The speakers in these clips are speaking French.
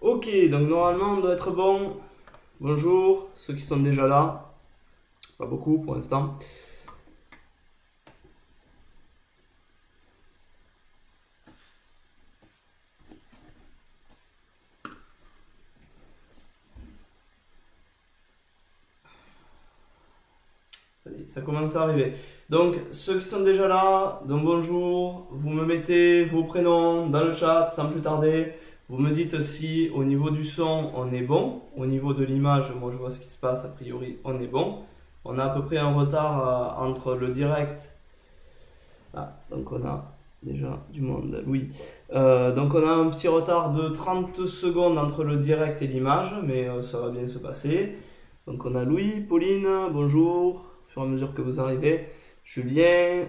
Ok, donc normalement on doit être bon. Bonjour, ceux qui sont déjà là. Pas beaucoup pour l'instant. Ça commence à arriver. Donc, ceux qui sont déjà là, donc bonjour, vous me mettez vos prénoms dans le chat sans plus tarder. Vous me dites si au niveau du son on est bon, au niveau de l'image, moi je vois ce qui se passe, a priori on est bon. On a à peu près un retard euh, entre le direct. Ah, donc on a déjà du monde, oui. Euh, donc on a un petit retard de 30 secondes entre le direct et l'image, mais euh, ça va bien se passer. Donc on a Louis, Pauline, bonjour au fur à mesure que vous arrivez. Julien.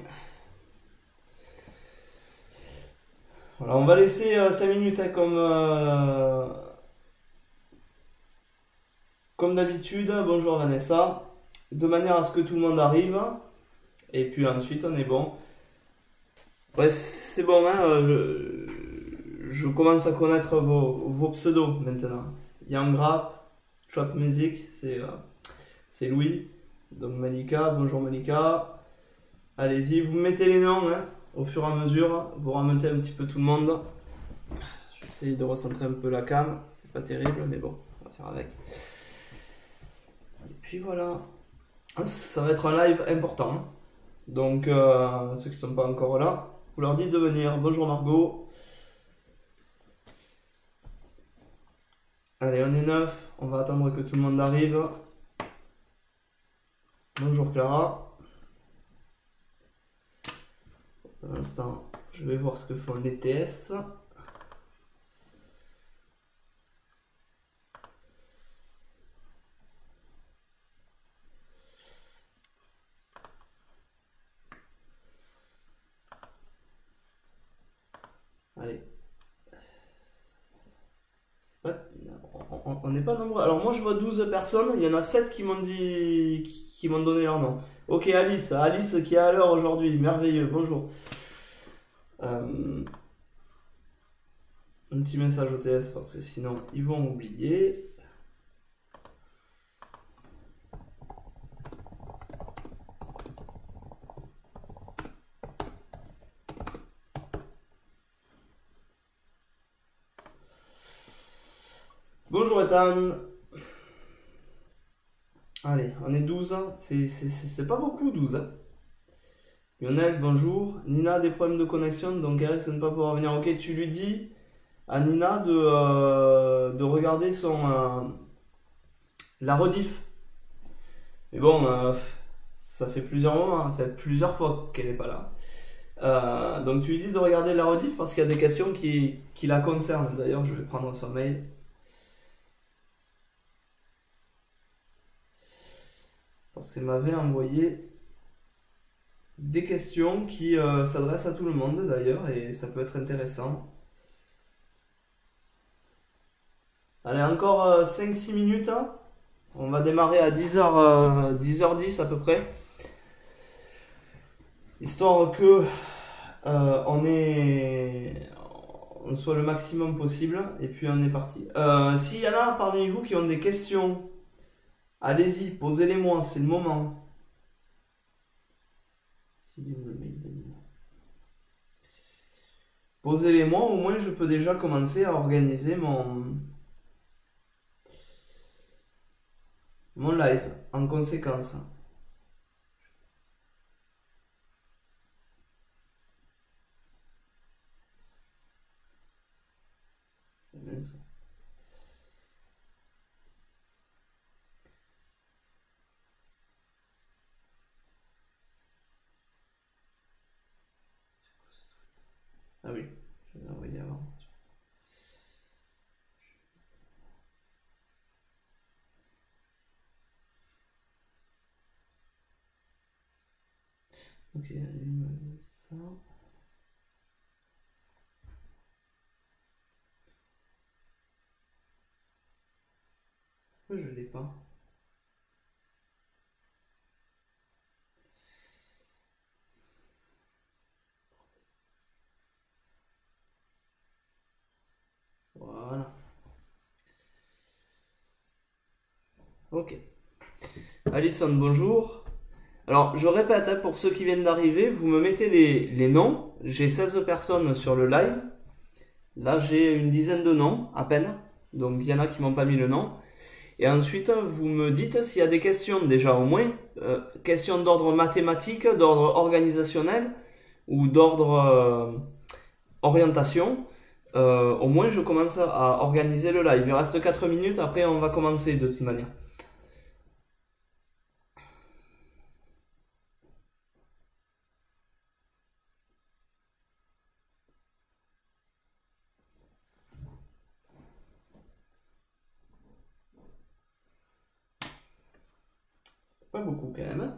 Voilà, on va laisser 5 euh, minutes hein, comme, euh, comme d'habitude. Bonjour Vanessa. De manière à ce que tout le monde arrive. Et puis ensuite, on est bon. Ouais, c'est bon, hein, euh, je, commence à connaître vos, vos pseudos maintenant. Young Rap, Trap Music, c'est Louis. Donc Malika, bonjour Malika. Allez-y, vous mettez les noms hein, au fur et à mesure. Vous remontez un petit peu tout le monde. J'essaie de recentrer un peu la cam. C'est pas terrible, mais bon, on va faire avec. Et puis voilà. Ah, ça va être un live important. Donc, euh, ceux qui ne sont pas encore là, vous leur dites de venir. Bonjour Margot. Allez, on est neuf. On va attendre que tout le monde arrive. Bonjour Clara. Pour l'instant, je vais voir ce que font les TS. Allez. On n'est pas nombreux. Alors moi je vois 12 personnes, il y en a 7 qui m'ont dit qui, m'ont donné leur nom. Ok Alice, Alice qui est à l'heure aujourd'hui, merveilleux, bonjour. Euh, un petit message au TS parce que sinon ils vont oublier. Allez, on est 12. C'est pas beaucoup 12. Hein. Lionel, bonjour. Nina a des problèmes de connexion, donc de ne pas pouvoir venir. Ok, tu lui dis à Nina de, euh, de regarder son euh, la rediff. Mais bon, euh, ça fait plusieurs moments, ça fait plusieurs fois qu'elle n'est pas là. donc tu lui dis de regarder la rediff parce qu'il y a des questions qui, qui la concernent. D'ailleurs, je vais prendre son mail. Parce qu'elle m'avait envoyé des questions qui euh, s'adressent à tout le monde d'ailleurs et ça peut être intéressant. Allez, encore 5-6 euh, minutes. Hein. On va démarrer à 10h, 10h10 à peu près. Histoire que euh, on, est, on soit le maximum possible et puis on est parti. S'il y en a parmi vous qui ont des questions Allez-y, posez-les-moi, c'est le moment. Posez-les-moi, au moins je peux déjà commencer à organiser mon, mon live en conséquence. Ok, allume ça. Je l'ai pas? Voilà. Ok. Alison, bonjour. Alors, je répète, hein, pour ceux qui viennent d'arriver, vous me mettez les, noms. J'ai 16 personnes sur le live. Là, j'ai une dizaine de noms, à peine. Donc, il y en a qui m'ont pas mis le nom. Et ensuite, vous me dites s'il y a des questions, déjà au moins, euh, questions d'ordre mathématique, d'ordre organisationnel ou d'ordre euh, orientation. Euh, au moins, je commence à organiser le live. Il reste 4 minutes, après on va commencer de toute manière. Pas beaucoup quand même.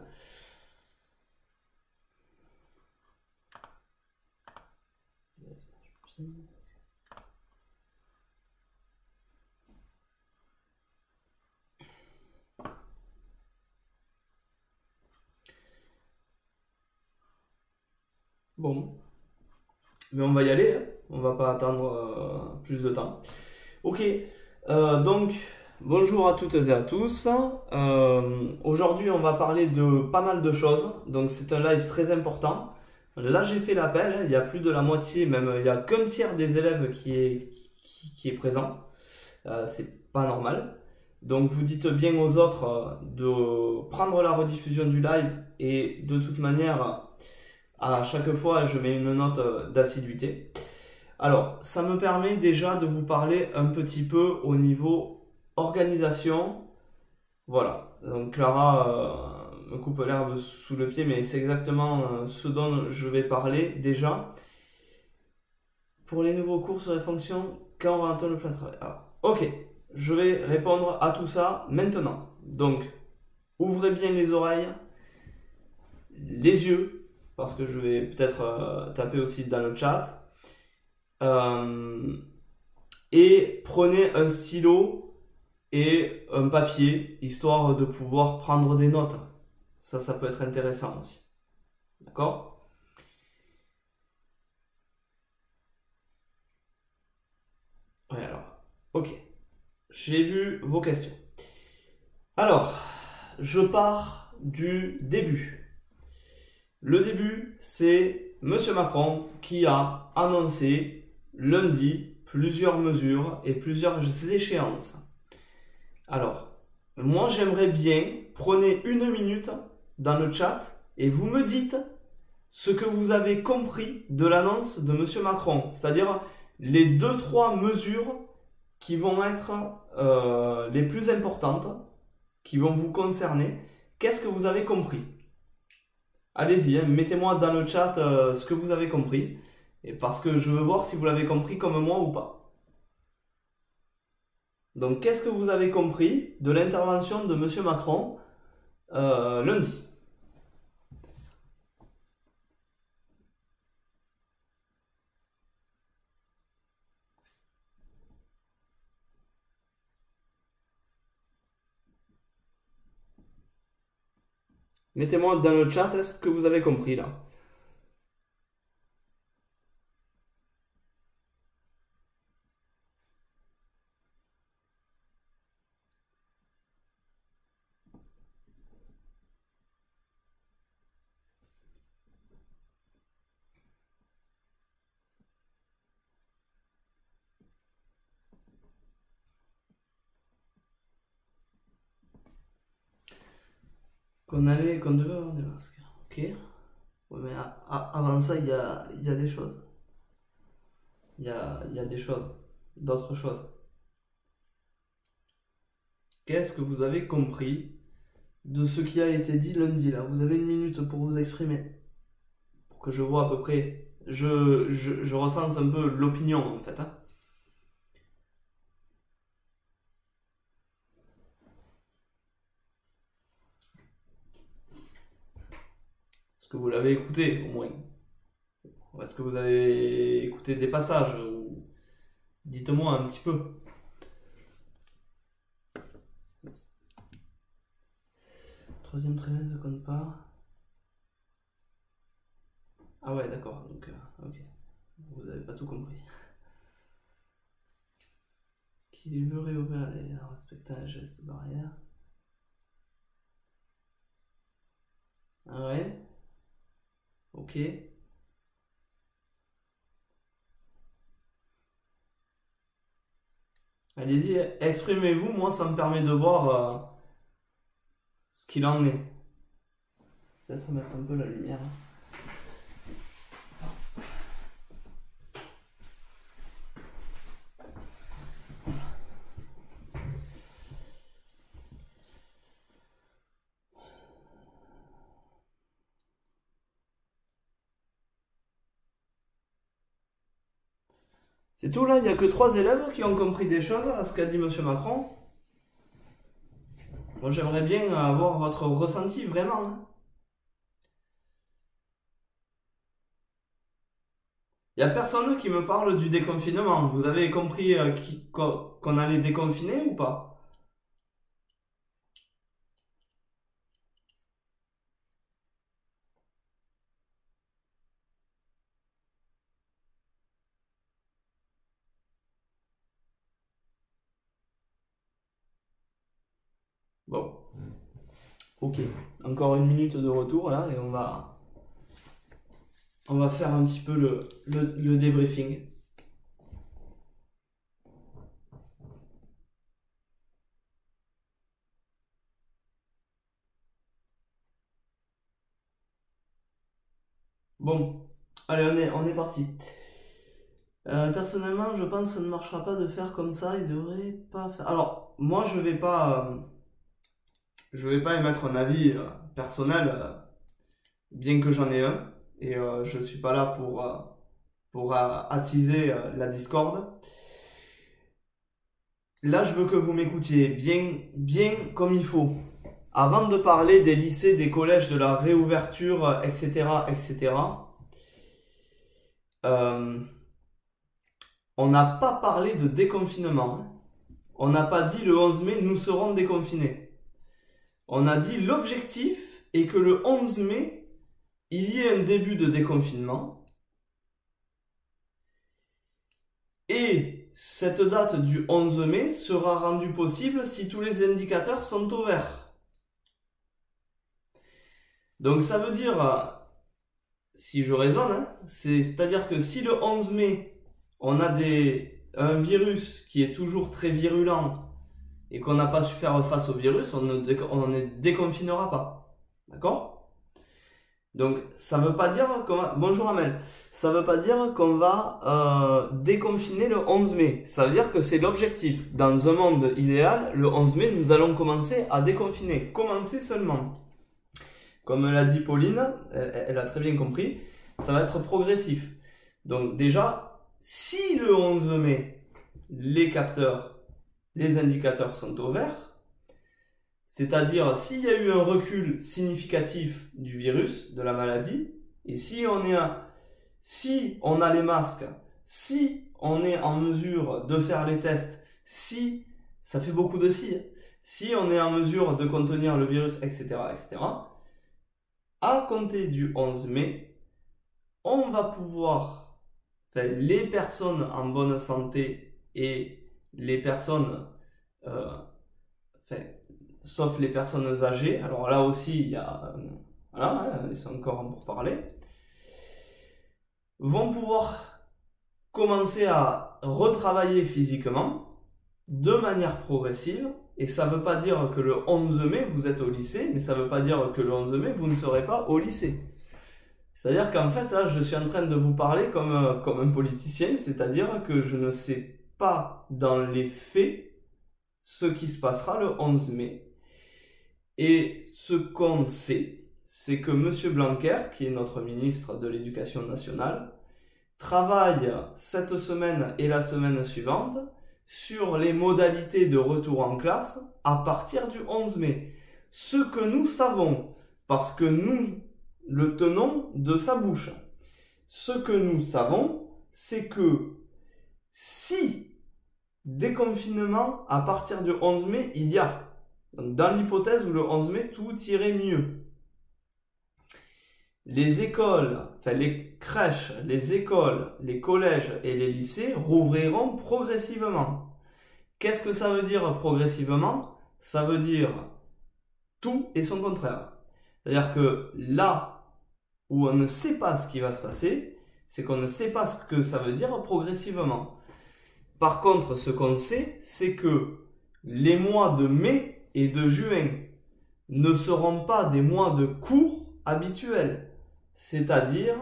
Bon. Mais on va y aller, hein. on va pas attendre euh, plus de temps. Ok, euh, donc bonjour à toutes et à tous. Euh, aujourd'hui on va parler de pas mal de choses, donc c'est un live très important. Là j'ai fait l'appel, hein. il y a plus de la moitié, même il y a qu'un tiers des élèves qui est, qui, est présent. c'est pas normal. Donc vous dites bien aux autres de prendre la rediffusion du live et de toute manière à chaque fois, je mets une note euh, d'assiduité. Alors, ça me permet déjà de vous parler un petit peu au niveau organisation. Voilà. Donc, Clara euh, me coupe l'herbe sous le pied, mais c'est exactement euh, ce dont je vais parler déjà. Pour les nouveaux cours sur les fonctions, quand rentre le plan de travail Alors, ok, je vais répondre à tout ça maintenant. Donc, ouvrez bien les oreilles, les yeux, parce que je vais peut-être euh, taper aussi dans le chat. Euh, et prenez un stylo et un papier, histoire de pouvoir prendre des notes. Ça, ça peut être intéressant aussi. D'accord? Ouais, alors, ok. J'ai vu vos questions. Alors, je pars du début. Le début, c'est M. Macron qui a annoncé lundi plusieurs mesures et plusieurs échéances. Alors, moi j'aimerais bien, prenez une minute dans le chat et vous me dites ce que vous avez compris de l'annonce de M. Macron, c'est-à-dire les deux trois mesures qui vont être euh, les plus importantes, qui vont vous concerner. Qu'est-ce que vous avez compris? Allez-y, hein, mettez-moi dans le chat euh, ce que vous avez compris. Et parce que je veux voir si vous l'avez compris comme moi ou pas. Donc, qu'est-ce que vous avez compris de l'intervention de M. Macron euh, lundi? Mettez-moi dans le chat ce que vous avez compris là? Qu'on allait, qu'on devait avoir des masques. Ok ouais, mais avant ça, il y a, y a des choses. Il y a, y a des choses. D'autres choses. Qu'est-ce que vous avez compris de ce qui a été dit lundi là? Vous avez une minute pour vous exprimer. Pour que je vois à peu près. Je, je, je recense un peu l'opinion en fait. Hein. que vous l'avez écouté au moins Est-ce que vous avez écouté des passages. Dites-moi un petit peu. Troisième trimestre ne compte pas. Ah ouais, d'accord. Donc, euh, ok. Vous n'avez pas tout compris. Qui veut réouvrir les en respectant les gestes barrières. Ah ouais? Ok. Allez-y, exprimez-vous, moi ça me permet de voir euh, ce qu'il en est. Peut-être mettre un peu la lumière. C'est tout là, il n'y a que trois élèves qui ont compris des choses à ce qu'a dit Monsieur Macron. Moi j'aimerais bien avoir votre ressenti vraiment. Il n'y a personne qui me parle du déconfinement. Vous avez compris euh, qu'on allait déconfiner ou pas? Bon. Ok. Encore une minute de retour là et on va on va faire un petit peu le, le, débriefing. Bon, allez, on est, parti. Euh, personnellement, je pense que ça ne marchera pas de faire comme ça. Il devrait pas faire. Alors, moi, je vais pas, euh, je vais pas émettre un avis euh, personnel, euh, bien que j'en ai un, et euh, je suis pas là pour pour attiser la discorde. Là, je veux que vous m'écoutiez bien, bien comme il faut. Avant de parler des lycées, des collèges, de la réouverture, etc., etc., on n'a pas parlé de déconfinement. On n'a pas dit le 11 mai, nous serons déconfinés. On a dit l'objectif est que le 11 mai, il y ait un début de déconfinement. Et cette date du 11 mai sera rendue possible si tous les indicateurs sont au vert. Donc ça veut dire, si je raisonne, hein, c'est- c'est-à-dire que si le 11 mai, on a des, un virus qui est toujours très virulent et qu'on n'a pas su faire face au virus, on ne dé- on ne déconfinera pas. D'accord? Donc ça veut pas dire va... Bonjour Amel. Ça veut pas dire qu'on va euh, déconfiner le 11 mai. Ça veut dire que c'est l'objectif. Dans un monde idéal, le 11 mai, nous allons commencer à déconfiner. Commencer seulement. Comme l'a dit Pauline, elle a très bien compris, ça va être progressif. Donc déjà, si le 11 mai, les capteurs, les indicateurs sont au vert, c'est-à-dire s'il y a eu un recul significatif du virus, de la maladie, et si on est si on a les masques, si on est en mesure de faire les tests, si, ça fait beaucoup de si, si on est en mesure de contenir le virus, etc., etc., à compter du 11 mai, on va pouvoir, les personnes en bonne santé et les personnes, euh, sauf les personnes âgées, alors là aussi, il y a, euh, voilà, hein, ils sont encore en pourparlers, vont pouvoir commencer à retravailler physiquement de manière progressive. Et ça ne veut pas dire que le 11 mai, vous êtes au lycée, mais ça ne veut pas dire que le 11 mai, vous ne serez pas au lycée. C'est-à-dire qu'en fait, là, je suis en train de vous parler comme, euh, comme un politicien, c'est-à-dire que je ne sais pas dans les faits ce qui se passera le 11 mai. Et ce qu'on sait, c'est que M. Blanquer, qui est notre ministre de l'Éducation nationale, travaille cette semaine et la semaine suivante sur les modalités de retour en classe à partir du 11 mai. Ce que nous savons, parce que nous le tenons de sa bouche. Ce que nous savons, c'est que si déconfinement à partir du 11 mai, il y a, dans l'hypothèse où le 11 mai tout irait mieux, les écoles, enfin les crèches, les écoles, les collèges et les lycées rouvriront progressivement. Qu'est-ce que ça veut dire progressivement? Ça veut dire tout et son contraire. C'est-à-dire que là où on ne sait pas ce qui va se passer, c'est qu'on ne sait pas ce que ça veut dire progressivement. Par contre, ce qu'on sait, c'est que les mois de mai et de juin ne seront pas des mois de cours habituels. C'est-à-dire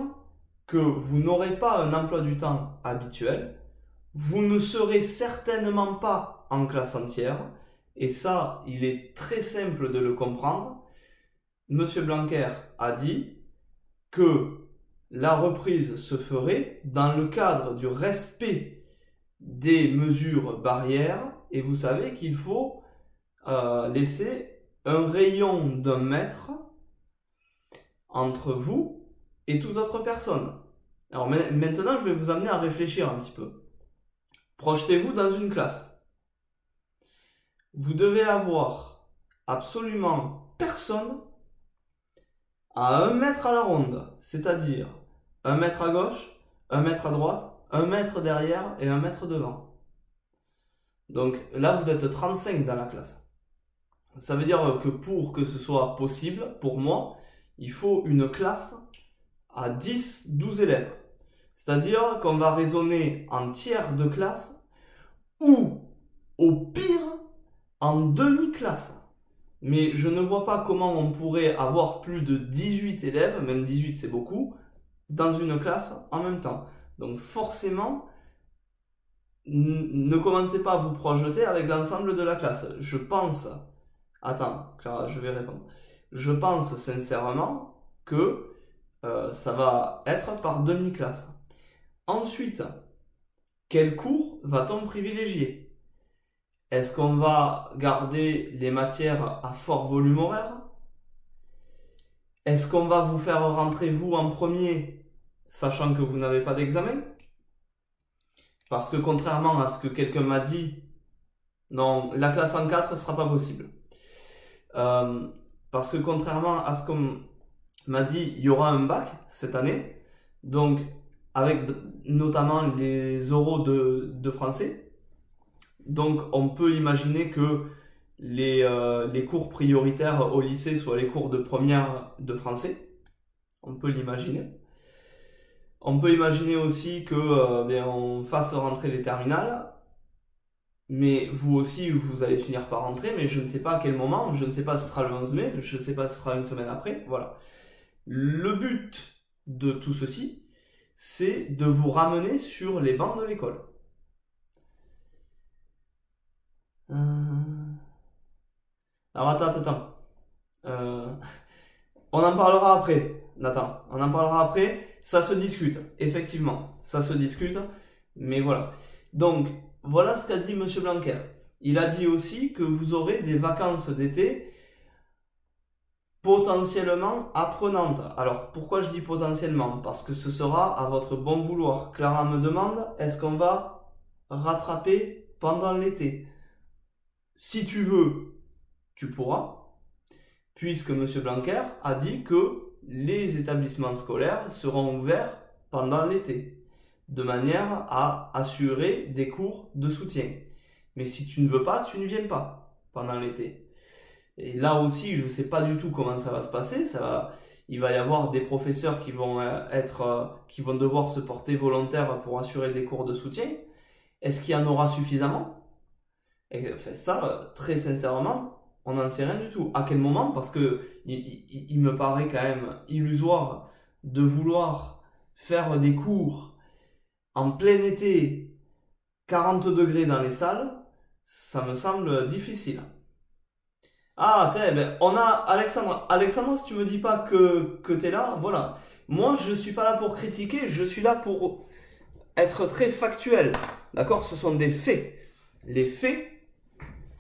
que vous n'aurez pas un emploi du temps habituel, vous ne serez certainement pas en classe entière, et ça, il est très simple de le comprendre. Monsieur Blanquer a dit que la reprise se ferait dans le cadre du respect des mesures barrières, et vous savez qu'il faut euh, laisser un rayon d'un mètre entre vous et toute autre personne. Alors maintenant, je vais vous amener à réfléchir un petit peu. Projetez-vous dans une classe. Vous devez avoir absolument personne à un mètre à la ronde, c'est-à-dire un mètre à gauche, un mètre à droite, un mètre derrière et un mètre devant. Donc là, vous êtes 35 dans la classe. Ça veut dire que pour que ce soit possible, pour moi, il faut une classe à 10, 12 élèves. C'est-à-dire qu'on va raisonner en tiers de classe ou au pire en demi-classe. Mais je ne vois pas comment on pourrait avoir plus de 18 élèves, même 18 c'est beaucoup, dans une classe en même temps. Donc forcément, ne commencez pas à vous projeter avec l'ensemble de la classe. Je pense, attends, je vais répondre. Je pense sincèrement que euh, ça va être par demi-classe. Ensuite, quel cours va-t-on privilégier? Est-ce qu'on va garder les matières à fort volume horaire? Est-ce qu'on va vous faire rentrer vous en premier, sachant que vous n'avez pas d'examen Parce que contrairement à ce que quelqu'un m'a dit, non, la classe en 4 ne sera pas possible. Euh, parce que contrairement à ce qu'on m'a dit, il y aura un bac cette année. Donc avec notamment les oraux de, français. Donc on peut imaginer que les, euh, les, cours prioritaires au lycée soient les cours de première de français. On peut l'imaginer. On peut imaginer aussi que euh, bien, on fasse rentrer les terminales. Mais vous aussi, vous allez finir par rentrer, mais je ne sais pas à quel moment, je ne sais pas si ce sera le 11 mai, je ne sais pas si ce sera une semaine après, voilà. Le but de tout ceci, c'est de vous ramener sur les bancs de l'école. Euh. Alors attends, attends, attends. Euh, on en parlera après, Nathan. On en parlera après. Ça se discute, effectivement. Ça se discute. Mais voilà. Donc, voilà ce qu'a dit Monsieur Blanquer. Il a dit aussi que vous aurez des vacances d'été potentiellement apprenante. Alors pourquoi je dis potentiellement? Parce que ce sera à votre bon vouloir. Clara me demande, est-ce qu'on va rattraper pendant l'été? Si tu veux, tu pourras, puisque M. Blanquer a dit que les établissements scolaires seront ouverts pendant l'été, de manière à assurer des cours de soutien. Mais si tu ne veux pas, tu ne viens pas pendant l'été. Et là aussi, je ne sais pas du tout comment ça va se passer. Ça va, il va y avoir des professeurs qui vont euh, être, euh, qui vont devoir se porter volontaires pour assurer des cours de soutien. Est-ce qu'il y en aura suffisamment? Et ça, très sincèrement, on n'en sait rien du tout. À quel moment Parce que il, me paraît quand même illusoire de vouloir faire des cours en plein été, 40 degrés dans les salles. Ça me semble difficile. Ah, ben, on a Alexandre. Alexandre, si tu me dis pas que, que tu es là, voilà. Moi, je suis pas là pour critiquer, je suis là pour être très factuel. D'accord? Ce sont des faits. Les faits,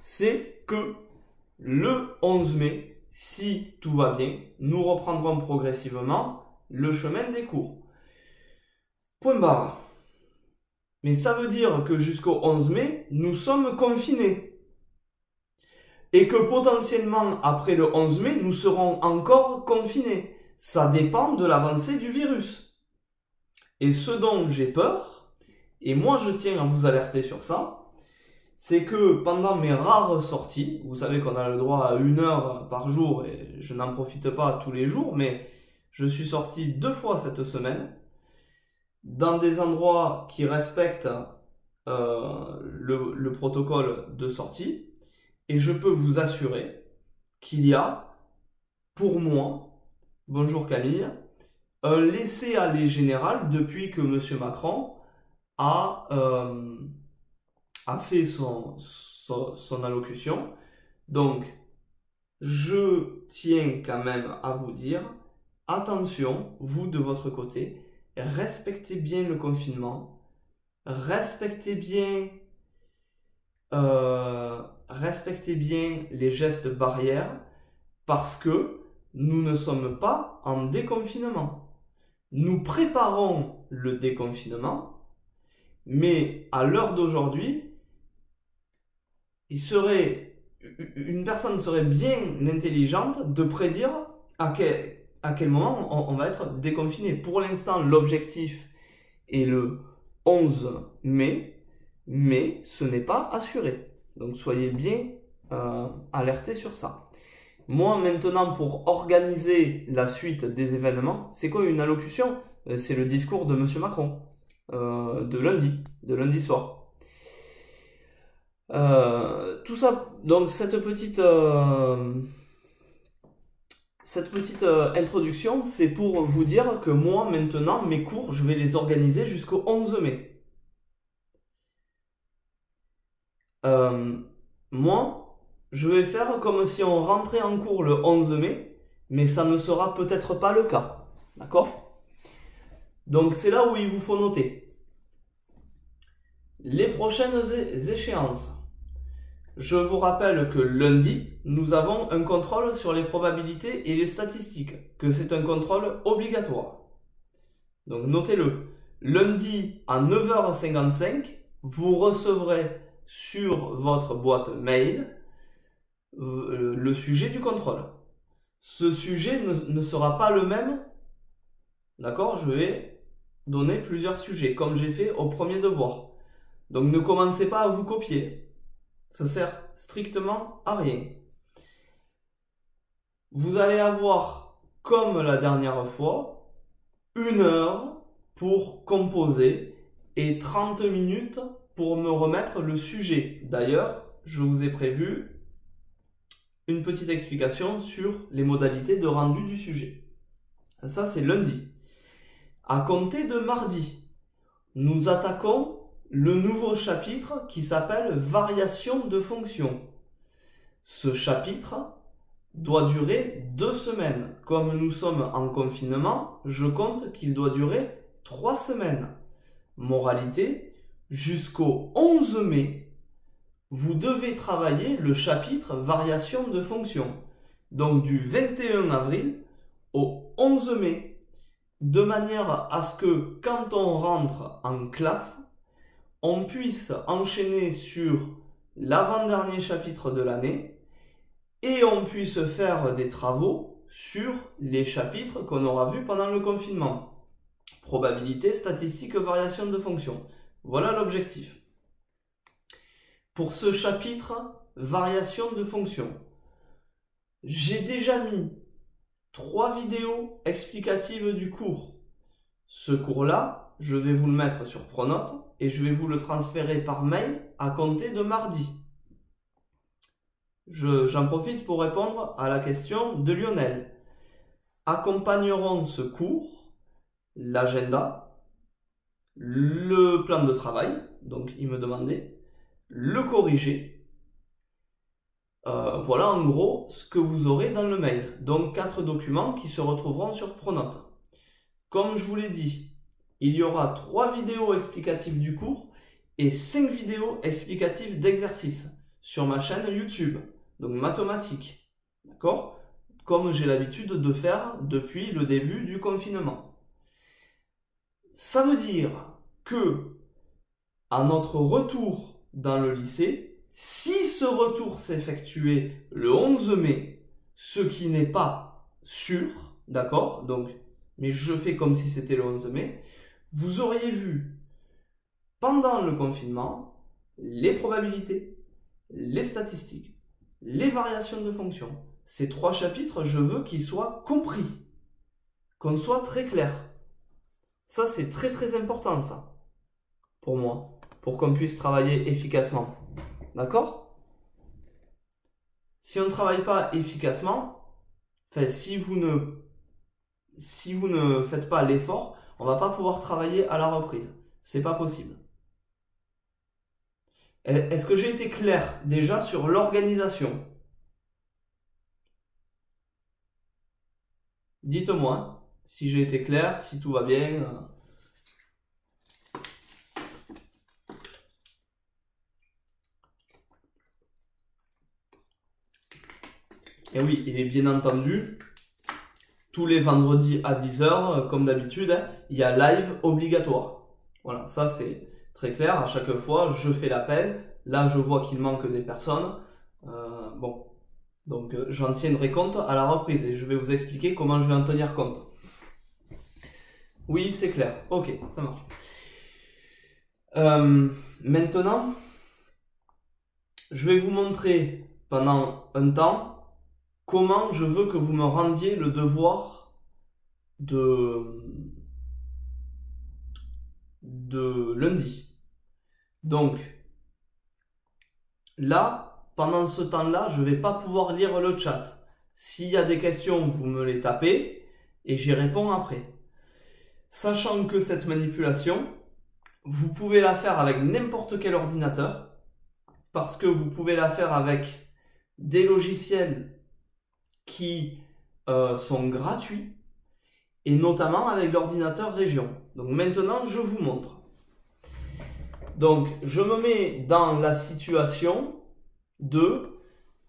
c'est que le 11 mai, si tout va bien, nous reprendrons progressivement le chemin des cours. Point barre. Mais ça veut dire que jusqu'au 11 mai, nous sommes confinés et que potentiellement après le 11 mai, nous serons encore confinés. Ça dépend de l'avancée du virus. Et ce dont j'ai peur, et moi je tiens à vous alerter sur ça, c'est que pendant mes rares sorties, vous savez qu'on a le droit à une heure par jour et je n'en profite pas tous les jours, mais je suis sorti deux fois cette semaine dans des endroits qui respectent euh, le, le protocole de sortie et je peux vous assurer qu'il y a, pour moi, bonjour Camille, un laisser-aller général depuis que M. Macron a, euh, a fait son, son, allocution. Donc, je tiens quand même à vous dire, attention, vous de votre côté, respectez bien le confinement, respectez bien, euh, respectez bien les gestes barrières, parce que nous ne sommes pas en déconfinement. Nous préparons le déconfinement, mais à l'heure d'aujourd'hui, il serait, une personne serait bien intelligente de prédire à quel, à quel moment on, va être déconfiné. Pour l'instant, l'objectif est le 11 mai, mais ce n'est pas assuré. Donc soyez bien euh, alertés sur ça. Moi, maintenant, pour organiser la suite des événements, c'est quoi une allocution? Euh, C'est le discours de M. Macron, euh, de lundi, de lundi soir. Euh, tout ça, donc cette petite, cette petite introduction, c'est pour vous dire que moi, maintenant, mes cours, je vais les organiser jusqu'au 11 mai. moi, je vais faire comme si on rentrait en cours le 11 mai, mais ça ne sera peut-être pas le cas. D'accord? Donc c'est là où il vous faut noter. Les prochaines échéances. Je vous rappelle que lundi, nous avons un contrôle sur les probabilités et les statistiques, que c'est un contrôle obligatoire. Donc notez-le. Lundi à 9h55, vous recevrez sur votre boîte mail euh, le sujet du contrôle. Ce sujet ne, sera pas le même. D'accord? Je vais donner plusieurs sujets, comme j'ai fait au premier devoir. Donc ne commencez pas à vous copier. Ça sert strictement à rien. Vous allez avoir, comme la dernière fois, une heure pour composer et 30 minutes pour me remettre le sujet. D'ailleurs, je vous ai prévu une petite explication sur les modalités de rendu du sujet. Ça, c'est lundi. À compter de mardi, nous attaquons le nouveau chapitre qui s'appelle Variation de fonction. Ce chapitre doit durer deux semaines. Comme nous sommes en confinement, je compte qu'il doit durer trois semaines. Moralité, jusqu'au 11 mai, vous devez travailler le chapitre variation de fonction. Donc du 21 avril au 11 mai. De manière à ce que quand on rentre en classe, on puisse enchaîner sur l'avant-dernier chapitre de l'année et on puisse faire des travaux sur les chapitres qu'on aura vus pendant le confinement. Probabilité, statistique, variation de fonction. Voilà l'objectif. Pour ce chapitre, variation de fonction, j'ai déjà mis trois vidéos explicatives du cours. Ce cours-là, je vais vous le mettre sur Pronote et je vais vous le transférer par mail à compter de mardi. J'en profite pour répondre à la question de Lionel. Accompagneront ce cours l'agenda, le plan de travail, donc il me demandait, le corriger. Euh, voilà en gros ce que vous aurez dans le mail. Donc quatre documents qui se retrouveront sur Pronote. Comme je vous l'ai dit, il y aura trois vidéos explicatives du cours et cinq vidéos explicatives d'exercices sur ma chaîne YouTube. Donc mathématiques. D'accord? Comme j'ai l'habitude de faire depuis le début du confinement. Ça veut dire que à notre retour dans le lycée, si ce retour s'effectuait le 11 mai, ce qui n'est pas sûr, d'accord? Donc, mais je fais comme si c'était le 11 mai, vous auriez vu pendant le confinement les probabilités. les statistiques, les variations de fonctions. Ces trois chapitres, je veux qu'ils soient compris, qu'on soit très clair. Ça, c'est très très important, ça, pour moi, pour qu'on puisse travailler efficacement. D'accord? Si on ne travaille pas efficacement, enfin, si vous ne, si vous ne faites pas l'effort, on va pas pouvoir travailler à la reprise. C'est pas possible. Est-ce que j'ai été clair déjà sur l'organisation? Dites-moi si j'ai été clair, si tout va bien. Et oui, et bien entendu, tous les vendredis à 10h, comme d'habitude, il y a live obligatoire. Voilà, ça c'est très clair. À chaque fois, je fais l'appel. Là, je vois qu'il manque des personnes. Euh, bon, donc euh, j'en tiendrai compte à la reprise et je vais vous expliquer comment je vais en tenir compte. Oui, c'est clair. Ok, ça marche. Euh, maintenant, je vais vous montrer pendant un temps comment je veux que vous me rendiez le devoir de, lundi. Donc, là, pendant ce temps-là, je ne vais pas pouvoir lire le chat. S'il y a des questions, vous me les tapez et j'y réponds après. Sachant que cette manipulation, vous pouvez la faire avec n'importe quel ordinateur, parce que vous pouvez la faire avec des logiciels qui euh, sont gratuits, et notamment avec l'ordinateur région. Donc maintenant, je vous montre. Donc, je me mets dans la situation de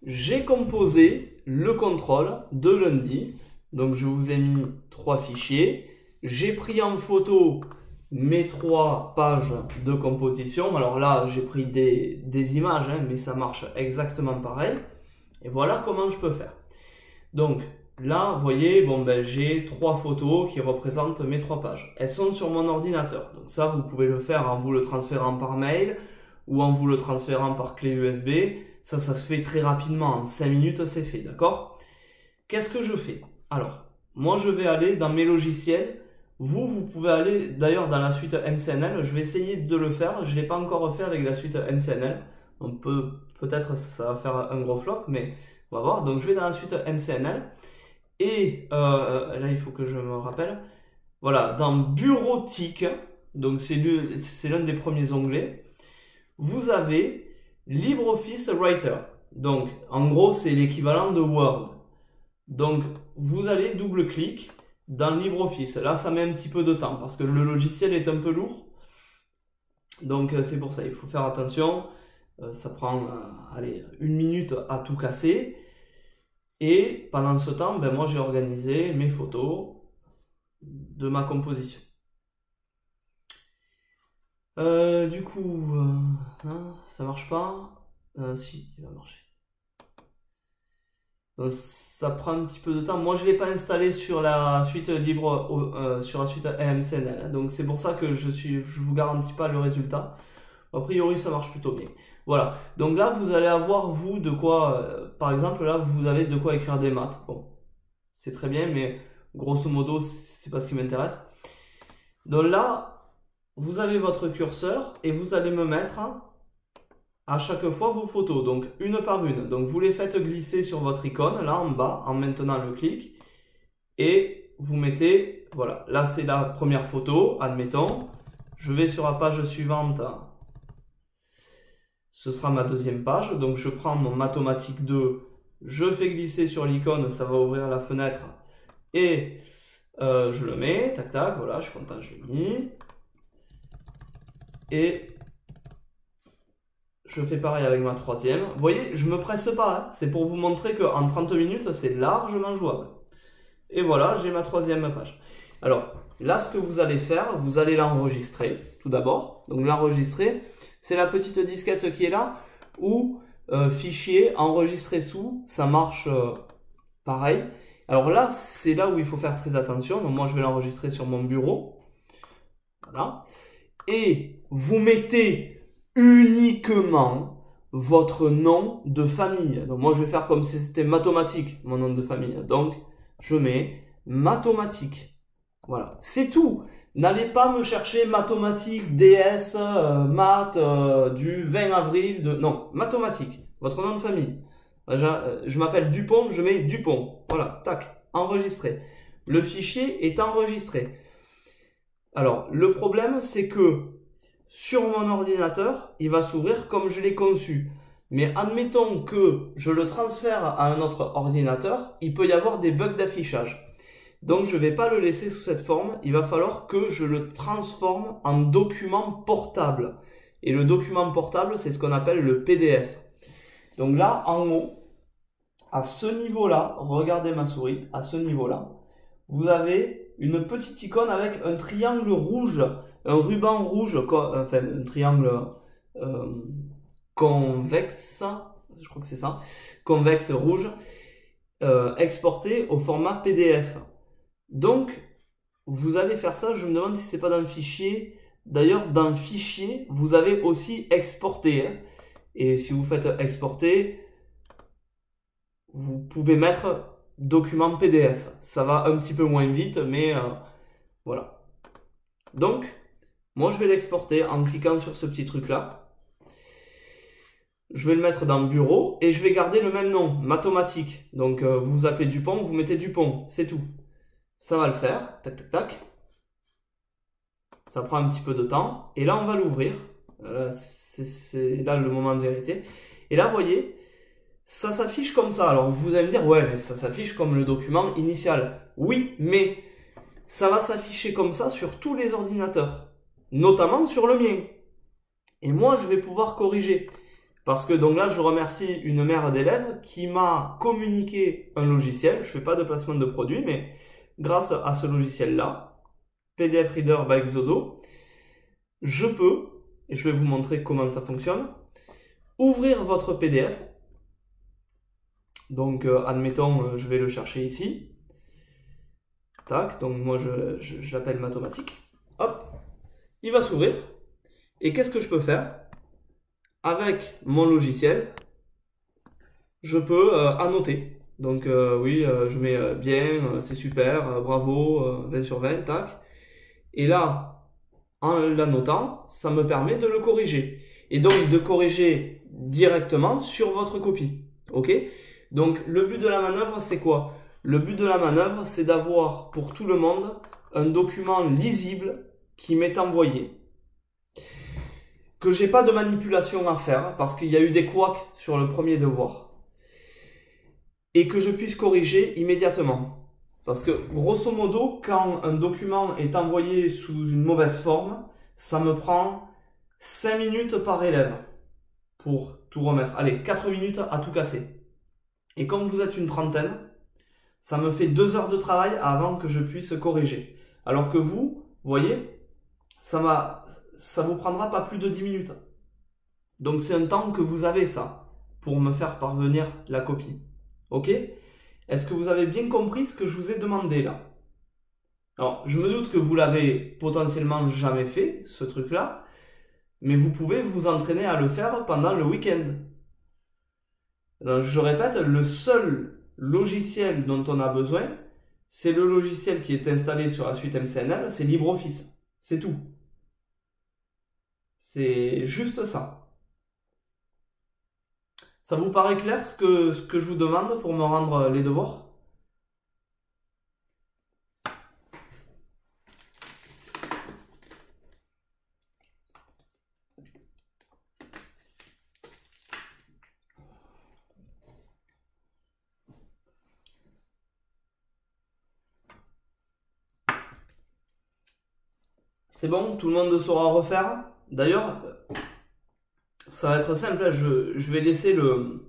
j'ai composé le contrôle de lundi. Donc, je vous ai mis trois fichiers. J'ai pris en photo mes trois pages de composition. Alors là, j'ai pris des, images, hein, mais ça marche exactement pareil. Et voilà comment je peux faire. Donc là, vous voyez, bon ben j'ai trois photos qui représentent mes trois pages. Elles sont sur mon ordinateur. Donc ça, vous pouvez le faire en vous le transférant par mail ou en vous le transférant par clé USB. Ça, ça se fait très rapidement. En 5 minutes, c'est fait, d'accord? Qu'est-ce que je fais? Alors, moi, je vais aller dans mes logiciels vous, vous pouvez aller d'ailleurs dans la suite MCNL. Je vais essayer de le faire. Je ne l'ai pas encore fait avec la suite MCNL. On peut peut-être ça va faire un gros flop, mais voir. Donc je vais dans la suite MCNL. Et euh, là, il faut que je me rappelle. Voilà, dans bureautique, donc c'est l'un des premiers onglets, vous avez LibreOffice Writer. Donc en gros, c'est l'équivalent de Word. Donc vous allez double-clic dans LibreOffice. Là, ça met un petit peu de temps parce que le logiciel est un peu lourd. Donc, euh, c'est pour ça, il faut faire attention. Euh, ça prend, euh, allez, une minute à tout casser. Et pendant ce temps, ben, moi, j'ai organisé mes photos de ma composition. du coup, hein, ça marche pas? si, il va marcher. Ça prend un petit peu de temps. Moi, je l'ai pas installé sur la suite libre, euh, sur la suite AMCNL. Donc c'est pour ça que je suis, je vous garantis pas le résultat. A priori, ça marche plutôt bien. Voilà. Donc là, vous allez avoir vous de quoi, euh, par exemple, là, vous avez de quoi écrire des maths. Bon, c'est très bien, mais grosso modo, c'est pas ce qui m'intéresse. Donc là, vous avez votre curseur et vous allez me mettre à chaque fois vos photos, donc une par une. Donc vous les faites glisser sur votre icône, là en bas, en maintenant le clic, et vous mettez, voilà, là c'est la première photo, admettons. Je vais sur la page suivante, ce sera ma deuxième page, donc je prends mon Mathématique 2, je fais glisser sur l'icône, ça va ouvrir la fenêtre, et euh, je le mets, tac tac, voilà, je suis content, j'ai mis. Et je fais pareil avec ma troisième. Vous voyez, je me presse pas. Hein. C'est pour vous montrer qu'en 30 minutes, c'est largement jouable. Et voilà, j'ai ma troisième page. Alors, là, ce que vous allez faire, vous allez l'enregistrer, tout d'abord. Donc, l'enregistrer, c'est la petite disquette qui est là, ou euh, fichier, enregistrer sous, ça marche euh, pareil. Alors là, c'est là où il faut faire très attention. Donc, moi, je vais l'enregistrer sur mon bureau. Voilà. Et vous mettez uniquement votre nom de famille. Donc moi je vais faire comme si c'était mathématique, mon nom de famille. Donc je mets mathématique. Voilà, c'est tout. N'allez pas me chercher mathématique, DS, euh, maths euh, du 20 avril. De... Non, mathématique, votre nom de famille. Euh, je m'appelle Dupont, je mets Dupont. Voilà, tac, enregistré. Le fichier est enregistré. Alors, le problème, c'est que sur mon ordinateur, il va s'ouvrir comme je l'ai conçu. Mais admettons que je le transfère à un autre ordinateur, il peut y avoir des bugs d'affichage. Donc je ne vais pas le laisser sous cette forme, il va falloir que je le transforme en document portable. Et le document portable, c'est ce qu'on appelle le PDF. Donc là, en haut, à ce niveau-là, regardez ma souris, à ce niveau-là, vous avez une petite icône avec un triangle rouge, un ruban rouge, enfin un triangle euh, convexe, je crois que c'est ça, convexe rouge, euh, exporté au format PDF. Donc, vous allez faire ça, je me demande si c'est pas dans le fichier. D'ailleurs, dans le fichier, vous avez aussi exporté. Hein. Et si vous faites exporter, vous pouvez mettre document PDF. Ça va un petit peu moins vite, mais euh, voilà. Donc, moi je vais l'exporter en cliquant sur ce petit truc là. Je vais le mettre dans bureau et je vais garder le même nom, mathématique. Donc euh, vous appelez Dupont, vous mettez Dupont, c'est tout. Ça va le faire, tac tac tac. Ça prend un petit peu de temps et là on va l'ouvrir. C'est là le moment de vérité. Et là, vous voyez, ça s'affiche comme ça. Alors vous allez me dire, ouais, mais ça s'affiche comme le document initial. Oui, mais ça va s'afficher comme ça sur tous les ordinateurs, notamment sur le mien. Et moi, je vais pouvoir corriger. Parce que donc là, je remercie une mère d'élèves qui m'a communiqué un logiciel. Je fais pas de placement de produit, mais grâce à ce logiciel-là, PDF Reader by Exodo, je peux, et je vais vous montrer comment ça fonctionne, ouvrir votre PDF donc, euh, admettons, euh, je vais le chercher ici. Tac, donc moi je, j'appelle mathématique. Hop, il va s'ouvrir. Et qu'est-ce que je peux faire? Avec mon logiciel, je peux euh, annoter. Donc oui, je mets bien, c'est super, bravo, 20 sur 20, tac. Et là, en l'annotant, ça me permet de le corriger. Et donc de corriger directement sur votre copie. Ok? Donc le but de la manœuvre, c'est quoi? Le but de la manœuvre, c'est d'avoir pour tout le monde un document lisible qui m'est envoyé. Que j'ai pas de manipulation à faire parce qu'il y a eu des couacs sur le premier devoir. Et que je puisse corriger immédiatement. Parce que grosso modo, quand un document est envoyé sous une mauvaise forme, ça me prend 5 minutes par élève pour tout remettre. Allez, 4 minutes à tout casser. Et comme vous êtes une trentaine, ça me fait deux heures de travail avant que je puisse corriger. Alors que vous, voyez, ça va, ça vous prendra pas plus de 10 minutes. Donc c'est un temps que vous avez ça pour me faire parvenir la copie. Ok? Est-ce que vous avez bien compris ce que je vous ai demandé là? Alors je me doute que vous l'avez potentiellement jamais fait, ce truc-là, mais vous pouvez vous entraîner à le faire pendant le week-end je répète, le seul logiciel dont on a besoin, c'est le logiciel qui est installé sur la suite MCNL, c'est LibreOffice. C'est tout. C'est juste ça. Ça vous paraît clair ce que, ce que je vous demande pour me rendre les devoirs? C'est bon, tout le monde saura refaire? D'ailleurs, ça va être simple, je, vais laisser le,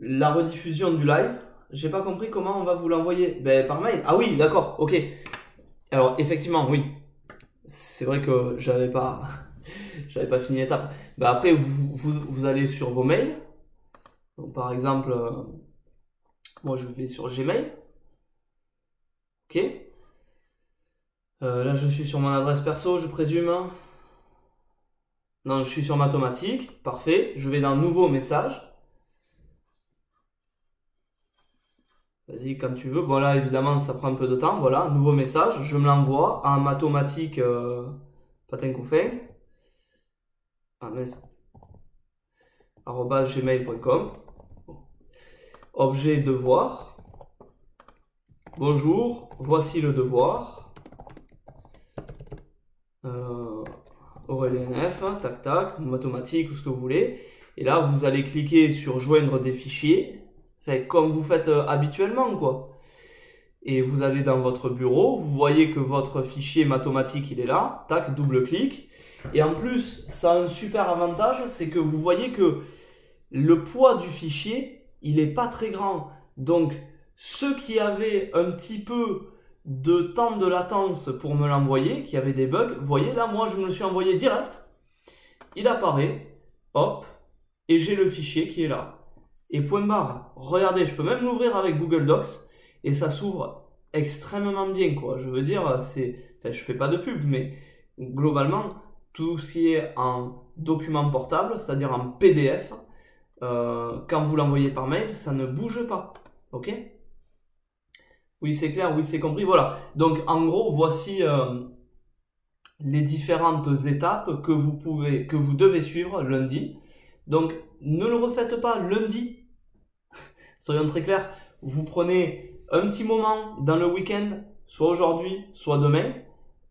la rediffusion du live. J'ai pas compris comment on va vous l'envoyer. Ben, par mail. Ah oui, d'accord, ok. Alors, effectivement, oui. C'est vrai que j'avais pas, j'avais pas fini l'étape. Ben, après, vous, vous, allez sur vos mails. Donc, par exemple, euh, moi, je vais sur Gmail. Ok. Euh, là, je suis sur mon adresse perso, je présume. Non, je suis sur Matomatique. Parfait. Je vais dans Nouveau message. Vas-y, quand tu veux. Voilà, évidemment, ça prend un peu de temps. Voilà, nouveau message. Je me l'envoie à Matomatique euh, Patin Couffin. Ah, gmail.com. Objet devoir. Bonjour, voici le devoir. Euh, Aurélien F, tac tac, automatique ou ce que vous voulez. Et là, vous allez cliquer sur joindre des fichiers. C'est comme vous faites euh, habituellement, quoi. Et vous allez dans votre bureau, vous voyez que votre fichier mathématique, il est là. Tac, double clic. Et en plus, ça a un super avantage, c'est que vous voyez que le poids du fichier, il est pas très grand. Donc, ceux qui avaient un petit peu de temps de latence pour me l'envoyer, qui avaient des bugs, vous voyez là, moi je me le suis envoyé direct. Il apparaît, hop, et j'ai le fichier qui est là. Et point barre. Regardez, je peux même l'ouvrir avec Google Docs et ça s'ouvre extrêmement bien, quoi. Je veux dire, c'est, enfin, je fais pas de pub, mais globalement, tout ce qui est en document portable, c'est-à-dire en PDF, euh, quand vous l'envoyez par mail, ça ne bouge pas. Ok? Oui, c'est clair, oui, c'est compris. Voilà. Donc, en gros, voici euh, les différentes étapes que vous pouvez, que vous devez suivre lundi. Donc, ne le refaites pas lundi. Soyons très clairs. Vous prenez un petit moment dans le week-end, soit aujourd'hui, soit demain,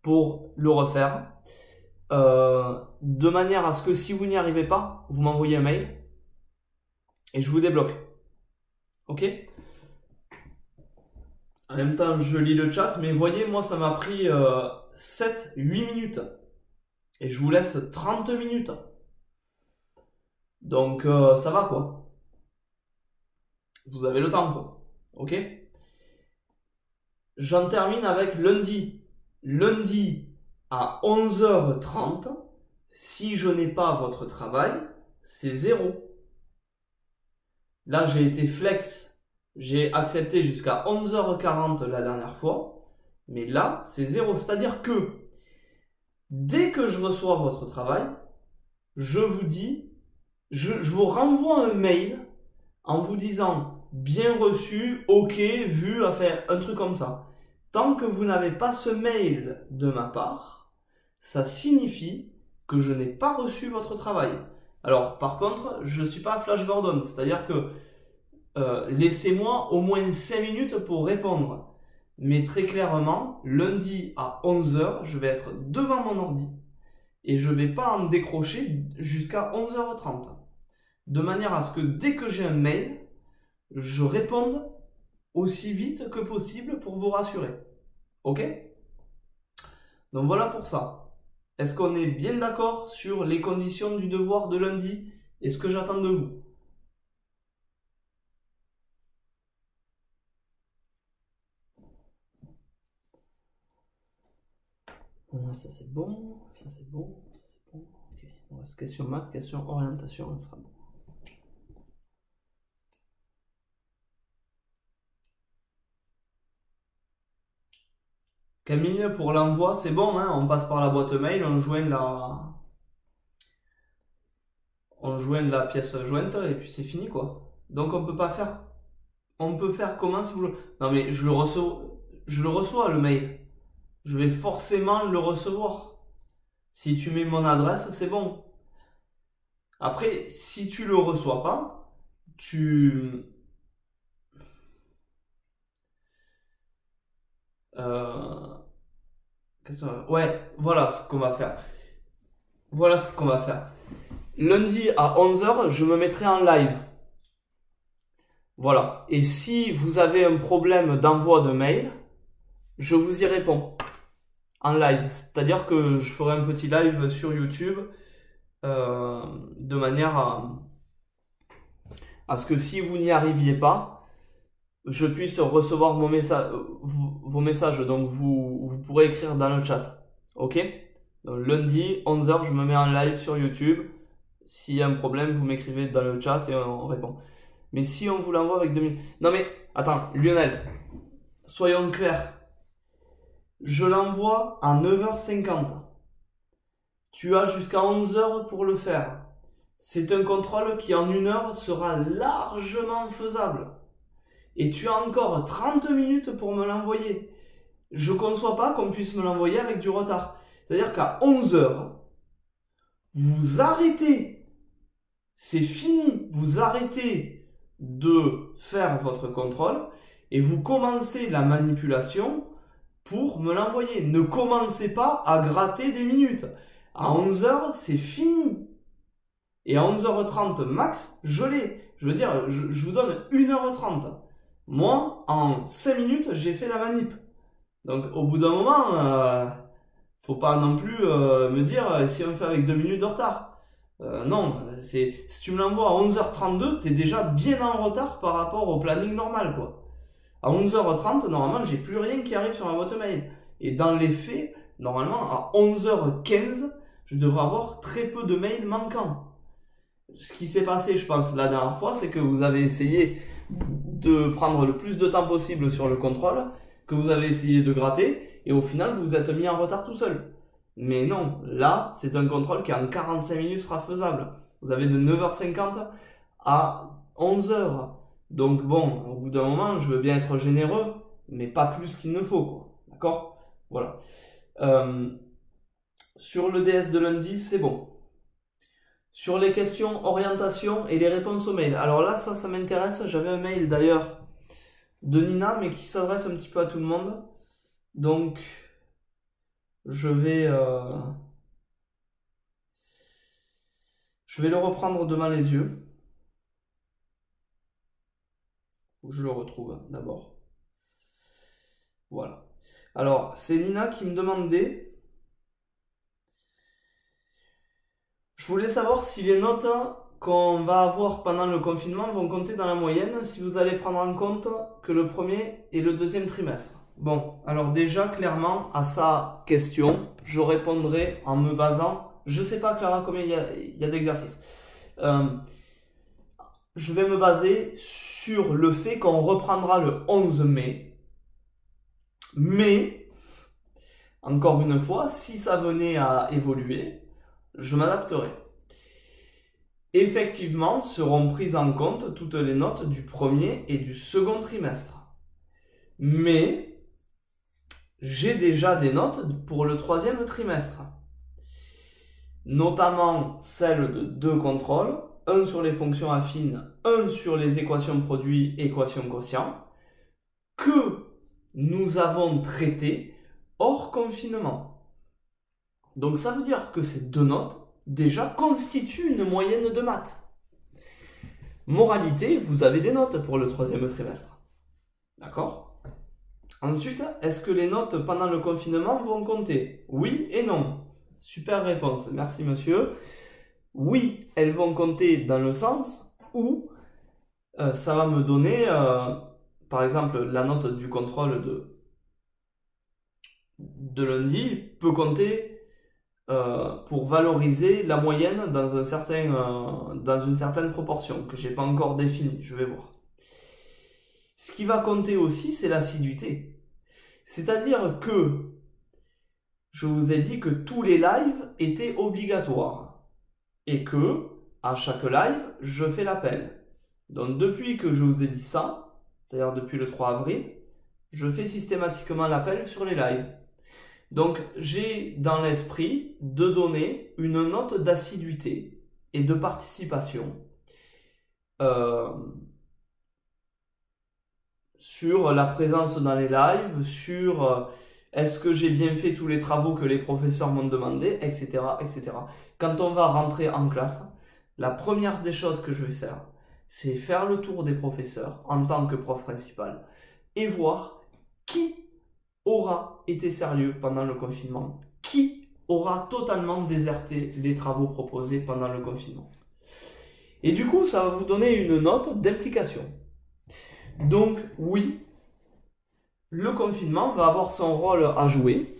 pour le refaire. Euh, de manière à ce que si vous n'y arrivez pas, vous m'envoyez un mail et je vous débloque. Ok? En même temps, je lis le chat, mais voyez, moi, ça m'a pris 7, euh, 8 minutes. Et je vous laisse 30 minutes. Donc, euh, ça va, quoi. Vous avez le temps, quoi. Ok? J'en termine avec lundi. Lundi à 11h30, si je n'ai pas votre travail, c'est zéro. Là, j'ai été flex. J'ai accepté jusqu'à 11h40 la dernière fois. Mais là, c'est zéro. C'est-à-dire que dès que je reçois votre travail, je vous dis, je, vous renvoie un mail en vous disant bien reçu, ok, vu, enfin, un truc comme ça. Tant que vous n'avez pas ce mail de ma part, ça signifie que je n'ai pas reçu votre travail. Alors, par contre, je ne suis pas Flash Gordon, c'est-à-dire que euh, laissez-moi au moins 5 minutes pour répondre. Mais très clairement, lundi à 11h, je vais être devant mon ordi et je ne vais pas en décrocher jusqu'à 11h30. De manière à ce que dès que j'ai un mail, je réponde aussi vite que possible pour vous rassurer. Ok? Donc voilà pour ça. Est-ce qu'on est bien d'accord sur les conditions du devoir de lundi? Et ce que j'attends de vous? Ça c'est bon, ça c'est bon, ça c'est bon. Ok. question maths, question orientation, ça sera bon. Camille, pour l'envoi, c'est bon, hein on passe par la boîte mail, on joint la... On joint la pièce jointe et puis c'est fini, quoi. Donc on peut pas faire... On peut faire comment si vous. Non mais je le reçois, je le reçois le mail. Je vais forcément le recevoir. Si tu mets mon adresse, c'est bon. Après, si tu le reçois pas, tu... Euh... Ouais, voilà ce qu'on va faire. Voilà ce qu'on va faire. Lundi à 11h, je me mettrai en live. Voilà. Et si vous avez un problème d'envoi de mail, je vous y réponds en live. C'est-à-dire que je ferai un petit live sur YouTube euh, de manière à, à ce que si vous n'y arriviez pas, je puisse recevoir vos, messages. Donc vous, vous pourrez écrire dans le chat. Ok? Lundi, 11h, je me mets en live sur YouTube. S'il y a un problème, vous m'écrivez dans le chat et on répond. Mais si on vous l'envoie avec 2000... Non mais, attends, Lionel, soyons clairs. Je l'envoie à 9h50. Tu as jusqu'à 11 heures pour le faire. C'est un contrôle qui en une heure sera largement faisable. Et tu as encore 30 minutes pour me l'envoyer. Je ne conçois pas qu'on puisse me l'envoyer avec du retard. C'est-à-dire qu'à 11 heures, vous arrêtez. C'est fini. Vous arrêtez de faire votre contrôle et vous commencez la manipulation pour me l'envoyer. Ne commencez pas à gratter des minutes. À 11h, c'est fini. Et à 11h30 max, je l'ai. Je veux dire, je, vous donne 1h30. Moi, en 5 minutes, j'ai fait la manip. Donc au bout d'un moment, euh, faut pas non plus euh, me dire euh, si on fait avec 2 minutes de retard. non, c'est si tu me l'envoies à 11h32, tu es déjà bien en retard par rapport au planning normal quoi. À 11h30, normalement, j'ai plus rien qui arrive sur ma boîte mail. Et dans les faits, normalement, à 11h15, je devrais avoir très peu de mails manquants. Ce qui s'est passé, je pense, la dernière fois, c'est que vous avez essayé de prendre le plus de temps possible sur le contrôle, que vous avez essayé de gratter, et au final, vous vous êtes mis en retard tout seul. Mais non, là, c'est un contrôle qui en 45 minutes sera faisable. Vous avez de 9h50 à 11h. Donc bon, au bout d'un moment, je veux bien être généreux, mais pas plus qu'il ne faut. D'accord? Voilà. Euh, sur le DS de lundi, c'est bon. Sur les questions orientation et les réponses aux mails. Alors là, ça, ça m'intéresse. J'avais un mail d'ailleurs de Nina, mais qui s'adresse un petit peu à tout le monde. Donc, je vais... Euh, je vais le reprendre devant les yeux. Je le retrouve d'abord. Voilà. Alors, c'est Nina qui me demandait. Je voulais savoir si les notes qu'on va avoir pendant le confinement vont compter dans la moyenne, si vous allez prendre en compte que le premier et le deuxième trimestre. Bon, alors déjà, clairement, à sa question, je répondrai en me basant. Je sais pas, Clara, combien il y a, d'exercices. Euh, je vais me baser sur le fait qu'on reprendra le 11 mai. Mais, encore une fois, si ça venait à évoluer, je m'adapterai. Effectivement, seront prises en compte toutes les notes du premier et du second trimestre. Mais, j'ai déjà des notes pour le troisième trimestre. Notamment celles de deux contrôles un sur les fonctions affines, un sur les équations produits, équations quotient, que nous avons traité hors confinement. Donc ça veut dire que ces deux notes déjà constituent une moyenne de maths. Moralité, vous avez des notes pour le troisième trimestre. D'accord? Ensuite, est-ce que les notes pendant le confinement vont compter? Oui et non. Super réponse. Merci monsieur oui, elles vont compter dans le sens où euh, ça va me donner, euh, par exemple, la note du contrôle de, lundi peut compter euh, pour valoriser la moyenne dans, un certain, dans une certaine proportion que je n'ai pas encore définie. Je vais voir. Ce qui va compter aussi, c'est l'assiduité. C'est-à-dire que je vous ai dit que tous les lives étaient obligatoires et que à chaque live, je fais l'appel. Donc depuis que je vous ai dit ça, d'ailleurs depuis le 3 avril, je fais systématiquement l'appel sur les lives. Donc j'ai dans l'esprit de donner une note d'assiduité et de participation euh, sur la présence dans les lives, sur euh, est-ce que j'ai bien fait tous les travaux que les professeurs m'ont demandé, etc., etc. Quand on va rentrer en classe, la première des choses que je vais faire, c'est faire le tour des professeurs en tant que prof principal et voir qui aura été sérieux pendant le confinement, qui aura totalement déserté les travaux proposés pendant le confinement. Et du coup, ça va vous donner une note d'implication. Donc oui, le confinement va avoir son rôle à jouer.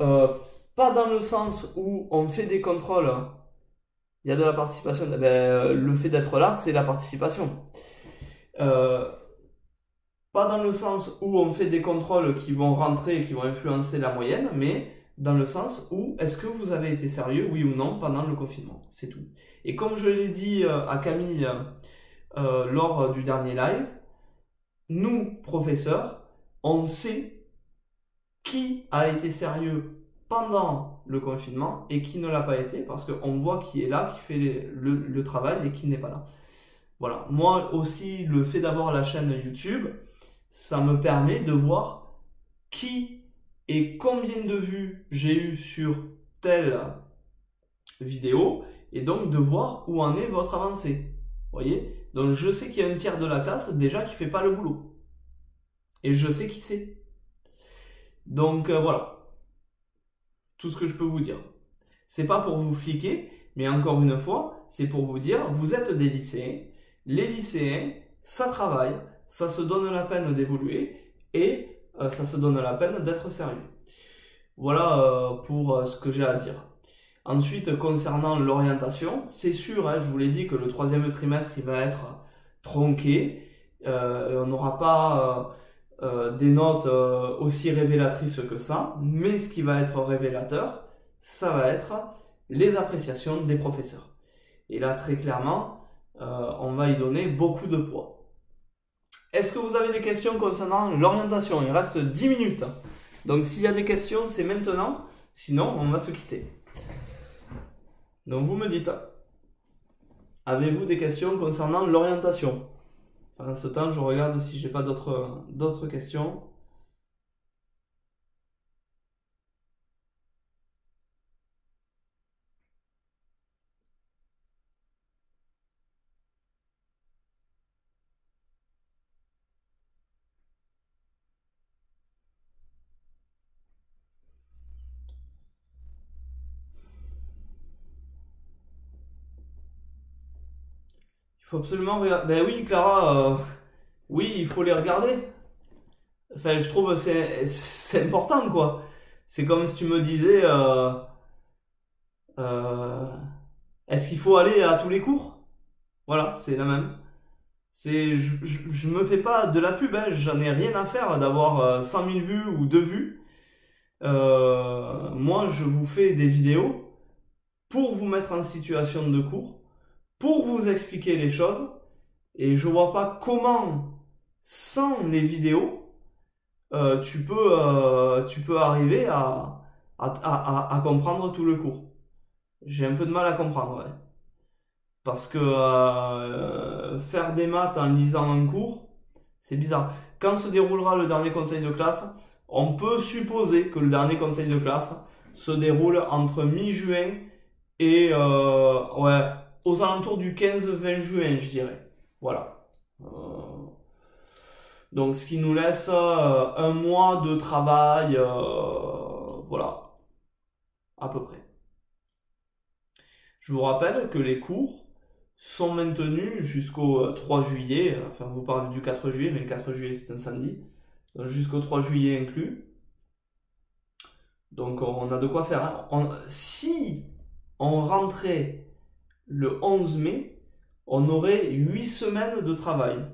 Euh, pas dans le sens où on fait des contrôles, il y a de la participation. Eh ben, le fait d'être là, c'est la participation. Euh, pas dans le sens où on fait des contrôles qui vont rentrer et qui vont influencer la moyenne, mais dans le sens où est-ce que vous avez été sérieux, oui ou non, pendant le confinement. C'est tout. Et comme je l'ai dit euh, à Camille lors du dernier live, nous, professeurs, on sait qui a été sérieux pendant le confinement et qui ne l'a pas été parce qu'on voit qui est là, qui fait le, travail et qui n'est pas là. Voilà. Moi aussi, le fait d'avoir la chaîne YouTube, ça me permet de voir qui et combien de vues j'ai eu sur telle vidéo et donc de voir où en est votre avancée. Voyez? Donc je sais qu'il y a un tiers de la classe déjà qui fait pas le boulot. Et je sais qui c'est. Donc euh, voilà. Tout ce que je peux vous dire. C'est pas pour vous fliquer, mais encore une fois, c'est pour vous dire, vous êtes des lycéens. Les lycéens, ça travaille, ça se donne la peine d'évoluer et euh, ça se donne la peine d'être sérieux. Voilà euh, pour ce que j'ai à dire. Ensuite, concernant l'orientation, c'est sûr, hein, je vous l'ai dit que le troisième trimestre, il va être tronqué. on n'aura pas euh, des notes euh, aussi révélatrices que ça, mais ce qui va être révélateur, ça va être les appréciations des professeurs. Et là, très clairement, euh, on va y donner beaucoup de poids. Est-ce que vous avez des questions concernant l'orientation? Il reste 10 minutes. Donc s'il y a des questions, c'est maintenant. Sinon, on va se quitter. Donc vous me dites, avez-vous des questions concernant l'orientation? Pendant ce temps, je regarde si j'ai pas d'autres questions. Il faut absolument regarder. Ben oui, Clara, euh, oui, il faut les regarder. Enfin, je trouve c'est c'est important quoi. C'est comme si tu me disais, euh, euh, est-ce qu'il faut aller à tous les cours? Voilà, c'est la même. C'est, je, je, me fais pas de la pub, hein, j'en ai rien à faire d'avoir 100 000 vues ou 2 vues. moi, je vous fais des vidéos pour vous mettre en situation de cours pour vous expliquer les choses. Et je vois pas comment, sans les vidéos, euh, tu, peux, euh, tu peux arriver à, à, comprendre tout le cours. J'ai un peu de mal à comprendre. Parce que euh, faire des maths en lisant un cours, c'est bizarre. Quand se déroulera le dernier conseil de classe, on peut supposer que le dernier conseil de classe se déroule entre mi-juin et ouais, aux alentours du 15-20 juin, je dirais. Voilà. Euh, donc, ce qui nous laisse euh, un mois de travail, euh, voilà, à peu près. Je vous rappelle que les cours sont maintenus jusqu'au 3 juillet, enfin vous parlez du 4 juillet, mais le 4 juillet c'est un samedi, jusqu'au 3 juillet inclus. Donc on a de quoi faire. Hein. si on rentrait le 11 mai, on aurait 8 semaines de travail.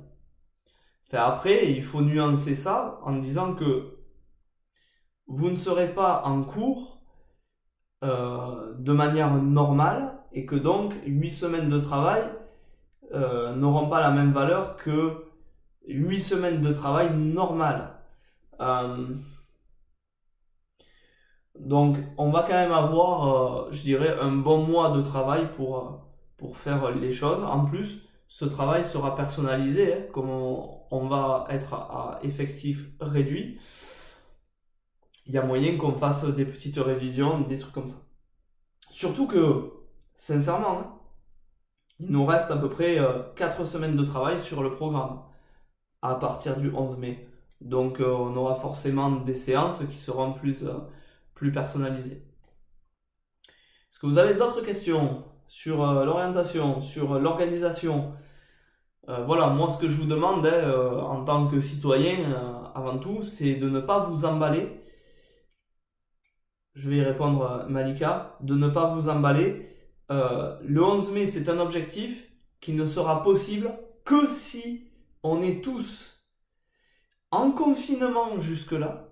après, il faut nuancer ça en disant que vous ne serez pas en cours euh, de manière normale et que donc 8 semaines de travail euh, n'auront pas la même valeur que 8 semaines de travail normal. Euh, donc, on va quand même avoir, je dirais, un bon mois de travail pour, pour faire les choses. En plus, ce travail sera personnalisé, hein, comme on, va être à, effectif réduit. Il y a moyen qu'on fasse des petites révisions, des trucs comme ça. Surtout que, sincèrement, hein, il nous reste à peu près 4 euh, semaines de travail sur le programme à partir du 11 mai. Donc euh, on aura forcément des séances qui seront plus, euh, plus personnalisées. Est-ce que vous avez d'autres questions sur euh, l'orientation, sur l'organisation? Euh, voilà, moi ce que je vous demande hein, euh, en tant que citoyen, avant tout, c'est de ne pas vous emballer. Je vais y répondre, Malika, de ne pas vous emballer. le 11 mai, c'est un objectif qui ne sera possible que si on est tous en confinement jusque-là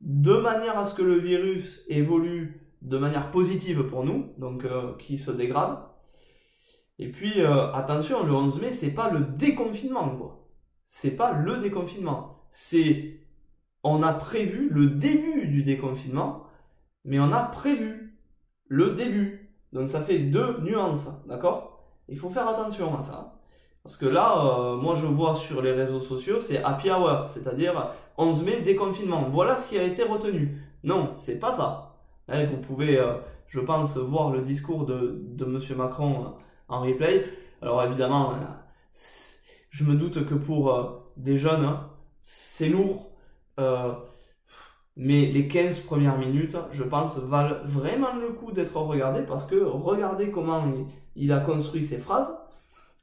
de manière à ce que le virus évolue de manière positive pour nous, donc euh, qui se dégrade. Et puis euh, attention, le 11 mai, c'est pas le déconfinement, quoi. C'est pas le déconfinement. C'est on a prévu le début du déconfinement, mais on a prévu le début. Donc ça fait deux nuances, d'accord? Il faut faire attention à ça. Parce que là, euh, moi je vois sur les réseaux sociaux, c'est happy hour, c'est-à-dire 11 mai déconfinement. Voilà ce qui a été retenu. Non, c'est pas ça. Vous pouvez, euh, je pense, voir le discours de, de M. Macron euh, en replay. Alors évidemment, je me doute que pour des jeunes, hein, c'est lourd. mais les 15 premières minutes, je pense, valent vraiment le coup d'être regardées parce que regardez comment il a construit ses phrases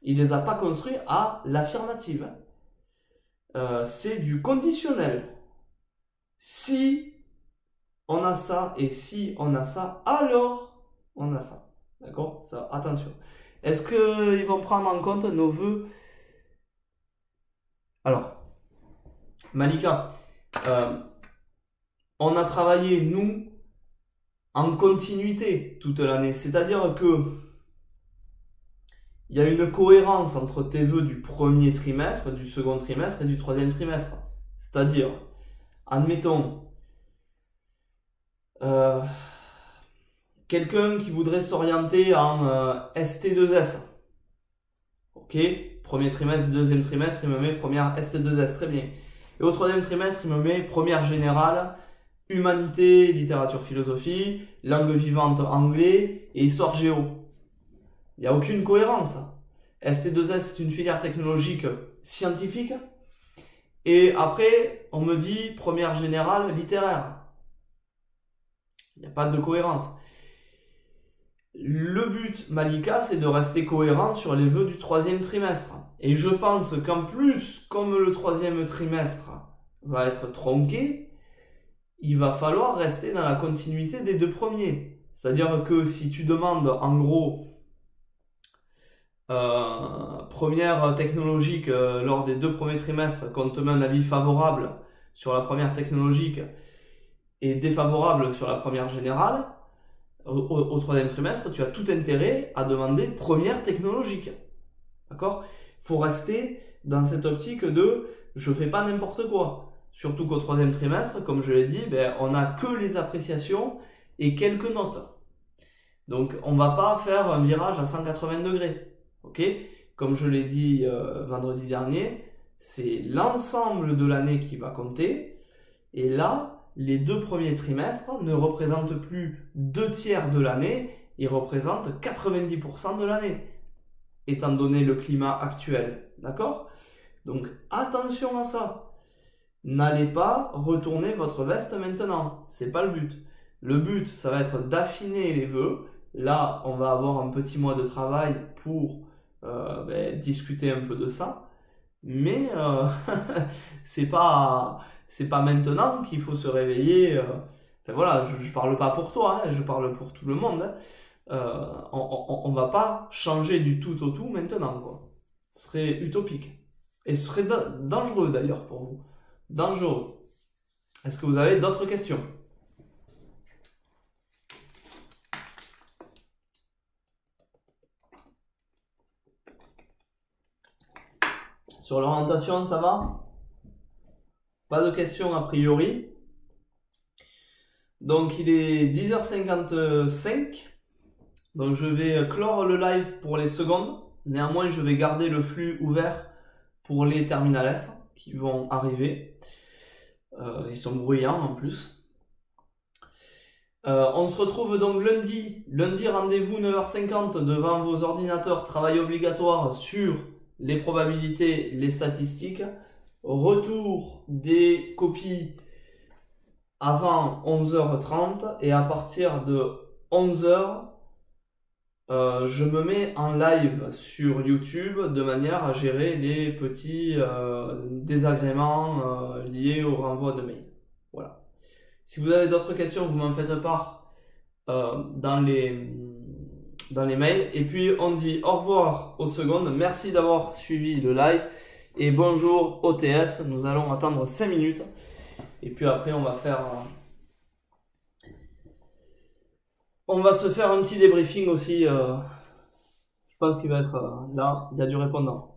il les a pas construits à l'affirmative. Euh, c'est du conditionnel. Si on a ça et si on a ça, alors on a ça. D'accord? Ça, attention. Est-ce qu'ils vont prendre en compte nos voeux Alors, Malika, euh, on a travaillé, nous, en continuité toute l'année. C'est-à-dire que il y a une cohérence entre tes vœux du premier trimestre, du second trimestre et du troisième trimestre. C'est-à-dire, admettons, euh, quelqu'un qui voudrait s'orienter en euh, ST2S. Ok, premier trimestre, deuxième trimestre, il me met première ST2S, très bien. Et au troisième trimestre, il me met première générale, humanité, littérature, philosophie, langue vivante, anglais et histoire géo. Il n'y a aucune cohérence. ST2S, c'est une filière technologique scientifique. Et après, on me dit première générale littéraire. Il n'y a pas de cohérence. Le but, Malika, c'est de rester cohérent sur les vœux du troisième trimestre. Et je pense qu'en plus, comme le troisième trimestre va être tronqué, il va falloir rester dans la continuité des deux premiers. C'est-à-dire que si tu demandes en gros euh, première technologique euh, lors des deux premiers trimestres, qu'on te met un avis favorable sur la première technologique et défavorable sur la première générale, au, troisième trimestre, tu as tout intérêt à demander première technologique. D'accord? Faut rester dans cette optique de je fais pas n'importe quoi. Surtout qu'au troisième trimestre, comme je l'ai dit, ben, on n'a que les appréciations et quelques notes. Donc on va pas faire un virage à 180 degrés. Ok? Comme je l'ai dit euh, vendredi dernier, c'est l'ensemble de l'année qui va compter. Et là, les deux premiers trimestres ne représentent plus deux tiers de l'année, ils représentent 90% de l'année, étant donné le climat actuel. D'accord? Donc attention à ça. N'allez pas retourner votre veste maintenant. C'est pas le but. Le but, ça va être d'affiner les vœux. Là, on va avoir un petit mois de travail pour ben, discuter un peu de ça. Mais euh, c'est pas c'est pas maintenant qu'il faut se réveiller. Euh. Voilà, je, je parle pas pour toi, hein, je parle pour tout le monde. Hein. on, on, va pas changer du tout au tout maintenant, quoi. Ce serait utopique. Et ce serait dangereux d'ailleurs pour vous. Dangereux. Est-ce que vous avez d'autres questions? Sur l'orientation, ça va? Pas de questions a priori. Donc il est 10h55. Donc je vais clore le live pour les secondes. Néanmoins, je vais garder le flux ouvert pour les terminales qui vont arriver. Euh, ils sont bruyants en plus. Euh, on se retrouve donc lundi. Lundi, rendez-vous 9h50 devant vos ordinateurs. Travail obligatoire sur les probabilités, les statistiques, retour des copies avant 11h30 et à partir de 11h, euh, je me mets en live sur YouTube de manière à gérer les petits euh, désagréments euh, liés au renvoi de mail. Voilà. Si vous avez d'autres questions, vous m'en faites part dans les dans les mails. Et puis on dit au revoir aux secondes. Merci d'avoir suivi le live. Et bonjour OTS. Nous allons attendre 5 minutes. Et puis après, on va faire. On va se faire un petit débriefing aussi. euh, Je pense qu'il va être euh, là. Il y a du répondant.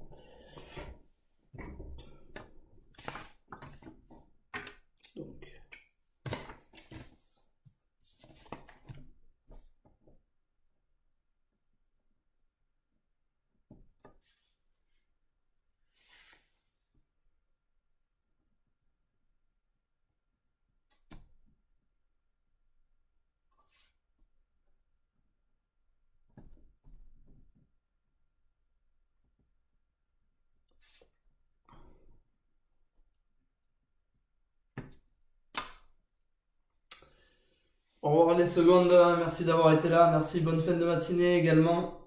Revoir les secondes, merci d'avoir été là, merci, bonne fin de matinée également.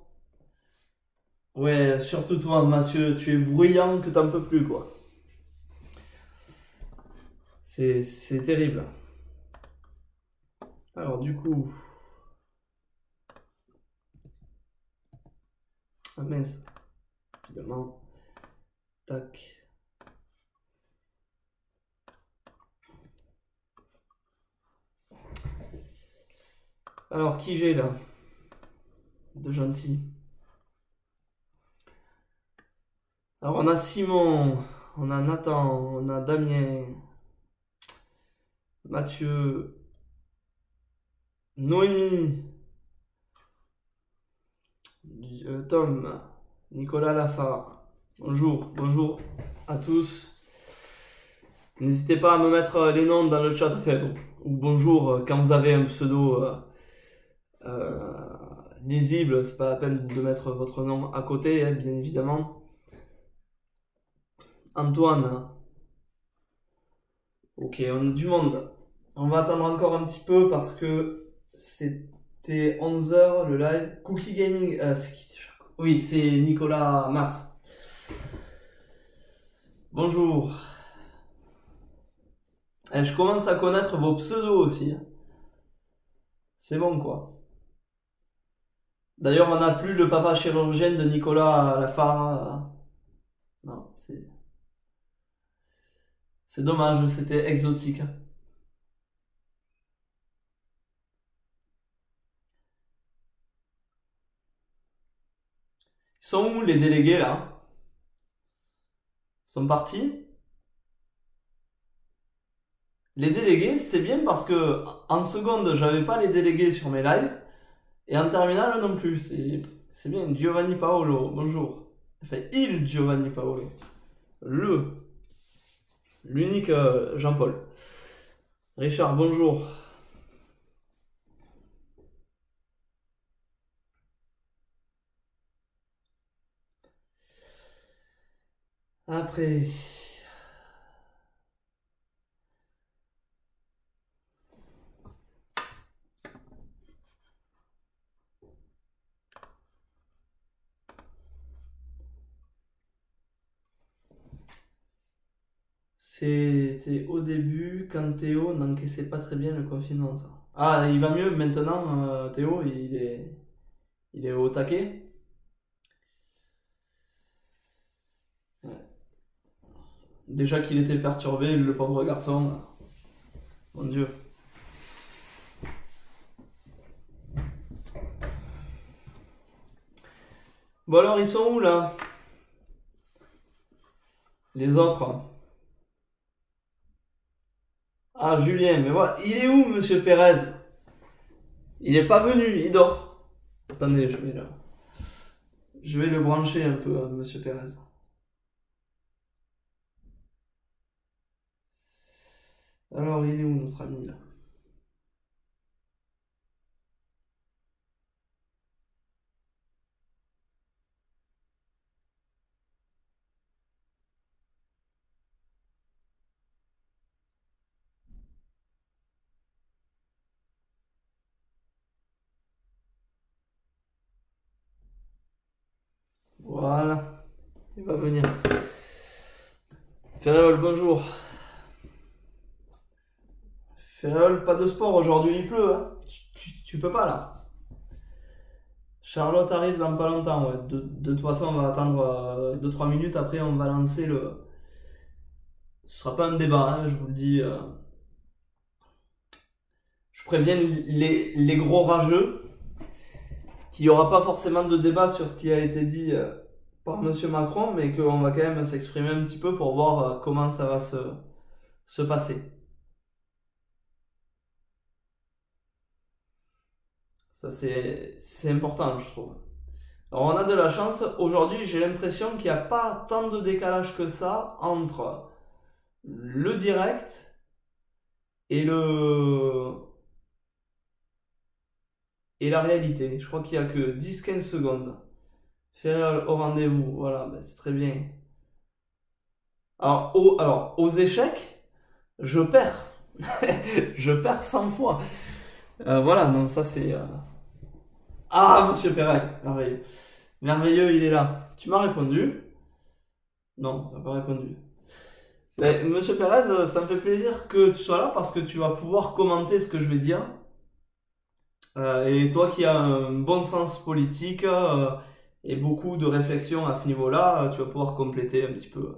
Ouais, surtout toi Mathieu, tu es bruyant que t'en peux plus quoi. C'est c'est terrible. Alors du coup... Ah mince, évidemment. Tac. Alors, qui j'ai là De gentil? Alors, on a Simon, on a Nathan, on a Damien, Mathieu, Noémie, euh, Tom, Nicolas Lafare. Bonjour, bonjour à tous. N'hésitez pas à me mettre les noms dans le chat, enfin, ou bonjour euh, quand vous avez un pseudo euh, lisible, c'est pas la peine de mettre votre nom à côté, hein, bien évidemment. Antoine. Ok, on a du monde. On va attendre encore un petit peu parce que c'était 11h le live. Cookie Gaming, euh, Oui, c'est Nicolas Mas. Bonjour. Eh, je commence à connaître vos pseudos aussi. C'est bon quoi. D'ailleurs, on n'a plus le papa chirurgien de Nicolas Lafare. Non, c'est. C'est dommage, c'était exotique. Ils sont où les délégués là? Ils sont partis? Les délégués, c'est bien parce que en seconde, j'avais pas les délégués sur mes lives. Et en terminale non plus, c'est bien. Giovanni Paolo, bonjour. Enfin, il Giovanni Paolo. Le. L'unique euh, Jean-Paul. Richard, bonjour. Après. C'était au début quand Théo n'encaissait pas très bien le confinement, ça. Ah, il va mieux maintenant, euh, Théo, il est, il est au taquet? Déjà qu'il était perturbé, le pauvre garçon. Mon Dieu. Bon alors, ils sont où là? Les autres Ah, Julien, mais voilà. Il est où, monsieur Pérez? Il est pas venu, il dort. Attendez, je vais le... Je vais le brancher un peu, hein, monsieur Pérez. Alors, il est où notre ami là Voilà. Il va venir. Ferréol, bonjour. Ferréol, pas de sport aujourd'hui, il pleut. Hein tu, peux pas là. Charlotte arrive dans pas longtemps. Ouais. De, de toute façon, on va attendre 2-3 minutes. Après, on va lancer le. Ce sera pas un débat, hein, je vous le dis. euh, préviens les, les gros rageux qu'il n'y aura pas forcément de débat sur ce qui a été dit euh, par Monsieur Macron, mais qu'on va quand même s'exprimer un petit peu pour voir euh, comment ça va se, se passer. Ça, c'est important, je trouve. Alors, on a de la chance. Aujourd'hui, j'ai l'impression qu'il n'y a pas tant de décalage que ça entre le direct et le et la réalité. Je crois qu'il n'y a que 10-15 secondes. Faire au rendez-vous, voilà, ben, c'est très bien. Alors, aux échecs, je perds. je perds 100 fois. Euh, voilà, donc ça c'est... Euh, ah, monsieur Perez, merveilleux. Merveilleux, il est là. Tu m'as répondu Non, tu n'as pas répondu. Mais, monsieur Perez, euh, ça me fait plaisir que tu sois là parce que tu vas pouvoir commenter ce que je vais dire. et toi qui as un bon sens politique beaucoup de réflexion à ce niveau-là, tu vas pouvoir compléter un petit peu.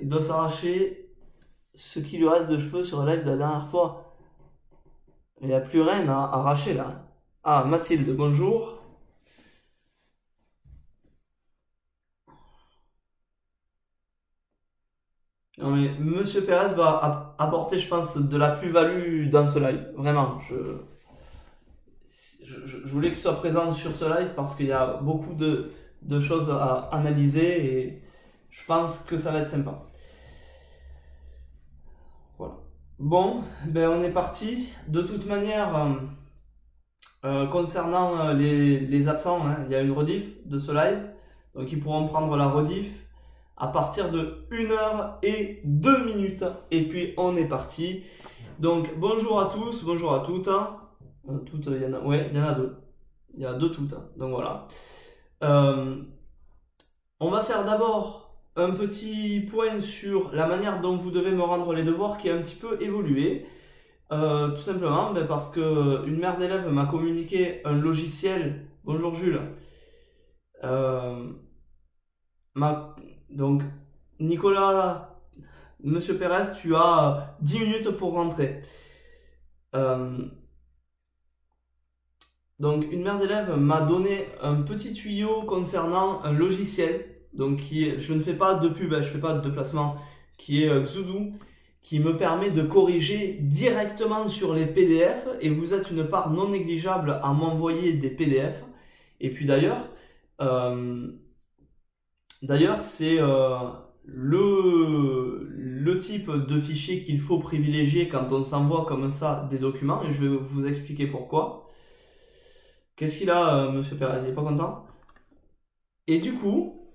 il doit s'arracher ce qui lui reste de cheveux sur la live de la dernière fois. Il n'y a plus rien à arracher là. Ah, Mathilde, bonjour. Non mais Monsieur Pérez va apporter, je pense, de la plus-value dans ce live. Vraiment, je, je, voulais qu'il soit présent sur ce live parce qu'il y a beaucoup de, choses à analyser et je pense que ça va être sympa. Bon, ben on est parti. De toute manière, euh, euh, concernant euh, les, absents, hein, il y a une rediff de ce live. Donc ils pourront prendre la rediff à partir de 1 heure et 2 minutes. Et puis on est parti. Donc bonjour à tous, bonjour à toutes. Toutes, il y en a, ouais, il y en a deux. Il y a deux toutes. Donc voilà. on va faire d'abord un petit point sur la manière dont vous devez me rendre les devoirs qui a un petit peu évolué. Euh, tout simplement ben, parce que une mère d'élève m'a communiqué un logiciel. Bonjour Jules. Euh, donc Nicolas, Monsieur Pérez, tu as 10 minutes pour rentrer. Euh, donc une mère d'élève m'a donné un petit tuyau concernant un logiciel donc qui je ne fais pas de pub, hein, je ne fais pas de placement, qui est euh, Xudu, qui me permet de corriger directement sur les PDF et vous êtes une part non négligeable à m'envoyer des PDF. Et puis d'ailleurs, euh, c'est euh, le, le type de fichier qu'il faut privilégier quand on s'envoie comme ça des documents et je vais vous expliquer pourquoi. Qu'est-ce qu'il a, Monsieur Perez Il est pas content? Et du coup,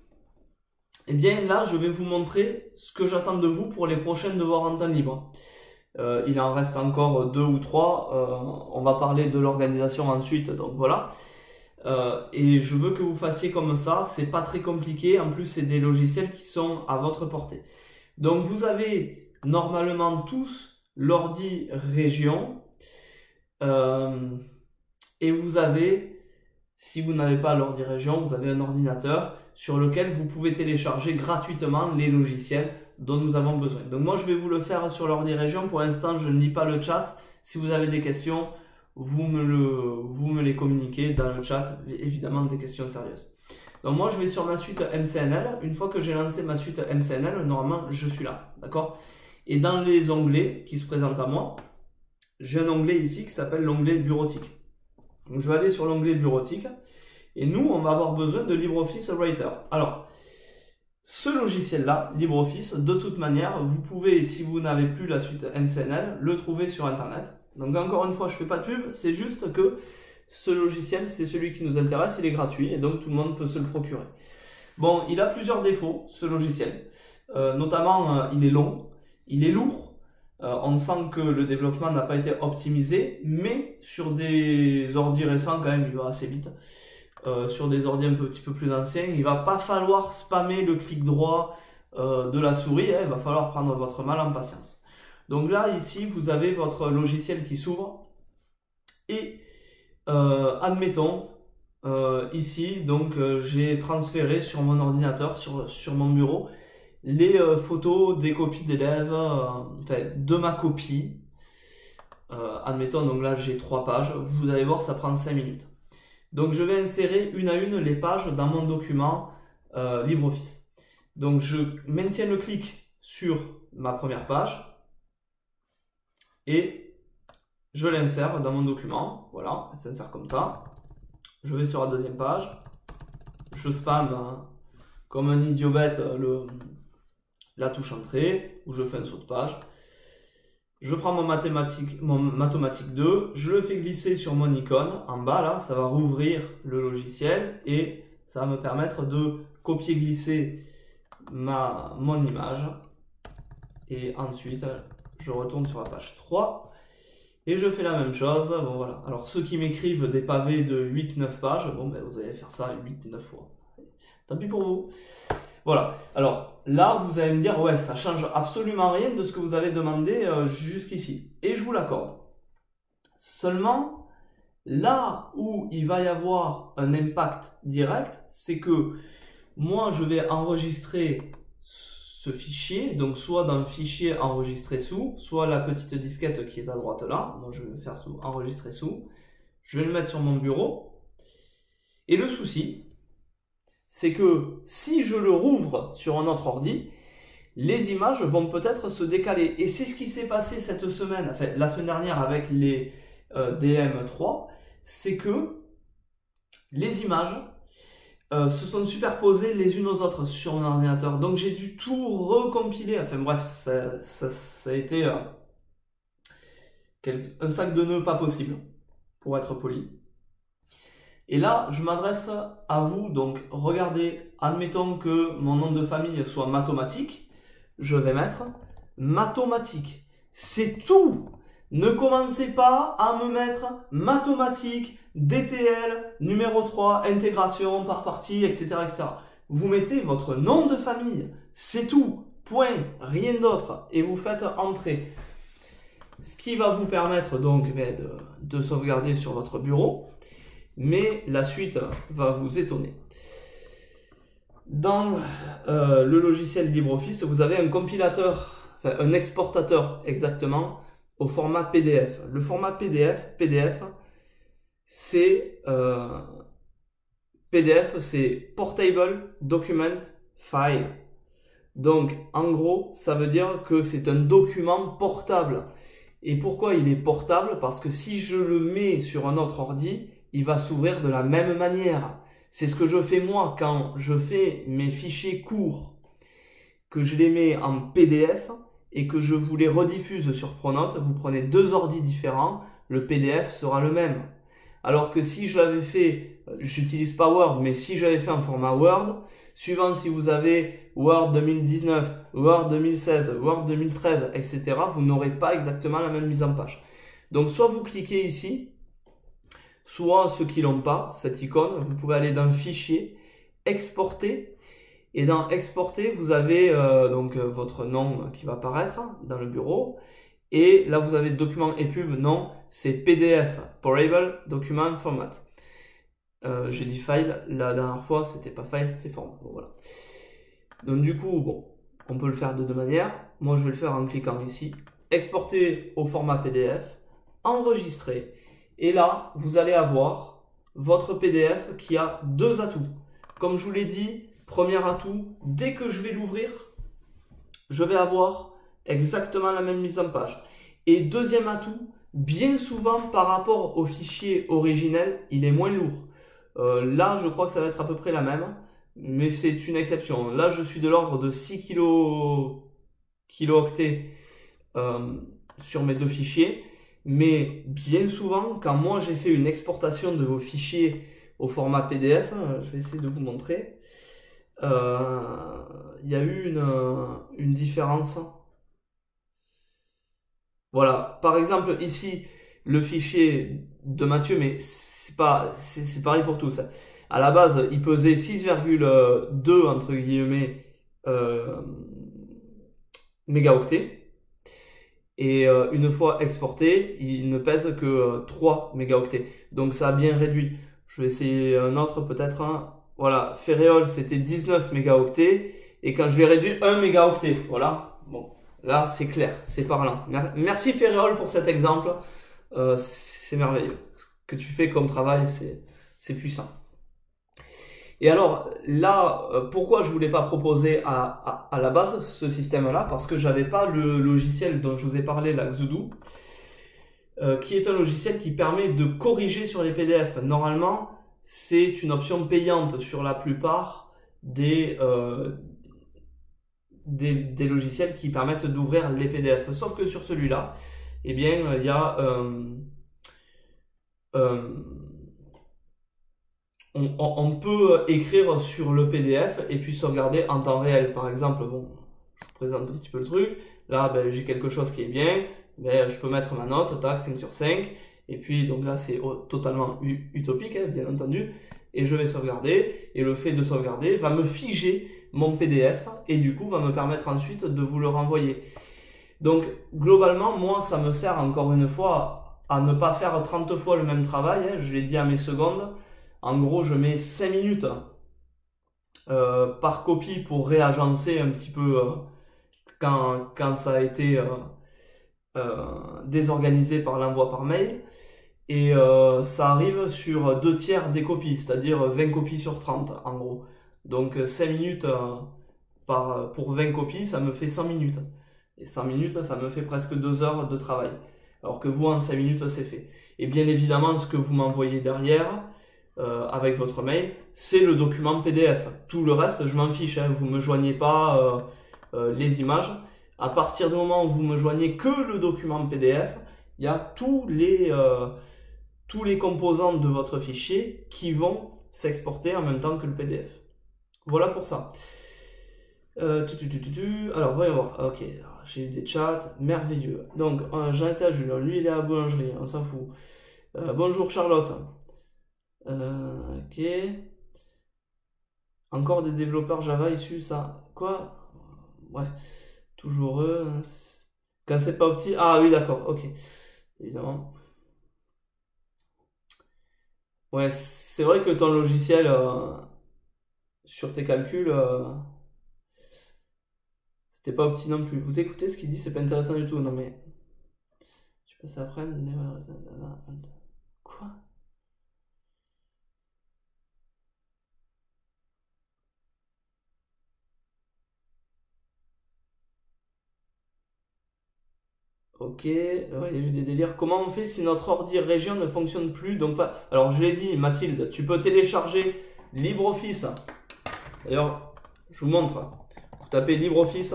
eh bien là, je vais vous montrer ce que j'attends de vous pour les prochaines devoirs en temps libre. Euh, il en reste encore deux ou trois. Euh, on va parler de l'organisation ensuite, donc voilà. Euh, et je veux que vous fassiez comme ça. C'est pas très compliqué. En plus, c'est des logiciels qui sont à votre portée. Donc vous avez normalement tous l'ordi région. Et vous avez, si vous n'avez pas l'ordi région, vous avez un ordinateur sur lequel vous pouvez télécharger gratuitement les logiciels dont nous avons besoin. Donc moi je vais vous le faire sur l'ordi région. Pour l'instant je ne lis pas le chat. Si vous avez des questions, vous me, les communiquez dans le chat. Évidemment des questions sérieuses. Donc moi je vais sur ma suite MCNL. Une fois que j'ai lancé ma suite MCNL, normalement je suis là. D'accord? Et dans les onglets qui se présentent à moi, j'ai un onglet ici qui s'appelle l'onglet bureautique. Donc je vais aller sur l'onglet bureautique. Et nous, on va avoir besoin de LibreOffice Writer. Alors, ce logiciel-là, LibreOffice, de toute manière, vous pouvez, si vous n'avez plus la suite MCNL, le trouver sur Internet. Donc encore une fois, je ne fais pas de pub, c'est juste que ce logiciel, c'est celui qui nous intéresse, il est gratuit, et donc tout le monde peut se le procurer. Bon, il a plusieurs défauts, ce logiciel. Euh, notamment, euh, il est long, il est lourd, euh, on sent que le développement n'a pas été optimisé, mais sur des ordi récents, quand même, il va assez vite. Euh, sur des ordi un petit peu plus anciens, il va pas falloir spammer le clic droit euh, de la souris, hein, il va falloir prendre votre mal en patience. Donc là, ici, vous avez votre logiciel qui s'ouvre et admettons, ici, donc j'ai transféré sur mon ordinateur, sur mon bureau, les photos des copies d'élèves, enfin, de ma copie. euh, admettons, donc là j'ai trois pages, vous allez voir, ça prend 5 minutes. Donc je vais insérer une à une les pages dans mon document euh, LibreOffice. Donc je maintiens le clic sur ma première page et je l'insère dans mon document. Voilà, elle s'insère comme ça. Je vais sur la deuxième page. Je spam hein, comme un idiot bête le, la touche entrée ou je fais un saut de page. Je prends mon mathématique, mon mathématique 2, je le fais glisser sur mon icône en bas là, ça va rouvrir le logiciel et ça va me permettre de copier-glisser ma, mon image. Et ensuite, je retourne sur la page 3 et je fais la même chose. Bon voilà. Alors ceux qui m'écrivent des pavés de 8-9 pages, bon ben vous allez faire ça 8-9 fois. Tant pis pour vous. Voilà. Alors là, vous allez me dire, ouais, ça change absolument rien de ce que vous avez demandé euh, jusqu'ici. Et je vous l'accorde. Seulement, là où il va y avoir un impact direct, c'est que moi, je vais enregistrer ce fichier, donc soit dans le fichier enregistrer sous, soit la petite disquette qui est à droite là. Moi, je vais faire sous enregistrer sous. Je vais le mettre sur mon bureau. Et le souci, c'est que si je le rouvre sur un autre ordi, les images vont peut-être se décaler. Et c'est ce qui s'est passé cette semaine, enfin la semaine dernière avec les euh, DM3, c'est que les images euh, se sont superposées les unes aux autres sur mon ordinateur. Donc j'ai dû tout recompiler. Enfin bref, ça, a été euh, un sac de nœuds pas possible, pour être poli. Et là, je m'adresse à vous, donc regardez, admettons que mon nom de famille soit mathématique, je vais mettre mathématique. C'est tout Ne commencez pas à me mettre mathématique, DTL, numéro 3, intégration par partie, etc., etc. Vous mettez votre nom de famille, c'est tout, point, rien d'autre, et vous faites entrer. Ce qui va vous permettre donc de, de sauvegarder sur votre bureau mais la suite va vous étonner. Dans euh, le logiciel LibreOffice, vous avez un compilateur, un exportateur exactement, au format PDF. Le format PDF, PDF, c'est euh, PDF, c'est Portable Document File. Donc, en gros, ça veut dire que c'est un document portable. Et pourquoi il est portable? Parce que si je le mets sur un autre ordi, il va s'ouvrir de la même manière. C'est ce que je fais moi quand je fais mes fichiers courts, que je les mets en PDF et que je vous les rediffuse sur Pronote. Vous prenez deux ordis différents, le PDF sera le même. Alors que si je l'avais fait, j'utilise pas Word, mais si j'avais fait en format Word, suivant si vous avez Word 2019, Word 2016, Word 2013, etc., vous n'aurez pas exactement la même mise en page. Donc soit vous cliquez ici, soit ceux qui l'ont pas, cette icône, vous pouvez aller dans Fichier, Exporter, et dans Exporter, vous avez euh, donc euh, votre nom qui va apparaître dans le bureau, et là vous avez document et pub, non, c'est PDF, Portable Document Format. Euh, j'ai dit file, la dernière fois c'était pas file, c'était format. voilà. Donc du coup, bon, on peut le faire de deux manières. Moi je vais le faire en cliquant ici, exporter au format PDF, enregistrer, et là, vous allez avoir votre PDF qui a deux atouts. Comme je vous l'ai dit, premier atout, dès que je vais l'ouvrir, je vais avoir exactement la même mise en page. Et deuxième atout, bien souvent par rapport au fichier originel, il est moins lourd. Euh, là, je crois que ça va être à peu près la même, mais c'est une exception. Là, je suis de l'ordre de 6 kilo, kilooctets euh, sur mes deux fichiers. Mais bien souvent, quand moi j'ai fait une exportation de vos fichiers au format PDF, euh, je vais essayer de vous montrer, euh, il y a eu une, une différence. Voilà, par exemple ici, le fichier de Mathieu, mais c'est pas, c'est pareil pour tous. À la base, il pesait 6,2 entre guillemets euh, mégaoctets. Et euh, une fois exporté, il ne pèse que 3 euh, mégaoctets. Donc ça a bien réduit. Je vais essayer un autre peut-être. Voilà, Ferréol c'était 19 mégaoctets. Et quand je l'ai réduit 1 mégaoctet, voilà. Bon, là c'est clair, c'est parlant. Merci Ferréol pour cet exemple. euh, c'est merveilleux. Ce que tu fais comme travail, c'est puissant. Et alors là, euh, pourquoi je voulais pas proposer à, à, la base ce système-là? Parce que j'avais pas le logiciel dont je vous ai parlé, la Xudu, euh, qui est un logiciel qui permet de corriger sur les PDF. Normalement, c'est une option payante sur la plupart des, euh, des, des, logiciels qui permettent d'ouvrir les PDF. Sauf que sur celui-là, eh bien, il y a on, peut écrire sur le PDF et puis sauvegarder en temps réel. Par exemple, bon, je vous présente un petit peu le truc. Là, ben, j'ai quelque chose qui est bien. Ben, je peux mettre ma note, tac, 5 sur 5. Et puis, donc là, c'est totalement utopique, hein, bien entendu. Et je vais sauvegarder. Et le fait de sauvegarder va me figer mon PDF et du coup va me permettre ensuite de vous le renvoyer. Donc, globalement, moi, ça me sert encore une fois à ne pas faire 30 fois le même travail. Hein. Je l'ai dit à mes secondes. En gros, je mets 5 minutes euh, par copie pour réagencer un petit peu euh, quand, ça a été euh, désorganisé par l'envoi par mail. Et ça arrive sur deux tiers des copies, c'est-à-dire 20 copies sur 30 en gros. Donc 5 minutes pour 20 copies, ça me fait 100 minutes. Et 100 minutes, ça me fait presque 2 heures de travail. Alors que vous, en 5 minutes, c'est fait. Et bien évidemment, ce que vous m'envoyez derrière, euh, avec votre mail, c'est le document PDF. Tout le reste, je m'en fiche. Hein. Vous me joignez pas euh, euh, les images. À partir du moment où vous me joignez que le document PDF, il y a tous les tous les composants de votre fichier qui vont s'exporter en même temps que le PDF. Voilà pour ça. Alors, voyons voir. Ok, j'ai eu des chats, merveilleux. Donc, à Julien, lui il est à la boulangerie, on s'en fout. bonjour Charlotte. Euh, ok. Encore des développeurs Java issus, ça. Quoi? Bref. Toujours eux. Hein. Quand c'est pas opti. Ah oui, d'accord, ok. Évidemment. Ouais, c'est vrai que ton logiciel euh, sur tes calculs, euh, c'était pas opti non plus. Vous écoutez ce qu'il dit, c'est pas intéressant du tout. Non mais. Je ça après. Quoi Ok, il y a eu des délires. Comment on fait si notre ordi région ne fonctionne plus Donc pas. Alors je l'ai dit, Mathilde, tu peux télécharger LibreOffice. D'ailleurs, je vous montre. Vous tapez LibreOffice.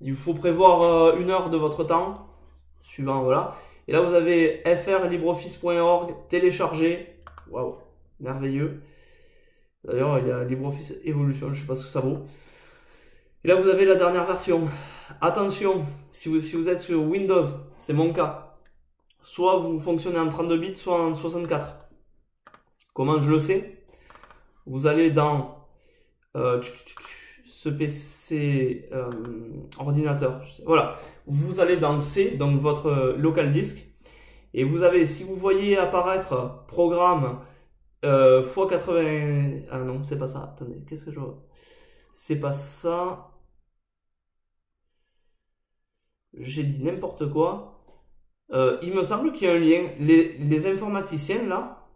Il faut prévoir euh, une heure de votre temps, suivant voilà. Et là vous avez frlibreoffice.org télécharger. Waouh, merveilleux. D'ailleurs, il y a LibreOffice Evolution, je sais pas ce que ça vaut. Et là vous avez la dernière version. Attention, si vous, êtes sur Windows, c'est mon cas, soit vous fonctionnez en 32 bits, soit en 64. Comment je le sais? Vous allez dans euh, ce PC euh, ordinateur, voilà, vous allez dans C, donc votre local disk, et vous avez, si vous voyez apparaître programme euh, x80, ah non, c'est pas ça, attendez, qu'est-ce que je vois? C'est pas ça, j'ai dit n'importe quoi. Euh, il me semble qu'il y a un lien. Les, informaticiens, là,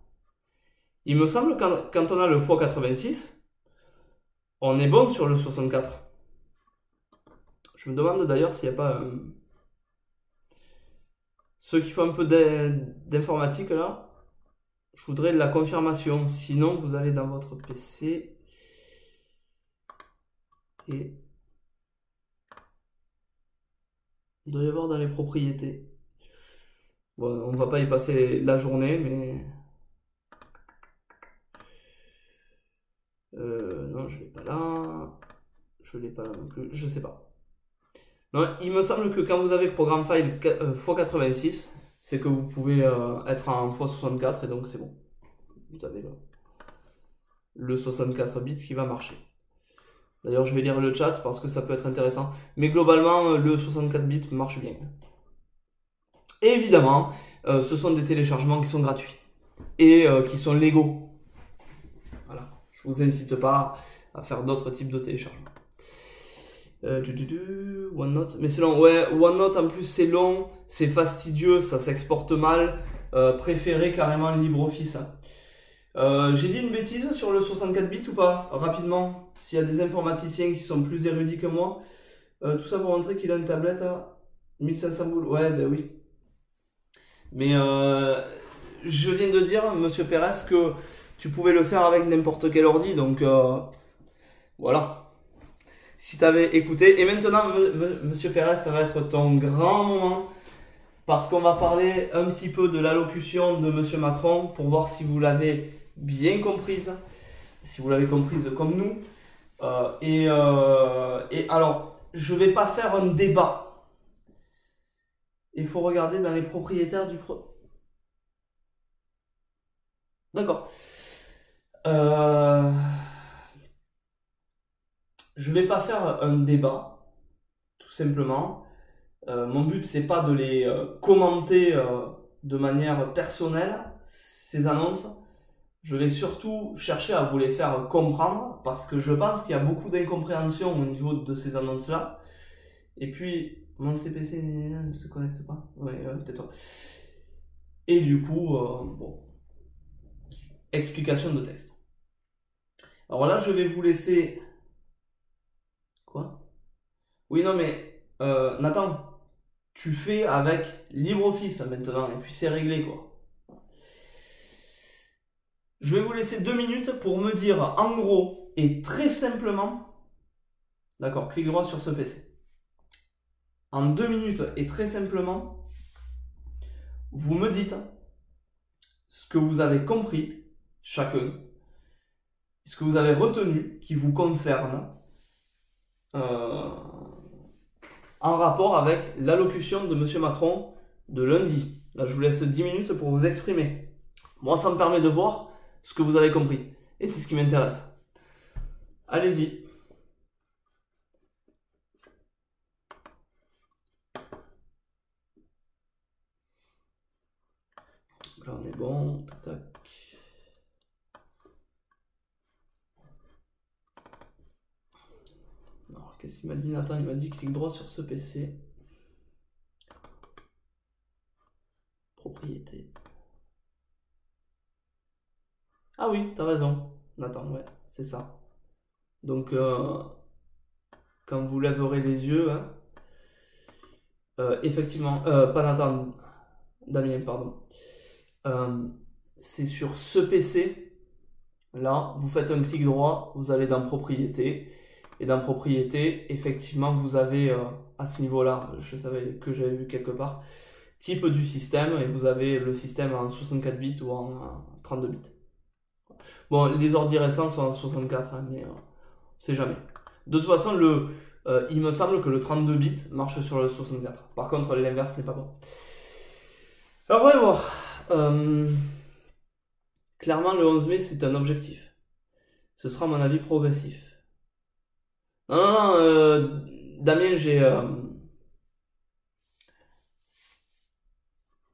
il me semble quand, quand on a le x86, on est bon sur le 64. Je me demande d'ailleurs s'il n'y a pas... Ceux qui font un peu d'informatique, là, je voudrais de la confirmation. Sinon, vous allez dans votre PC et Il doit y avoir dans les propriétés. Bon, on va pas y passer la journée, mais. Euh, non, je l'ai pas là. Je l'ai pas là non plus. Sais pas. Non, il me semble que quand vous avez programme file x86, euh, c'est que vous pouvez euh, être en x64 et donc c'est bon. Vous avez le 64 bits qui va marcher. D'ailleurs, je vais lire le chat parce que ça peut être intéressant. Mais globalement, euh, le 64 bits marche bien. Évidemment, euh, ce sont des téléchargements qui sont gratuits et euh, qui sont légaux. Voilà. Je vous incite pas à faire d'autres types de téléchargements. OneNote. Mais c'est long. Ouais, OneNote en plus c'est long, c'est fastidieux, ça s'exporte mal. Préférez carrément LibreOffice. Euh, J'ai dit une bêtise sur le 64 bits ou pas? Rapidement, s'il y a des informaticiens qui sont plus érudits que moi. Euh, tout ça pour montrer qu'il a une tablette à 1500 boules. Ouais, ben oui. Mais euh, je viens de dire, monsieur Pérez, que tu pouvais le faire avec n'importe quel ordi, donc euh, voilà. Si tu avais écouté. Et maintenant, monsieur Pérez, ça va être ton grand moment. Parce qu'on va parler un petit peu de l'allocution de monsieur Macron pour voir si vous l'avez bien comprise. Si vous l'avez comprise comme nous. Euh, et, euh, et alors, je vais pas faire un débat. Il faut regarder dans les propriétaires du pro. D'accord. Euh, Je vais pas faire un débat, tout simplement. Mon but c'est pas de les commenter de manière personnelle ces annonces. Je vais surtout chercher à vous les faire comprendre parce que je pense qu'il y a beaucoup d'incompréhension au niveau de ces annonces-là. Et puis, mon CPC ne se connecte pas. Ouais, ouais, peut-être. Et du coup, euh, bon. Explication de texte. Alors là, je vais vous laisser. Quoi? Oui, non, mais euh, Nathan, tu fais avec LibreOffice maintenant, et puis c'est réglé, quoi. Je vais vous laisser deux minutes pour me dire en gros et très simplement. D'accord, clic droit sur ce PC. En deux minutes et très simplement, vous me dites ce que vous avez compris, chacun, ce que vous avez retenu qui vous concerne euh, en rapport avec l'allocution de M. Macron de lundi. Là, je vous laisse 10 minutes pour vous exprimer. Moi, ça me permet de voir ce que vous avez compris. Et c'est ce qui m'intéresse. Allez-y. Là, on est bon. Tac. Alors, qu'est-ce qu'il m'a dit, Nathan? Il m'a dit clic droit sur ce PC. Propriété. Ah oui, t'as raison, Nathan, ouais, c'est ça. Donc, euh, quand vous lèverez les yeux, hein, euh, effectivement, euh, pas Nathan, Damien, pardon. C'est sur ce PC, là, vous faites un clic droit, vous allez dans Propriété, et dans Propriété, effectivement, vous avez à ce niveau-là, je savais que j'avais vu quelque part, type du système, et vous avez le système en 64 bits ou en euh, 32 bits. Bon, les ordi récents sont en 64, hein, mais euh, c'est jamais. De toute façon, le, euh, il me semble que le 32 bits marche sur le 64. Par contre, l'inverse n'est pas bon. Alors, voyons voir. Euh, clairement, le 11 mai, c'est un objectif. Ce sera, à mon avis, progressif. Non, non, non, euh, Damien, j'ai. euh,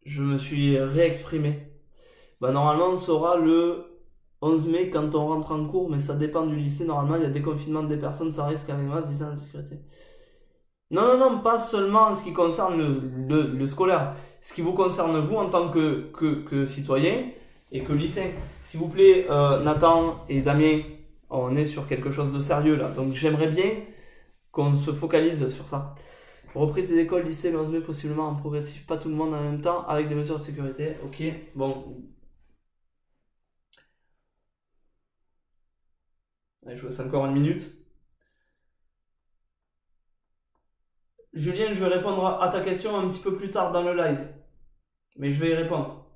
je me suis réexprimé. Bah, normalement, on saura le 11 mai quand on rentre en cours, mais ça dépend du lycée. Normalement, il y a déconfinement des personnes sans risque masse, licence de sécurité. Non, non, non, pas seulement en ce qui concerne le, le, le scolaire. Ce qui vous concerne vous en tant que, que, que citoyen et que lycéen. S'il vous plaît, euh, Nathan et Damien, on est sur quelque chose de sérieux là. Donc j'aimerais bien qu'on se focalise sur ça. Reprise des écoles, lycées, le 11 mai, possiblement en progressif, pas tout le monde en même temps, avec des mesures de sécurité. Ok, bon, Je vous laisse encore une minute. Julien, je vais répondre à ta question un petit peu plus tard dans le live. Mais je vais y répondre.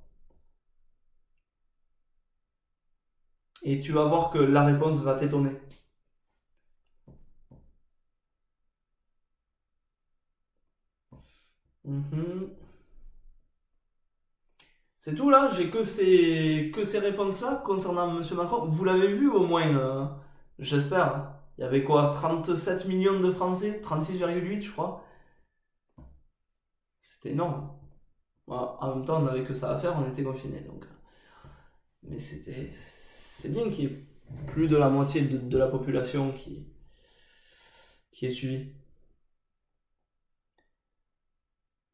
Et tu vas voir que la réponse va t'étonner. Mhm. C'est tout là, j'ai que ces, que ces réponses-là concernant Monsieur Macron. Vous l'avez vu au moins, euh, J'espère. Hein. Il y avait quoi 37 millions de Français? 36,8 je crois. C'était énorme. En même temps, on n'avait que ça à faire, on était confinés. Donc. Euh. Mais c'était. C'est bien qu'il y ait plus de la moitié de, la population qui, qui est suivie.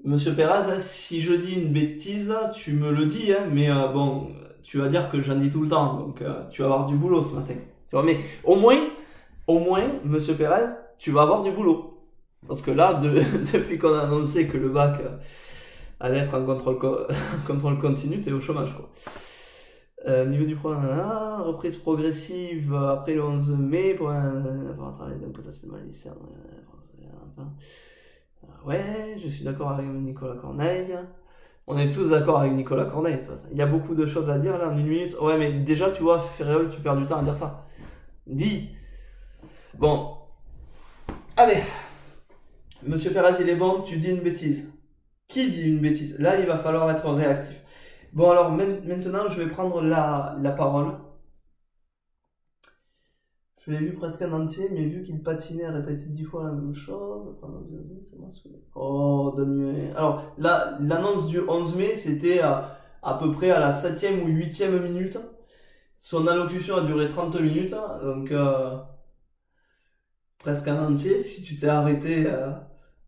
Monsieur Perez, si je dis une bêtise, tu me le dis, hein, mais euh, bon, tu vas dire que j'en dis tout le temps, donc euh, tu vas avoir du boulot ce matin. Tu mais au moins, au moins, Monsieur Perez, tu vas avoir du boulot. Parce que là, depuis qu'on a annoncé que le bac euh, allait être en contrôle, continu, t'es au chômage, quoi. niveau du programme, reprise progressive après le 11 mai pour un, un travail ouais, je suis d'accord avec Nicolas Corneille. On est tous d'accord avec Nicolas Corneille. Il y a beaucoup de choses à dire là en une minute. Ouais, mais déjà, tu vois, Ferréol, tu perds du temps à dire ça. Dis. Bon. Allez. Monsieur Perez, il est bon, tu dis une bêtise. Qui dit une bêtise? Là, il va falloir être réactif. Bon, alors maintenant, je vais prendre la, la parole je l'ai vu presque en entier, mais vu qu'il patinait à répéter dix fois la même chose, ça m'a Oh, de mieux. Alors, là, l'annonce du 11 mai, c'était à, à peu près à la 7 ou 8 minute. Son allocution a duré 30 minutes, donc euh, presque en entier. Si tu t'es arrêté euh,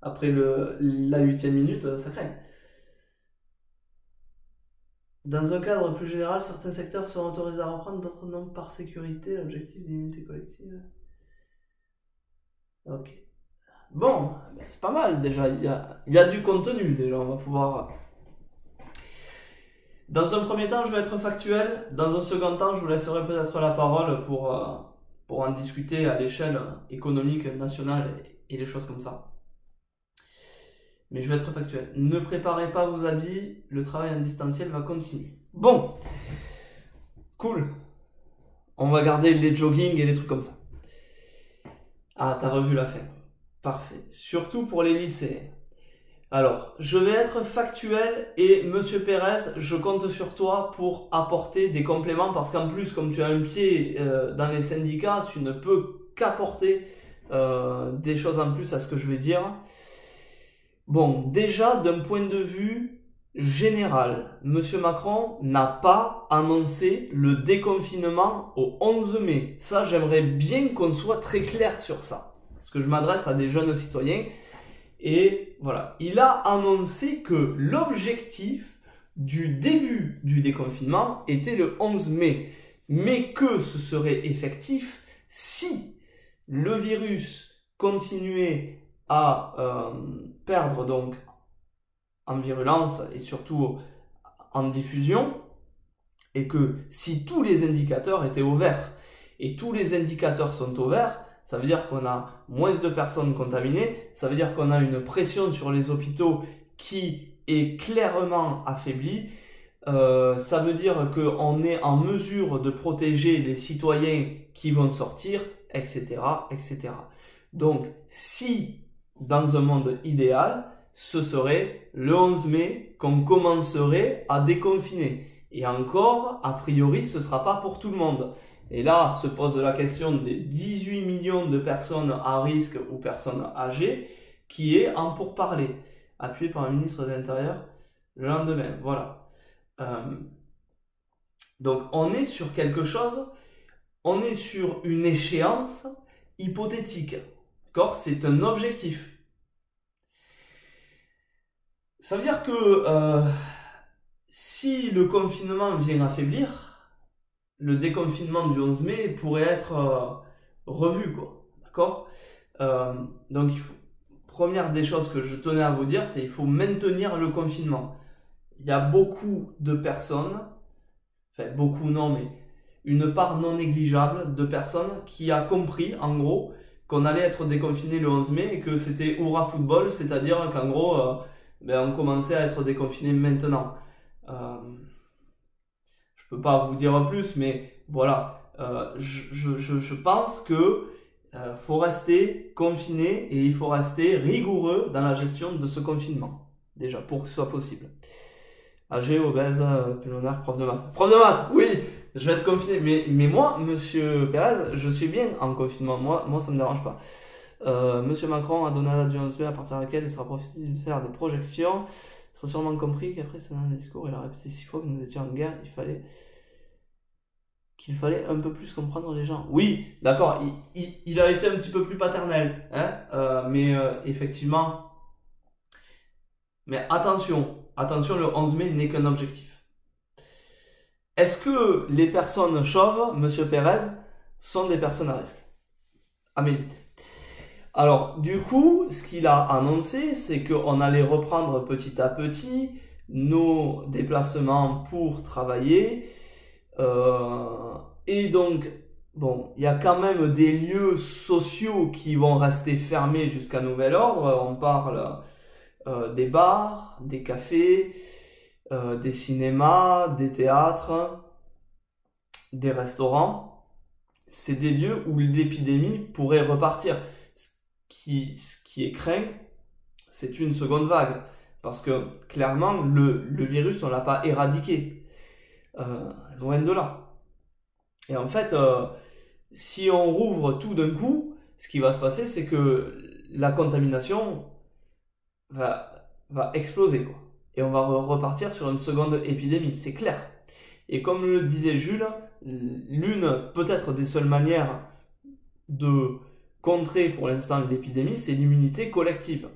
après le, la 8 minute, ça craint. Dans un cadre plus général, certains secteurs seront autorisés à reprendre, d'autres non par sécurité, l'objectif d'unité collective. Ok. Bon, c'est pas mal déjà, il y a, y a du contenu déjà, on va pouvoir... Dans un premier temps, je vais être factuel. Dans un second temps, je vous laisserai peut-être la parole pour, euh, pour en discuter à l'échelle économique nationale et les choses comme ça. Mais je vais être factuel. Ne préparez pas vos habits, le travail en distanciel va continuer. Bon, cool. On va garder les jogging et les trucs comme ça. Ah, t'as revu la fin. Parfait. Surtout pour les lycéens. Alors, je vais être factuel et Monsieur Pérez, je compte sur toi pour apporter des compléments parce qu'en plus, comme tu as un pied euh, dans les syndicats, tu ne peux qu'apporter euh, des choses en plus à ce que je vais dire. Bon, déjà, d'un point de vue général, M. Macron n'a pas annoncé le déconfinement au 11 mai. Ça, j'aimerais bien qu'on soit très clair sur ça. Parce que je m'adresse à des jeunes citoyens. Et voilà, il a annoncé que l'objectif du début du déconfinement était le 11 mai. Mais que ce serait effectif si le virus continuait à euh, perdre donc en virulence et surtout en diffusion, et que si tous les indicateurs étaient au vert, et tous les indicateurs sont au vert, ça veut dire qu'on a moins de personnes contaminées, ça veut dire qu'on a une pression sur les hôpitaux qui est clairement affaiblie, euh, ça veut dire qu'on est en mesure de protéger les citoyens qui vont sortir, etc., etc. Donc, si dans un monde idéal, ce serait le 11 mai qu'on commencerait à déconfiner. Et encore, a priori, ce ne sera pas pour tout le monde. Et là se pose la question des 18 millions de personnes à risque ou personnes âgées qui est en pourparler, appuyé par le ministre de l'Intérieur le lendemain. Voilà. Euh, donc on est sur quelque chose, on est sur une échéance hypothétique. D'accord? C'est un objectif. Ça veut dire que euh, si le confinement vient affaiblir, le déconfinement du 11 mai pourrait être euh, revu, quoi. D'accord? Euh, Donc, première des choses que je tenais à vous dire, c'est qu'il faut maintenir le confinement. Il y a beaucoup de personnes, enfin beaucoup non, mais une part non négligeable de personnes qui a compris, en gros, qu'on allait être déconfiné le 11 mai et que c'était Oura Football, c'est-à-dire qu'en gros ben, on commençait à être déconfinés maintenant. Euh, je peux pas vous dire plus, mais voilà, euh, je, pense que euh, faut rester confiné et il faut rester rigoureux dans la gestion de ce confinement, déjà, pour que ce soit possible. Âgé, obèse, pulmonaire, prof de maths. Prof de maths, oui, je vais être confiné. Mais, mais moi, monsieur Pérez, je suis bien en confinement. Moi, moi ça me dérange pas. Euh, Monsieur Macron a donné 11 mai à partir de laquelle il sera profité de faire des projections. Ils ont sûrement compris qu'après un discours, il a répété six fois que nous étions en guerre, il fallait qu'il fallait un peu plus comprendre les gens. Oui, d'accord, il, il, a été un petit peu plus paternel, hein, euh, mais euh, effectivement, Mais attention, attention, le 11 mai n'est qu'un objectif. Est-ce que les personnes chauves, Monsieur Pérez, sont des personnes à risque? À méditer. Alors, du coup, ce qu'il a annoncé, c'est qu'on allait reprendre petit à petit nos déplacements pour travailler. Euh, et donc, bon, il y a quand même des lieux sociaux qui vont rester fermés jusqu'à nouvel ordre. On parle euh, des bars, des cafés, euh, des cinémas, des théâtres, des restaurants. C'est des lieux où l'épidémie pourrait repartir. Qui, ce qui est craint, c'est une seconde vague. Parce que clairement, le, virus, on l'a pas éradiqué. Euh, loin de là. Et en fait, euh, si on rouvre tout d'un coup, ce qui va se passer, c'est que la contamination va, va exploser. Quoi. Et on va repartir sur une seconde épidémie, c'est clair. Et comme le disait Jules, l'une peut-être des seules manières de contrer pour l'instant l'épidémie, c'est l'immunité collective.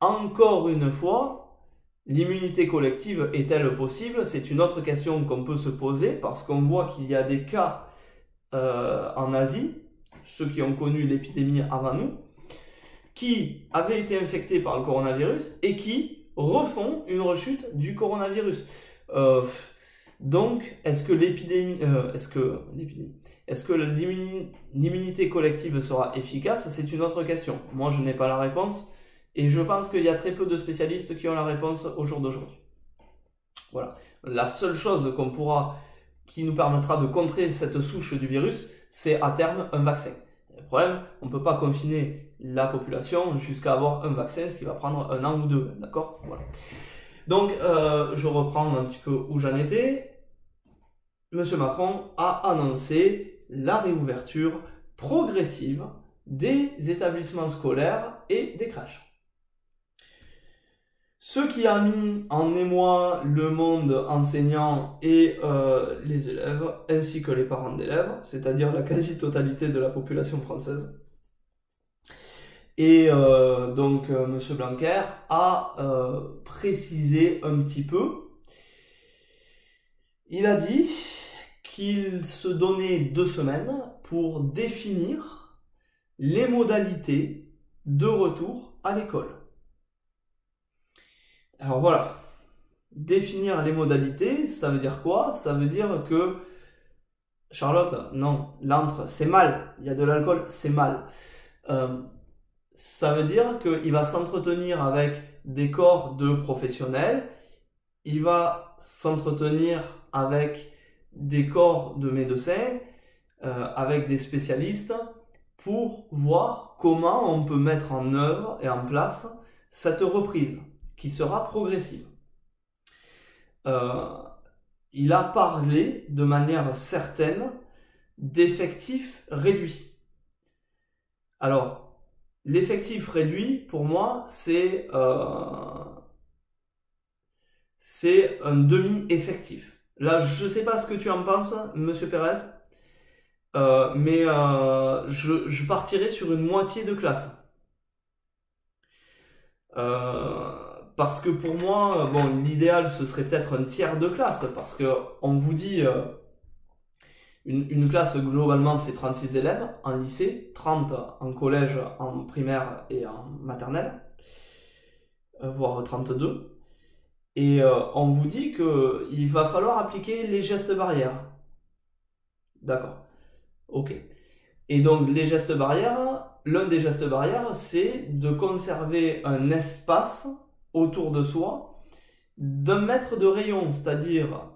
Encore une fois, l'immunité collective est-elle possible? C'est une autre question qu'on peut se poser parce qu'on voit qu'il y a des cas euh, en Asie, ceux qui ont connu l'épidémie avant nous, qui avaient été infectés par le coronavirus et qui refont une rechute du coronavirus. Euh, donc, est-ce que l'épidémie, euh, est-ce que l'épidémie, est-ce que l'immunité collective sera efficace? C'est une autre question. Moi, je n'ai pas la réponse. Et je pense qu'il y a très peu de spécialistes qui ont la réponse au jour d'aujourd'hui. Voilà. La seule chose qu'on pourra, qui nous permettra de contrer cette souche du virus, c'est à terme un vaccin. Le problème, on ne peut pas confiner la population jusqu'à avoir un vaccin, ce qui va prendre un an ou deux. D'accord? Voilà. Donc, euh, je reprends un petit peu où j'en étais. Monsieur Macron a annoncé la réouverture progressive des établissements scolaires et des crèches. Ce qui a mis en émoi le monde enseignant et euh, les élèves, ainsi que les parents d'élèves, c'est-à-dire la quasi-totalité de la population française. Et euh, donc, euh, M. Blanquer a précisé un petit peu. Il a dit se donnait deux semaines pour définir les modalités de retour à l'école. Alors voilà, définir les modalités, ça veut dire quoi? Ça veut dire que Charlotte, non, l'antre, c'est mal. Il y a de l'alcool, c'est mal. Euh, ça veut dire qu'il va s'entretenir avec des corps de professionnels, il va s'entretenir avec des corps de médecins, euh, avec des spécialistes, pour voir comment on peut mettre en œuvre et en place cette reprise qui sera progressive. Euh, il a parlé de manière certaine d'effectifs réduits. Alors, l'effectif réduit, pour moi, c'est euh, c'est un demi-effectif. Là, je ne sais pas ce que tu en penses, Monsieur Pérez, euh, mais je, je, partirai sur une moitié de classe. Euh, parce que pour moi, bon, l'idéal ce serait peut-être un tiers de classe, parce que on vous dit euh, une, classe globalement c'est 36 élèves en lycée, 30 en collège, en primaire et en maternelle, euh, voire 32. Et euh, on vous dit que il va falloir appliquer les gestes barrières. D'accord. Ok. Et donc les gestes barrières, l'un des gestes barrières, c'est de conserver un espace autour de soi d'un mètre de rayon, c'est-à-dire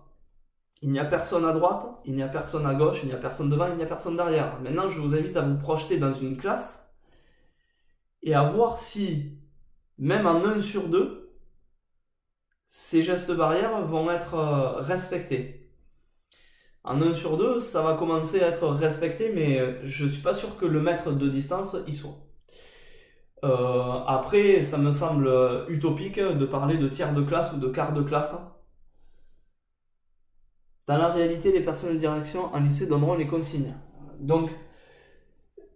il n'y a personne à droite, il n'y a personne à gauche, il n'y a personne devant, il n'y a personne derrière. Maintenant, je vous invite à vous projeter dans une classe et à voir si, même en un sur deux, ces gestes barrières vont être euh, respectés. En un sur deux, ça va commencer à être respecté, mais je ne suis pas sûr que le mètre de distance y soit. Euh, après, ça me semble utopique de parler de tiers de classe ou de quart de classe. Dans la réalité, les personnes de direction en lycée donneront les consignes. Donc,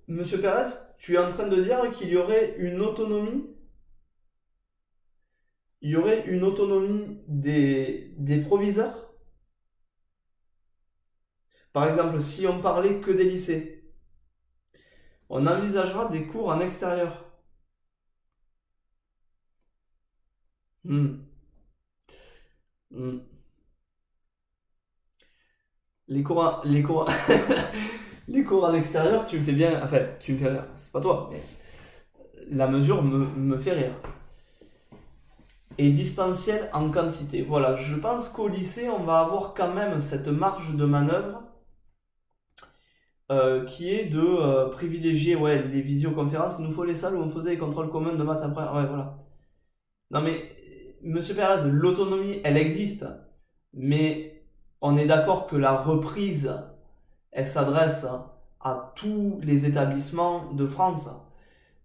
Monsieur Pérez, tu es en train de dire qu'il y aurait une autonomie il y aurait une autonomie des, proviseurs? Par exemple, si on parlait que des lycées, on envisagera des cours en extérieur. Hmm. Hmm. Les cours en extérieur, tu me fais bien, enfin, tu me fais rire, c'est pas toi, mais la mesure me, me fait rire. Et distanciel en quantité. Voilà, je pense qu'au lycée, on va avoir quand même cette marge de manœuvre euh, qui est de euh, privilégier ouais, les visioconférences. Il nous faut les salles où on faisait les contrôles communs de maths après. Ouais, voilà. Non mais, Monsieur Perez, l'autonomie, elle existe. Mais on est d'accord que la reprise, elle s'adresse à tous les établissements de France.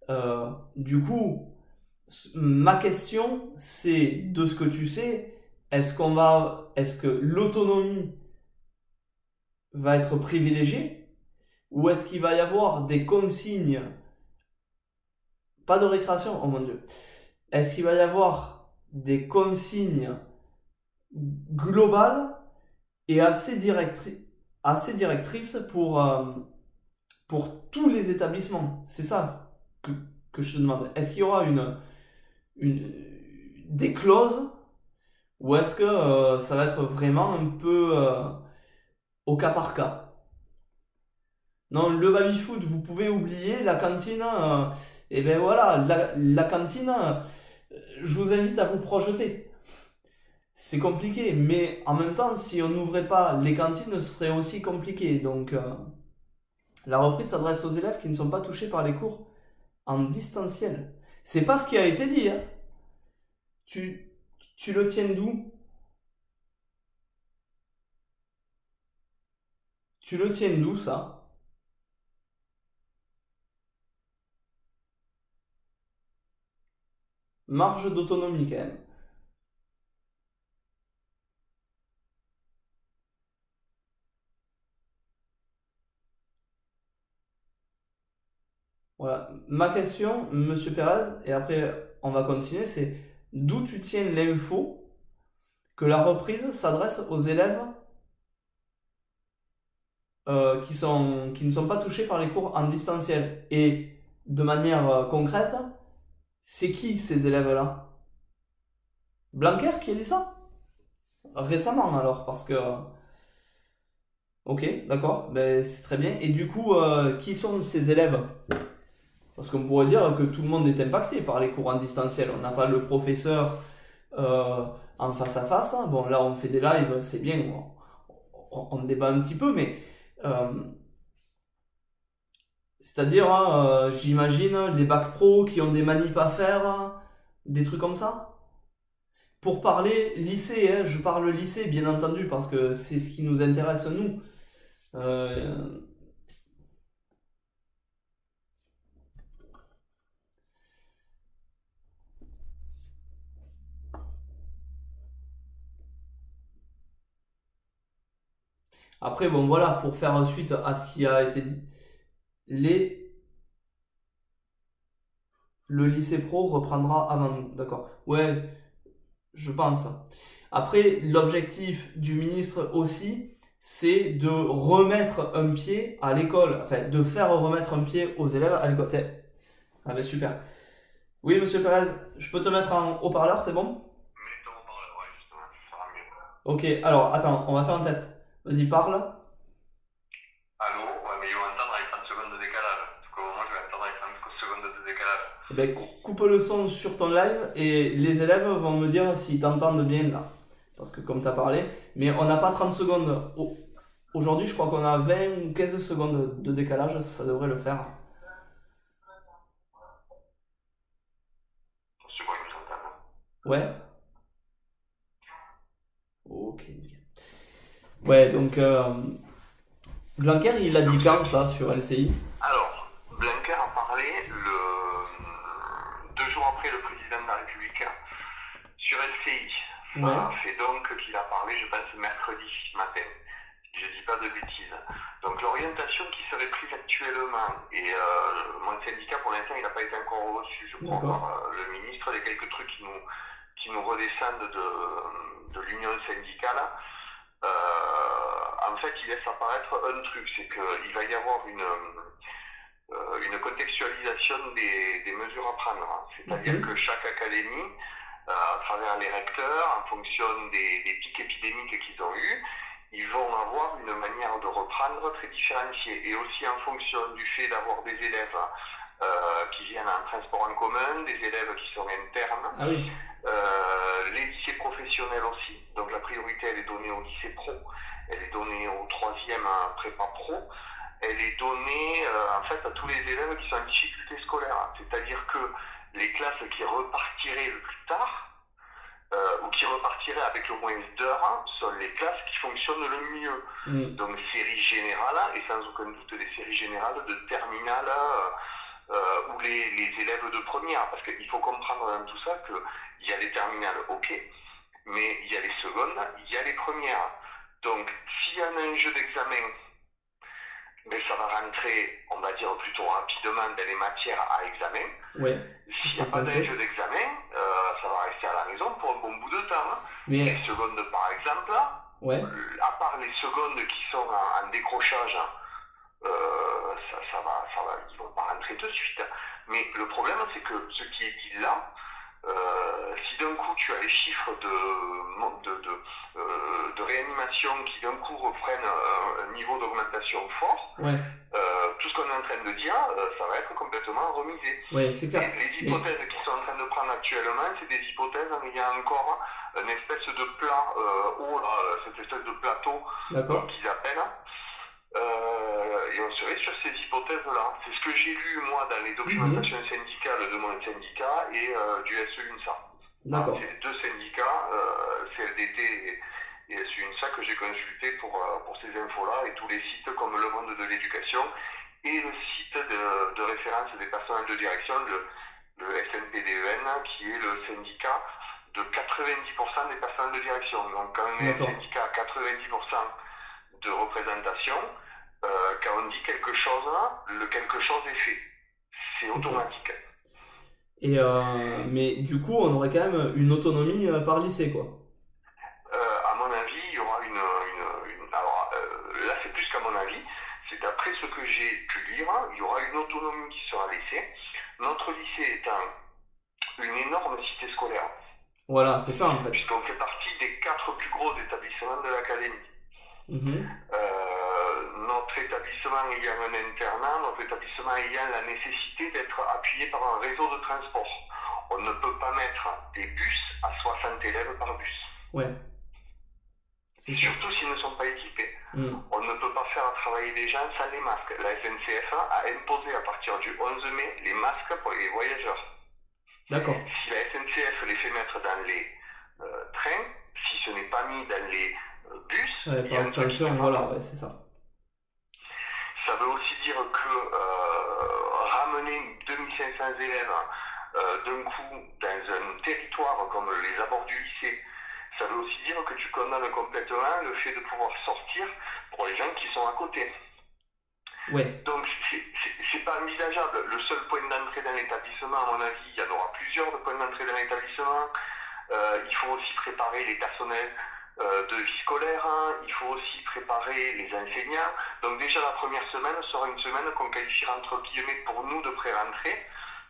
Euh, du coup, ma question, c'est de ce que tu sais, est-ce qu'on va, est-ce que l'autonomie va être privilégiée ou est-ce qu'il va y avoir des consignes, pas de récréation, oh mon dieu, est-ce qu'il va y avoir des consignes globales et assez, directrices pour, euh, pour tous les établissements? C'est ça que je te demande. Est-ce qu'il y aura une, une, des clauses ou est-ce que euh, ça va être vraiment un peu euh, au cas par cas? Non, le baby-foot, vous pouvez oublier la cantine. Euh, et ben voilà, la, la cantine, je vous invite à vous projeter. C'est compliqué, mais en même temps, si on n'ouvrait pas les cantines, ce serait aussi compliqué. Donc, la reprise s'adresse aux élèves qui ne sont pas touchés par les cours en distanciel. C'est pas ce qui a été dit. Hein. Tu, tu le tiens d'où? Tu le tiens d'où ça? Marge d'autonomie quand même. Voilà. Ma question, Monsieur Perez, et après on va continuer, c'est d'où tu tiens l'info que la reprise s'adresse aux élèves euh, qui, ne sont pas touchés par les cours en distanciel? Et de manière euh, concrète, c'est qui ces élèves-là? Blanquer qui a dit ça? Récemment alors, parce que... Ok, d'accord, ben, c'est très bien. Et du coup, euh, qui sont ces élèves? Parce qu'on pourrait dire que tout le monde est impacté par les cours en distanciel. On n'a pas le professeur euh, en face à face. Bon, là, on fait des lives, c'est bien, on, débat un petit peu, mais euh, c'est-à-dire, hein, euh, j'imagine les bacs pro qui ont des manips à faire, des trucs comme ça. Pour parler lycée, hein, je parle lycée, bien entendu, parce que c'est ce qui nous intéresse nous. Après, bon, voilà, pour faire suite à ce qui a été dit, les... le lycée pro reprendra avant nous, d'accord Ouais, je pense. Après, l'objectif du ministre aussi, c'est de remettre un pied à l'école, enfin, de faire remettre un pied aux élèves à l'école. Ah ben super. Oui, monsieur Perez, je peux te mettre en haut-parleur, c'est bon? Mets ton haut-parleur, ouais, justement, ça sera mieux. Ok, alors attends, on va faire un test. Vas-y, parle. Allô? Ouais, mais ils vont entendre avec 30 secondes de décalage. Du coup, moi, je vais entendre avec 30 secondes de décalage. Eh ben, coupe le son sur ton live et les élèves vont me dire s'ils t'entendent bien là. Parce que comme tu as parlé, mais on n'a pas 30 secondes. Aujourd'hui, je crois qu'on a 20 ou 15 secondes de décalage, ça devrait le faire. Ils s'entendent. Ouais. Ok, nickel. Ouais, donc euh, Blanquer, il a dit quand ça sur LCI Alors, Blanquer a parlé le deux jours après le président de la République sur LCI. Ça Ouais. fait donc qu'il a parlé, je pense, mercredi matin. Si Je dis pas de bêtises. Donc l'orientation qui serait prise actuellement, et euh, mon syndicat pour l'instant il n'a pas été encore reçu, je crois, par euh, le ministre, les quelques trucs qu'il nous, qui nous redescendent de, de l'union syndicale, en fait, il laisse apparaître un truc, c'est qu'il va y avoir une, une contextualisation des, des, mesures à prendre. C'est-à-dire mhm. que chaque académie, à travers les recteurs, en fonction des, des pics épidémiques qu'ils ont eus, ils vont avoir une manière de reprendre très différenciée. Et aussi en fonction du fait d'avoir des élèves euh, qui viennent en transport en commun, des élèves qui sont internes, ah oui. Euh, les lycées professionnels aussi. Donc la priorité, elle est donnée au lycée pro, elle est donnée au troisième prépa pro, elle est donnée euh, en fait à tous les élèves qui sont en difficulté scolaire. C'est-à-dire que les classes qui repartiraient le plus tard, euh, ou qui repartiraient avec le moins d'heures sont les classes qui fonctionnent le mieux. Mm. Donc séries générales, et sans aucun doute des séries générales de terminale ou les, les, élèves de première, parce qu'il faut comprendre dans tout ça qu'il y a les terminales, ok, mais il y a les secondes, il y a les premières. Donc s'il y a un jeu d'examen mais ça va rentrer, on va dire plutôt rapidement dans les matières à examen. Ouais. S'il n'y a pas d'enjeu d'examen, euh, ça va rester à la maison pour un bon bout de temps. Hein. Mais... Les secondes, par exemple, ouais. à part les secondes qui sont en, décrochage, euh, ça, ça, va, ça va, ils vont pas rentrer tout de suite. Mais le problème, c'est que ce qui est dit là, euh, si d'un coup tu as les chiffres de, de, de, euh, de réanimation qui d'un coup reprennent un, niveau d'augmentation fort, ouais. euh, tout ce qu'on est en train de dire, euh, ça va être complètement remisé. Ouais, c'est clair. Les, hypothèses qui sont en train de prendre actuellement, c'est des hypothèses en ayant encore une espèce de plat euh, haut, cette espèce de plateau qu'ils appellent. Euh, et on serait sur ces hypothèses-là. C'est ce que j'ai lu, moi, dans les documentations mhm. syndicales de mon syndicat et euh, du SE-UNSA. D'accord. C'est deux syndicats, euh, CLDT et, et SE-UNSA, que j'ai consulté pour, pour ces infos-là et tous les sites comme Le Monde de l'Éducation et le site de, de, référence des personnels de direction, le, le SNPDEN, qui est le syndicat de 90% des personnels de direction. Donc, quand on est un syndicat à 90% de représentation, euh, quand on dit quelque chose, le quelque chose est fait. C'est automatique. Et euh, mais du coup, on aurait quand même une autonomie euh, par lycée, quoi. Euh, à mon avis, il y aura une. une, une alors là, c'est plus qu'à mon avis. C'est d'après ce que j'ai pu lire, il y aura une autonomie qui sera laissée. Notre lycée étant une énorme cité scolaire. Voilà, c'est ça en fait. Puisqu'on fait partie des quatre plus gros établissements de l'académie. Mmh. Euh, notre établissement ayant un internat, notre établissement ayant la nécessité d'être appuyé par un réseau de transport. On ne peut pas mettre des bus à 60 élèves par bus. Ouais. Surtout s'ils ne sont pas équipés. Mm. On ne peut pas faire travailler les gens sans les masques. La SNCF a imposé à partir du 11 mai les masques pour les voyageurs. D'accord. Si la SNCF les fait mettre dans les euh, trains, si ce n'est pas mis dans les euh, bus, ouais, par extension, voilà, ouais, c'est ça. Ça veut aussi dire que euh, ramener 2500 élèves euh, d'un coup dans un territoire comme les abords du lycée, ça veut aussi dire que tu condamnes complètement le fait de pouvoir sortir pour les gens qui sont à côté. Ouais. Donc c'est pas envisageable. Le seul point d'entrée dans l'établissement, à mon avis, il y en aura plusieurs de points d'entrée dans l'établissement. Euh, il faut aussi préparer les personnels de vie scolaire, hein. il faut aussi préparer les enseignants. Donc déjà la première semaine sera une semaine qu'on qualifiera entre guillemets pour nous de pré-rentrée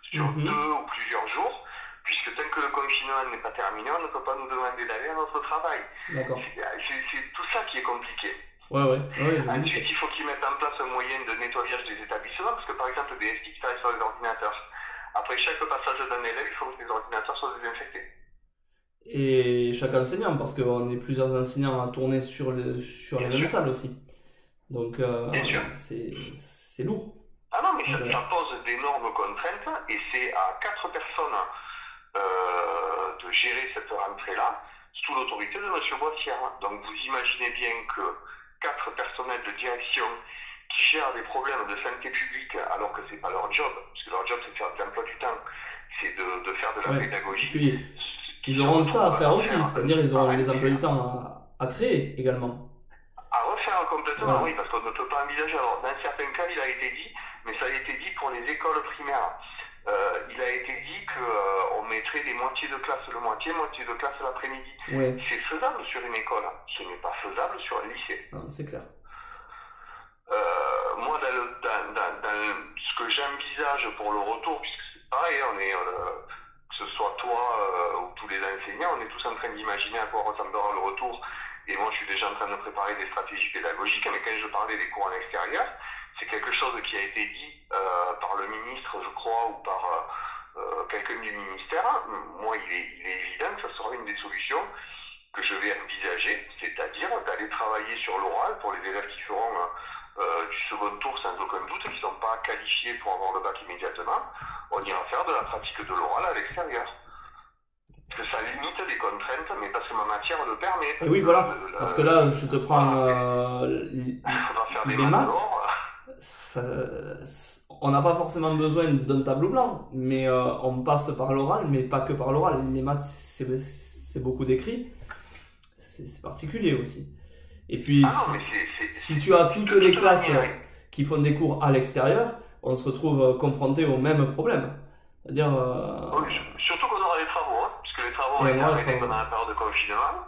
sur Mhm. deux ou plusieurs jours, puisque tant que le confinement n'est pas terminé, on ne peut pas nous demander d'aller à notre travail. D'accord. C'est tout ça qui est compliqué. Ouais, ouais. Ensuite, il faut qu'ils mettent en place un moyen de nettoyage des établissements, parce que par exemple, des ST qui travaillent sur les ordinateurs. Après chaque passage d'un élève, il faut que les ordinateurs soient désinfectés. Et chaque enseignant, parce qu'on est plusieurs enseignants à tourner sur, le, sur les mêmes salles aussi. Donc, euh, c'est lourd. Ah non, mais ça, ça pose d'énormes contraintes et c'est à quatre personnes euh, de gérer cette rentrée-là sous l'autorité de M. Boissière. Donc vous imaginez bien que quatre personnels de direction qui gèrent des problèmes de santé publique alors que c'est pas leur job, parce que leur job c'est de faire de l'emploi du temps, c'est de, de faire de la Ouais. pédagogie. Puis, ils auront ça à faire aussi, c'est-à-dire ils auront arrêter. des emplois du temps à, à créer également. À refaire complètement, Voilà. oui, parce qu'on ne peut pas envisager. Alors, dans certains cas, il a été dit, mais ça a été dit pour les écoles primaires. il a été dit qu'on mettrait des moitiés de classe le moitié, moitié de classe l'après-midi. C'est faisable sur une école, hein. ce n'est pas faisable sur un lycée. C'est clair. moi, dans, dans, ce que j'envisage pour le retour, puisque c'est pareil, on est que ce soit toi euh, ou tous les enseignants, on est tous en train d'imaginer à quoi ressemblera le retour. Et moi, je suis déjà en train de préparer des stratégies pédagogiques. Mais quand je parlais des cours en extérieur, c'est quelque chose qui a été dit euh, par le ministre, je crois, ou par euh, quelqu'un du ministère. Moi, il est, il est, évident que ça sera une des solutions que je vais envisager, c'est-à-dire d'aller travailler sur l'oral pour les élèves qui feront euh, du second tour sans aucun doute, qui ne sont pas qualifiés pour avoir le bac immédiatement, on ira faire de la pratique de l'oral à l'extérieur. Parce que ça limite les contraintes, mais parce que ma matière le permet. oui, voilà. parce que là, je te prends euh, les maths. on n'a pas forcément besoin d'un tableau blanc, mais euh, on passe par l'oral, mais pas que par l'oral. Les maths, c'est beaucoup d'écrit. C'est particulier aussi. Et puis, ah si, tu as toutes les classes qui font des cours à l'extérieur, on se retrouve euh, confronté au même problème. C'est-à-dire. Euh, surtout qu'on aura des travaux, hein, puisque les travaux pendant la période de confinement,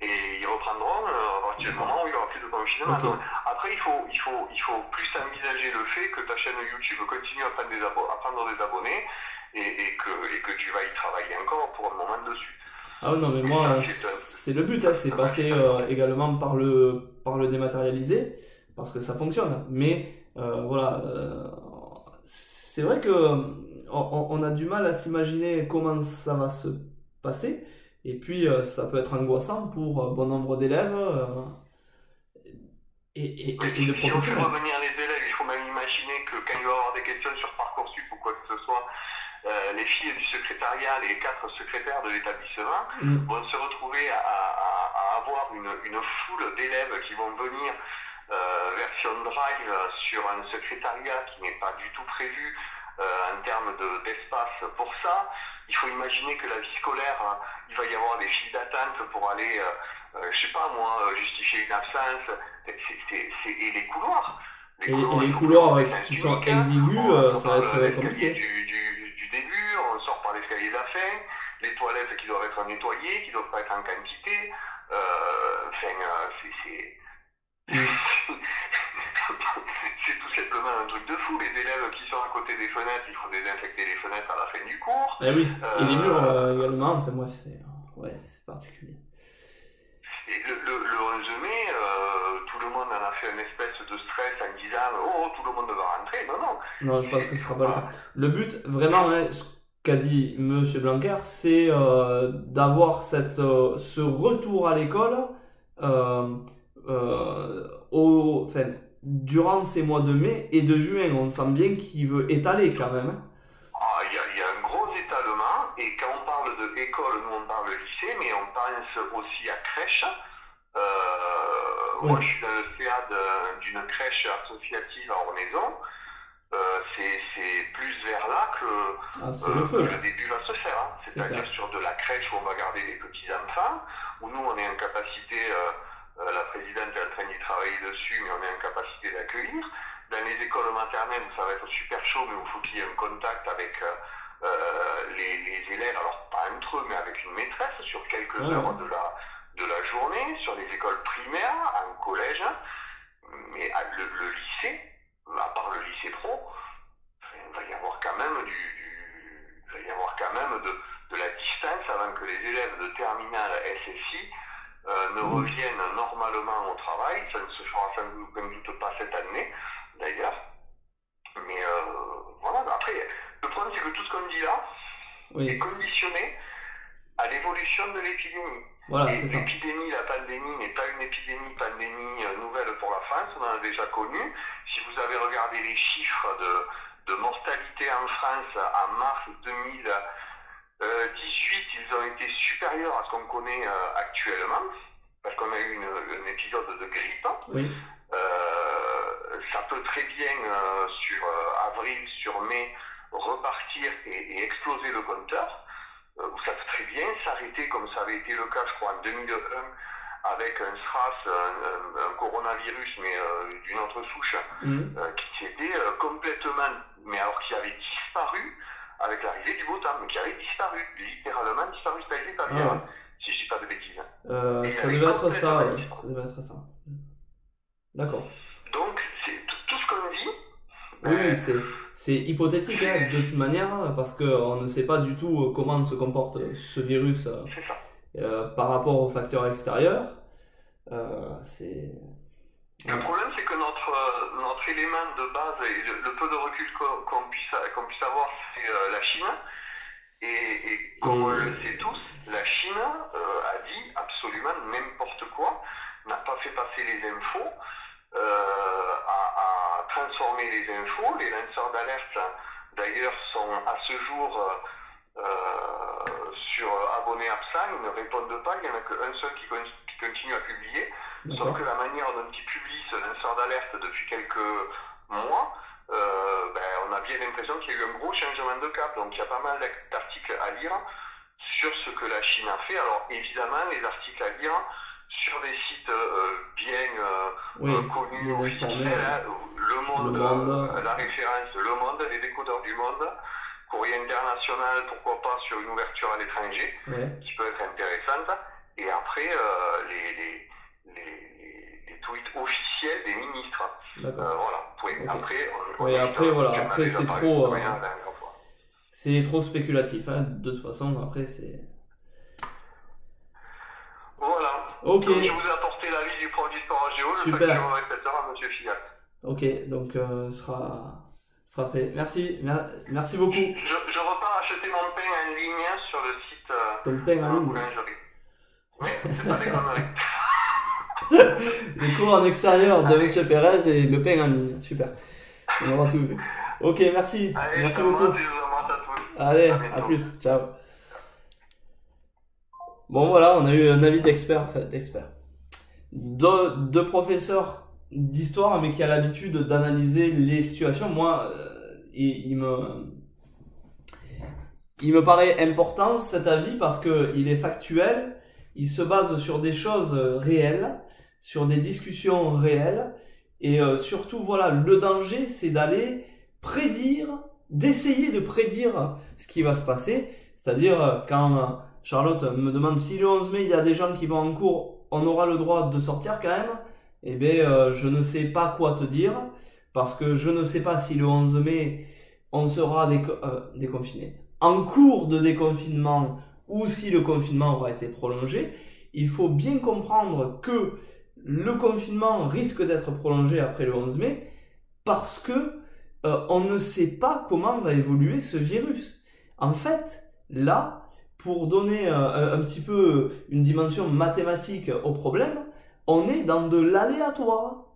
et ils reprendront euh, à partir du moment où il n'y aura plus de confinement. après, il faut, il, faut, il faut plus envisager le fait que ta chaîne YouTube continue à prendre des, à prendre des abonnés et, et, que, et que tu vas y travailler encore pour un moment dessus. Ah non, mais moi, c'est le but, hein, c'est passer euh, également par le, par le dématérialisé, parce que ça fonctionne. Mais euh, voilà, euh, c'est vrai que on, a du mal à s'imaginer comment ça va se passer, et puis ça peut être angoissant pour bon nombre d'élèves et, et, et, de professeurs. Si on fait revenir les élèves, il faut même imaginer que quand il va y avoir des questions sur Parcoursup ou quoi que ce soit, euh, les filles du secrétariat, les quatre secrétaires de l'établissement, mm. vont se retrouver à, avoir une, foule d'élèves qui vont venir euh, version drive sur un secrétariat qui n'est pas du tout prévu euh, en termes d'espace pour ça. Il faut imaginer que la vie scolaire, hein, il va y avoir des files d'attente pour aller, je sais pas moi, justifier une absence, et les couloirs. et, les couloirs qui sont exigus, ça va être compliqué l'escalier d'affaires, les toilettes qui doivent être nettoyées, qui ne doivent pas être en quantité. Euh, enfin, euh, c'est. c'est tout simplement un truc de fou. Les élèves qui sont à côté des fenêtres, il faut désinfecter les fenêtres à la fin du cours. Eh oui, et les murs euh, également. Enfin, moi, c'est ouais, particulier. Et le, le, le 11 mai, euh, tout le monde en a fait une espèce de stress en disant Oh, tout le monde va rentrer. Non, non. Non, je pense que ce sera pas le cas. Le but, vraiment, hein, qu'a dit Monsieur Blanquer, c'est euh, d'avoir cette euh, ce retour à l'école euh, au, enfin, durant ces mois de mai et de juin. On sent bien qu'il veut étaler quand même. Ah, il y, a un gros étalement et quand on parle de école, nous on parle lycée, mais on pense aussi à crèche. Moi, je suis dans le CA d'une crèche associative à Ornaison. Euh, c'est plus vers là que, ah, euh, le, début va se faire. Hein. C'est-à-dire sur de la crèche où on va garder les petits enfants, où nous on est en capacité, euh, la présidente est en train d'y travailler dessus, mais on est en capacité d'accueillir. Dans les écoles maternelles ça va être super chaud, mais où il faut qu'il y ait un contact avec les, les, élèves, alors pas entre eux, mais avec une maîtresse sur quelques heures de la, de la journée, sur les écoles primaires, en collège, mais le, le lycée, à part le lycée pro, il va y avoir quand même du, il va y avoir quand même de, de, la distance avant que les élèves de terminale SSI euh, ne mmh. reviennent normalement au travail. Ça ne se fera sans doute pas cette année, d'ailleurs. Mais euh, voilà. Après, le problème, c'est que tout ce qu'on dit là est conditionné à l'évolution de l'épidémie. Voilà, l'épidémie, la pandémie n'est pas une épidémie, pandémie euh, nouvelle pour la France, on en a déjà connu. Si vous avez regardé les chiffres de, de mortalité en France en mars 2018, ils ont été supérieurs à ce qu'on connaît euh, actuellement, parce qu'on a eu une, un épisode de grippe. Oui. Euh, ça peut très bien, sur avril, sur mai, repartir et, et exploser le compteur. Euh, ça peut très bien s'arrêter comme ça avait été le cas, je crois, en 2001 avec un SRAS, un, coronavirus, mais d'une autre souche, mmh. qui s'était complètement, mais alors qui avait disparu avec l'arrivée du beau temps, qui avait disparu, littéralement disparu, ça a été ah si je dis pas de bêtises. ça devait être ça, ça devait être ça. D'accord. Donc, tout ce qu'on dit. Oui, c'est c'est hypothétique hein, de toute manière parce qu'on ne sait pas du tout euh, comment se comporte ce virus euh, euh, par rapport aux facteurs extérieurs. c'est... Le problème, c'est que notre, notre élément de base et le, peu de recul qu'on puisse, qu'on puisse avoir, c'est la Chine. Et, et comme on le sait tous, la Chine a dit absolument n'importe quoi, n'a pas fait passer les infos. Euh, à, transformer les infos. Les lanceurs d'alerte, d'ailleurs, sont à ce jour euh, sur abonné absent, ils ne répondent pas. Il n'y en a qu'un seul qui, continue à publier. Sauf que la manière dont ils publient ce lanceur d'alerte depuis quelques mois, euh, ben, on a bien l'impression qu'il y a eu un gros changement de cap. Donc il y a pas mal d'articles à lire sur ce que la Chine a fait. Alors évidemment, les articles à lire sur des sites euh, bien euh, euh, connus, officiels, hein, le, monde, la référence Le Monde, les décodeurs du Monde, Courrier International, pourquoi pas sur une ouverture à l'étranger, qui peut être intéressante, et après les, les, les, tweets officiels des ministres. voilà. Après, oui, après, voilà. après c'est trop. c'est trop spéculatif. Hein. De toute façon, après, c'est. Voilà. Ok. Donc, je vous ai apporté l'avis du produit géo, le Super. à Monsieur Fiat. Ok, donc euh, sera sera fait. Merci, merci beaucoup. Je, je, repars acheter mon pain en ligne sur le site. Euh, Ton pain en ligne. Oui, c'est pas des conneries. Les cours en extérieur de Monsieur Pérez et le pain en ligne. Super. On aura tout vu. Ok, merci. Allez, merci beaucoup. Allez, à plus. Ciao. Bon voilà, on a eu un avis d'expert, enfin d'expert. Deux, professeurs d'histoire, mais qui a l'habitude d'analyser les situations. Moi, euh, il, me, il me paraît important cet avis parce que il est factuel, il se base sur des choses réelles, sur des discussions réelles, et euh, surtout voilà, le danger, c'est d'aller prédire, d'essayer de prédire ce qui va se passer, c'est-à-dire euh, quand Charlotte me demande si le 11 mai il y a des gens qui vont en cours, on aura le droit de sortir quand même? Eh bien, euh, je ne sais pas quoi te dire parce que je ne sais pas si le 11 mai on sera euh, déconfiné, en cours de déconfinement ou si le confinement aura été prolongé. Il faut bien comprendre que le confinement risque d'être prolongé après le 11 mai parce que euh, on ne sait pas comment va évoluer ce virus. En fait, là, pour donner un, petit peu une dimension mathématique au problème, on est dans de l'aléatoire.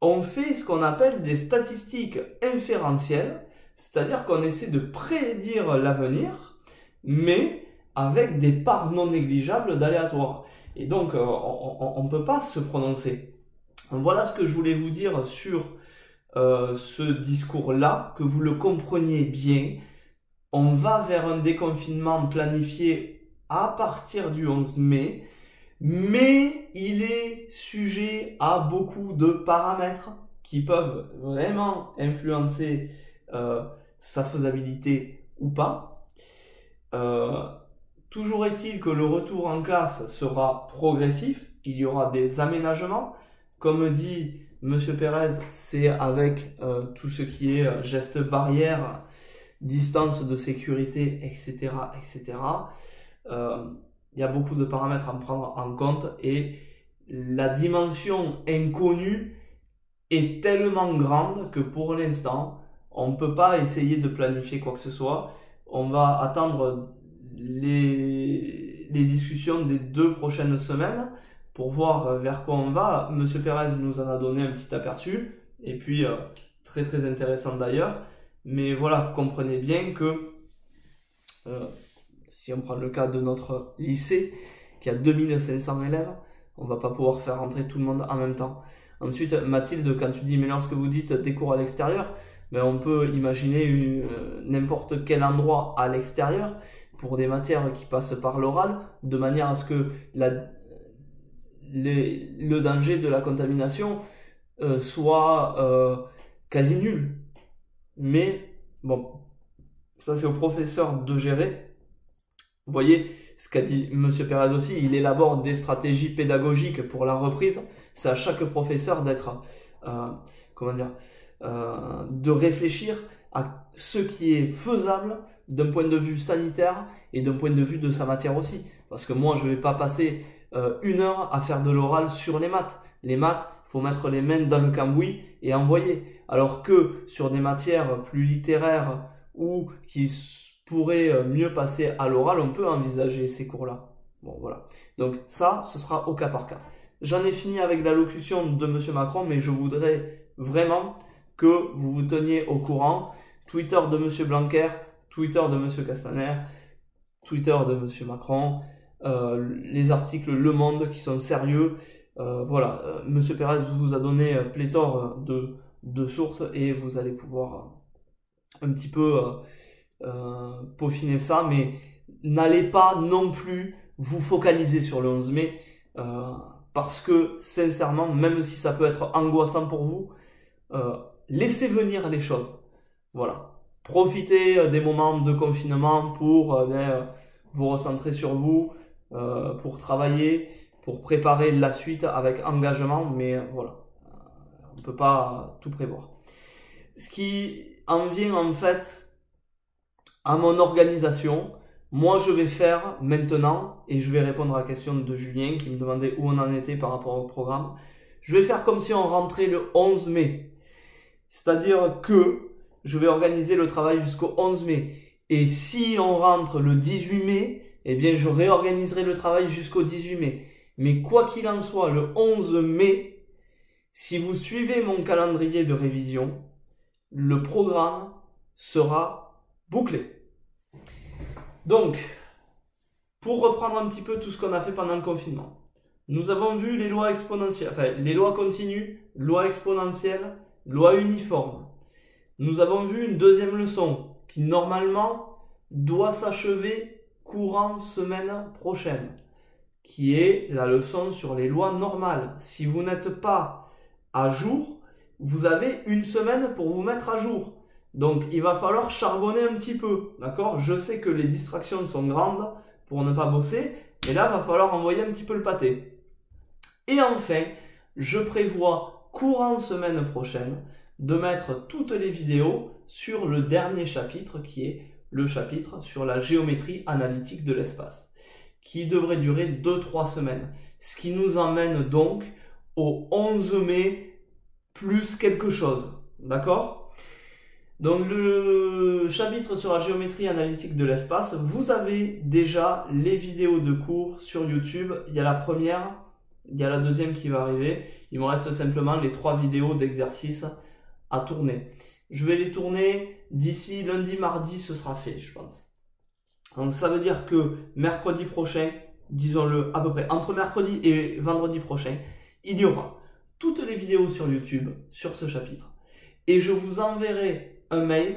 On fait ce qu'on appelle des statistiques inférentielles, c'est-à-dire qu'on essaie de prédire l'avenir, mais avec des parts non négligeables d'aléatoire. Et donc, euh, on ne peut pas se prononcer. Voilà ce que je voulais vous dire sur euh, ce discours-là, que vous le compreniez bien, on va vers un déconfinement planifié à partir du 11 mai, mais il est sujet à beaucoup de paramètres qui peuvent vraiment influencer euh, sa faisabilité ou pas. Euh, toujours est-il que le retour en classe sera progressif, il y aura des aménagements. Comme dit Monsieur Pérez, c'est avec euh, tout ce qui est geste barrière distance de sécurité, etc., etc. Il y a beaucoup de paramètres à prendre en compte et la dimension inconnue est tellement grande que pour l'instant, on ne peut pas essayer de planifier quoi que ce soit. On va attendre les, les discussions des deux prochaines semaines pour voir vers quoi on va. Monsieur Pérez nous en a donné un petit aperçu et puis euh, très très intéressant d'ailleurs. Mais voilà, comprenez bien que euh, si on prend le cas de notre lycée qui a 2500 élèves, on va pas pouvoir faire rentrer tout le monde en même temps. Ensuite, Mathilde, quand tu dis, mais lorsque vous dites des cours à l'extérieur, ben, on peut imaginer euh, n'importe quel endroit à l'extérieur pour des matières qui passent par l'oral, de manière à ce que la, le danger de la contamination euh, soit quasi nul. Mais bon, ça c'est au professeur de gérer. Vous voyez ce qu'a dit Monsieur Perez aussi, il élabore des stratégies pédagogiques pour la reprise. C'est à chaque professeur d'être, euh, comment dire, de réfléchir à ce qui est faisable d'un point de vue sanitaire et d'un point de vue de sa matière aussi. Parce que moi, je ne vais pas passer euh, une heure à faire de l'oral sur les maths. Les maths, faut mettre les mains dans le cambouis et envoyer. Alors que sur des matières plus littéraires ou qui pourraient euh, mieux passer à l'oral, on peut envisager ces cours-là. Bon, voilà. Donc ça, ce sera au cas par cas. J'en ai fini avec l'allocution de M. Macron, mais je voudrais vraiment que vous vous teniez au courant. Twitter de M. Blanquer, Twitter de M. Castaner, Twitter de M. Macron, euh, les articles Le Monde qui sont sérieux. Euh, voilà, Monsieur Pérez vous a donné pléthore de, de sources et vous allez pouvoir un petit peu peaufiner ça, mais n'allez pas non plus vous focaliser sur le 11 mai parce que sincèrement, même si ça peut être angoissant pour vous, laissez venir les choses. Voilà. Profitez des moments de confinement pour ben, vous recentrer sur vous, euh, pour travailler, pour préparer la suite avec engagement, mais voilà, on ne peut pas tout prévoir. Ce qui en vient en fait à mon organisation, moi je vais faire maintenant, et je vais répondre à la question de Julien qui me demandait où on en était par rapport au programme, je vais faire comme si on rentrait le 11 mai. C'est-à-dire que je vais organiser le travail jusqu'au 11 mai. Et si on rentre le 18 mai, eh bien, je réorganiserai le travail jusqu'au 18 mai. Mais quoi qu'il en soit, le 11 mai, si vous suivez mon calendrier de révision, le programme sera bouclé. Donc, pour reprendre un petit peu tout ce qu'on a fait pendant le confinement, nous avons vu les lois exponentielles, les lois continues, loi exponentielle, loi uniforme. Nous avons vu une deuxième leçon qui normalement doit s'achever courant semaine prochaine, qui est la leçon sur les lois normales. Si vous n'êtes pas à jour, vous avez une semaine pour vous mettre à jour. Donc il va falloir charbonner un petit peu, d'accord? Je sais que les distractions sont grandes pour ne pas bosser, mais là, va falloir envoyer un petit peu le pâté. Et enfin, je prévois courant semaine prochaine de mettre toutes les vidéos sur le dernier chapitre qui est le chapitre sur la géométrie analytique de l'espace, qui devrait durer 2-3 semaines. Ce qui nous emmène donc au 11 mai plus quelque chose. D'accord? Donc le chapitre sur la géométrie analytique de l'espace, vous avez déjà les vidéos de cours sur YouTube. Il y a la première, il y a la deuxième qui va arriver. Il me reste simplement les trois vidéos d'exercice à tourner. Je vais les tourner d'ici lundi, mardi, ce sera fait, je pense. Donc ça veut dire que mercredi prochain, disons-le à peu près, entre mercredi et vendredi prochain, il y aura toutes les vidéos sur YouTube sur ce chapitre. Et je vous enverrai un mail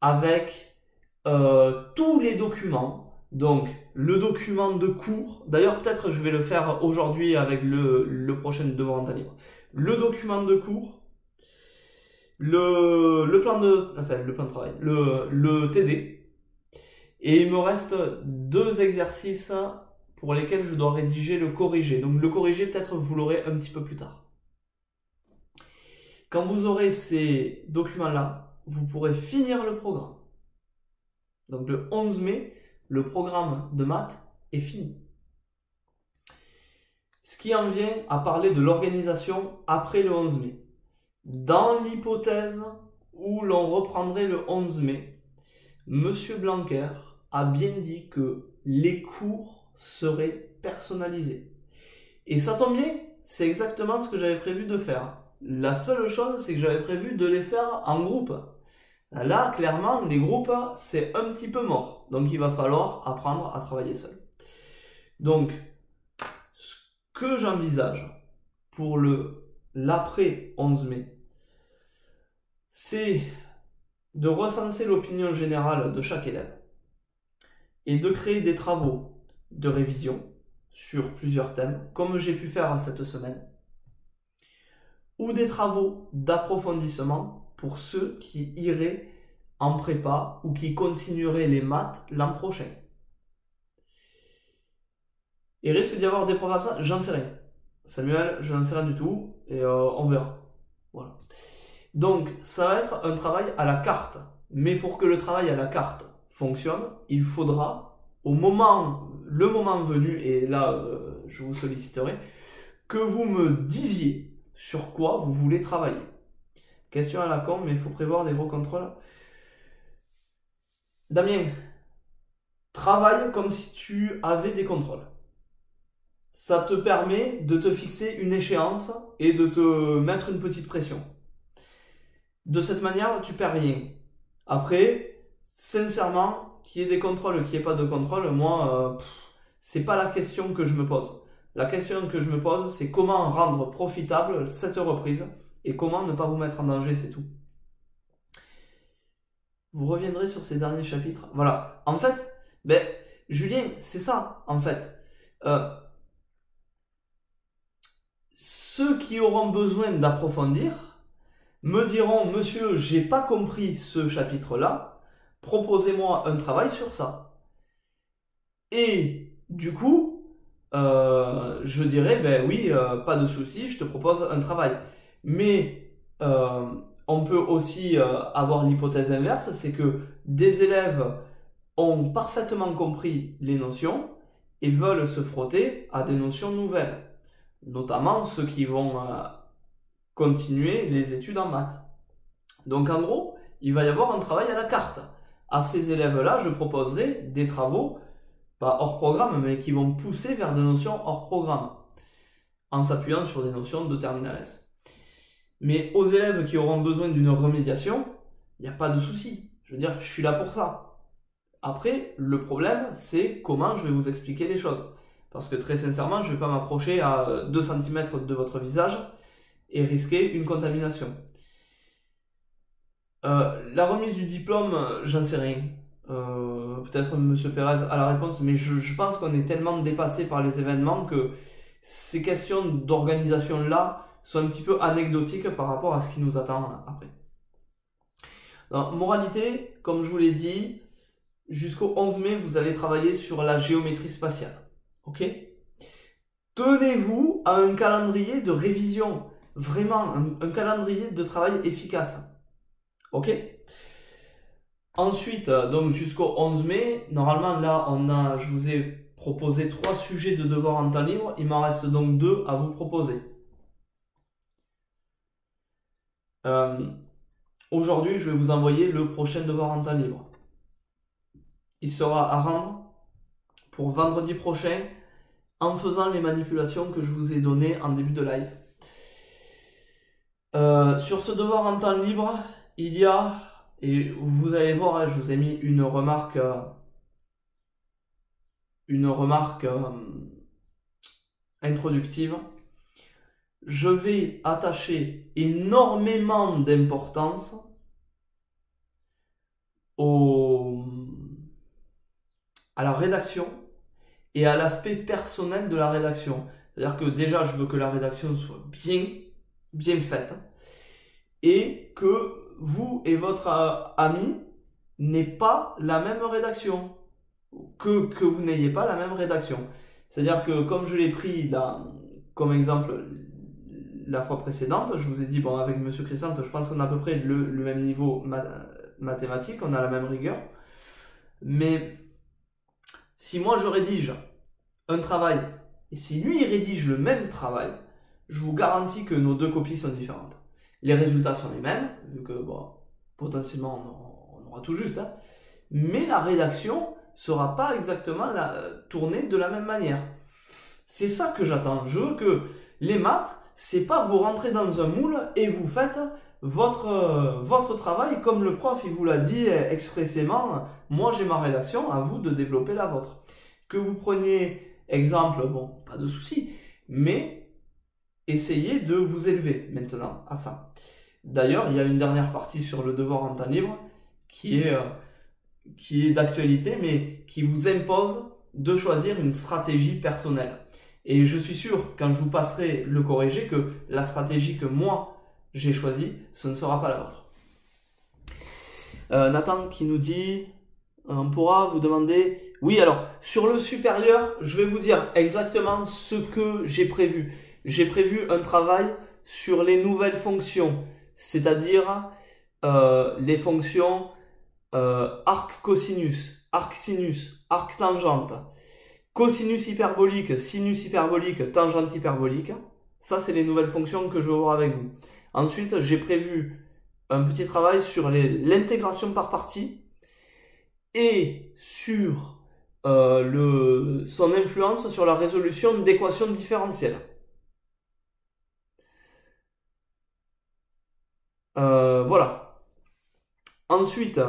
avec euh, tous les documents. Donc le document de cours, d'ailleurs peut-être je vais le faire aujourd'hui avec le, prochain devant libre. Le document de cours, le, plan de, enfin, le plan de travail, le TD. Et il me reste deux exercices pour lesquels je dois rédiger le corrigé. Donc le corrigé, peut-être vous l'aurez un petit peu plus tard. Quand vous aurez ces documents-là, vous pourrez finir le programme. Donc le 11 mai, le programme de maths est fini. Ce qui en vient à parler de l'organisation après le 11 mai. Dans l'hypothèse où l'on reprendrait le 11 mai, M. Blanquer a bien dit que les cours seraient personnalisés. Et ça tombe bien, c'est exactement ce que j'avais prévu de faire. La seule chose, c'est que j'avais prévu de les faire en groupe. Là, clairement, les groupes, c'est un petit peu mort. Donc, il va falloir apprendre à travailler seul. Donc, ce que j'envisage pour le l'après 11 mai, c'est de recenser l'opinion générale de chaque élève et de créer des travaux de révision sur plusieurs thèmes, comme j'ai pu faire cette semaine, ou des travaux d'approfondissement pour ceux qui iraient en prépa ou qui continueraient les maths l'an prochain. Il risque d'y avoir des programmes j'en sais rien. Samuel, je n'en sais rien du tout et euh, on verra. Voilà. Donc, ça va être un travail à la carte. Mais pour que le travail à la carte fonctionne, il faudra, au moment, le moment venu, et là, euh, je vous solliciterai, que vous me disiez sur quoi vous voulez travailler. Question à la con, mais il faut prévoir des gros contrôles. Damien, travaille comme si tu avais des contrôles. Ça te permet de te fixer une échéance et de te mettre une petite pression. De cette manière, tu perds rien. Après, sincèrement, qu'il y des contrôles, qu'il n'y ait pas de contrôle, moi, euh, c'est pas la question que je me pose. La question que je me pose, c'est comment rendre profitable cette reprise et comment ne pas vous mettre en danger, c'est tout. Vous reviendrez sur ces derniers chapitres. Voilà. En fait, ben, Julien, c'est ça, en fait. Euh, ceux qui auront besoin d'approfondir me diront, monsieur, j'ai pas compris ce chapitre-là, proposez-moi un travail sur ça. Et du coup, euh, je dirais, ben oui, euh, pas de souci, je te propose un travail. Mais euh, on peut aussi avoir l'hypothèse inverse, c'est que des élèves ont parfaitement compris les notions et veulent se frotter à des notions nouvelles, notamment ceux qui vont continuer les études en maths. Donc en gros, il va y avoir un travail à la carte. À ces élèves-là, je proposerai des travaux pas hors programme, mais qui vont pousser vers des notions hors programme, en s'appuyant sur des notions de terminal. Mais aux élèves qui auront besoin d'une remédiation, il n'y a pas de souci. Je veux dire, je suis là pour ça. Après, le problème, c'est comment je vais vous expliquer les choses. Parce que très sincèrement, je ne vais pas m'approcher à 2 cm de votre visage et risquer une contamination. Euh, la remise du diplôme, j'en sais rien. Euh, peut-être Monsieur Pérez a la réponse, mais je, pense qu'on est tellement dépassé par les événements que ces questions d'organisation-là sont un petit peu anecdotiques par rapport à ce qui nous attend après. moralité, comme je vous l'ai dit, jusqu'au 11 mai, vous allez travailler sur la géométrie spatiale. Ok? Tenez-vous à un calendrier de révision, vraiment un calendrier de travail efficace. Ok Ensuite, euh, donc jusqu'au 11 mai, normalement là, on a, je vous ai proposé trois sujets de devoir en temps libre. Il m'en reste donc deux à vous proposer. Euh, aujourd'hui, je vais vous envoyer le prochain devoir en temps libre. Il sera à rendre pour vendredi prochain en faisant les manipulations que je vous ai données en début de live. Euh, sur ce devoir en temps libre, il y a et vous allez voir, hein, je vous ai mis une remarque, euh, une remarque euh, introductive. Je vais attacher énormément d'importance à la rédaction et à l'aspect personnel de la rédaction. C'est-à-dire que déjà, je veux que la rédaction soit bien, bien faite et que vous et votre euh, ami n'ayez pas la même rédaction. Que, vous n'ayez pas la même rédaction. C'est-à-dire que comme je l'ai pris là, comme exemple la fois précédente, je vous ai dit, bon, avec Monsieur Crescente, je pense qu'on a à peu près le, même niveau mathématique, on a la même rigueur. Mais si moi je rédige un travail, et si lui rédige le même travail, je vous garantis que nos deux copies sont différentes. Les résultats sont les mêmes, vu que bon, potentiellement on aura, tout juste, hein. mais la rédaction sera pas exactement la, tournée de la même manière. C'est ça que j'attends. Je veux que les maths, c'est pas vous rentrez dans un moule et vous faites votre, votre travail comme le prof il vous l'a dit expressément. Moi j'ai ma rédaction, à vous de développer la vôtre. Que vous preniez exemple, bon, pas de souci, mais essayez de vous élever maintenant à ça. D'ailleurs, il y a une dernière partie sur le devoir en temps libre qui est, euh, est d'actualité, mais qui vous impose de choisir une stratégie personnelle. Et je suis sûr, quand je vous passerai le corrigé, que la stratégie que moi j'ai choisie, ce ne sera pas la vôtre. Euh, Nathan qui nous dit, on pourra vous demander, oui alors, sur le supérieur, je vais vous dire exactement ce que j'ai prévu. J'ai prévu un travail sur les nouvelles fonctions, c'est-à-dire euh, les fonctions euh, arc cosinus, arc sinus, arc tangente, cosinus hyperbolique, sinus hyperbolique, tangente hyperbolique. Ça, c'est les nouvelles fonctions que je vais voir avec vous. Ensuite, j'ai prévu un petit travail sur l'intégration par partie et sur euh, le, son influence sur la résolution d'équations différentielles. Euh, voilà. Ensuite,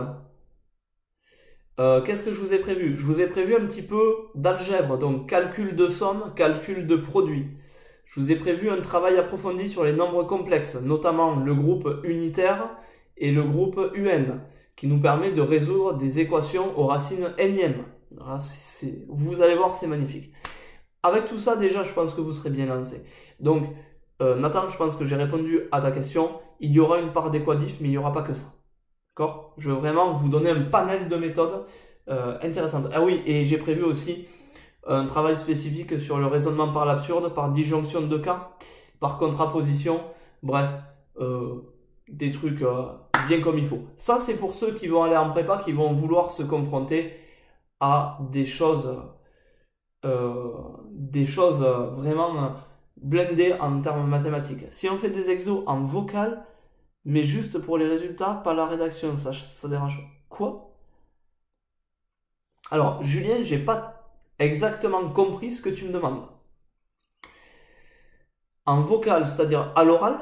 euh, qu'est-ce que je vous ai prévu? Je vous ai prévu un petit peu d'algèbre, donc calcul de somme, calcul de produit. Je vous ai prévu un travail approfondi sur les nombres complexes, notamment le groupe unitaire et le groupe UN, qui nous permet de résoudre des équations aux racines énièmes. Ah, vous allez voir, c'est magnifique. Avec tout ça, déjà, je pense que vous serez bien lancé. Donc, euh, Nathan, je pense que j'ai répondu à ta question. Il y aura une part d'équadif, mais il n'y aura pas que ça. D'accord? Je veux vraiment vous donner un panel de méthodes euh, intéressantes. Ah oui, et j'ai prévu aussi un travail spécifique sur le raisonnement par l'absurde, par disjonction de cas, par contraposition. Bref, euh, des trucs euh, bien comme il faut. Ça, c'est pour ceux qui vont aller en prépa, qui vont vouloir se confronter à des choses, des choses vraiment blindé en termes mathématiques. Si on fait des exos en vocal, mais juste pour les résultats, pas la rédaction, ça, ça dérange. Quoi? Alors, Julien, j'ai pas exactement compris ce que tu me demandes. En vocal, c'est-à-dire à, l'oral?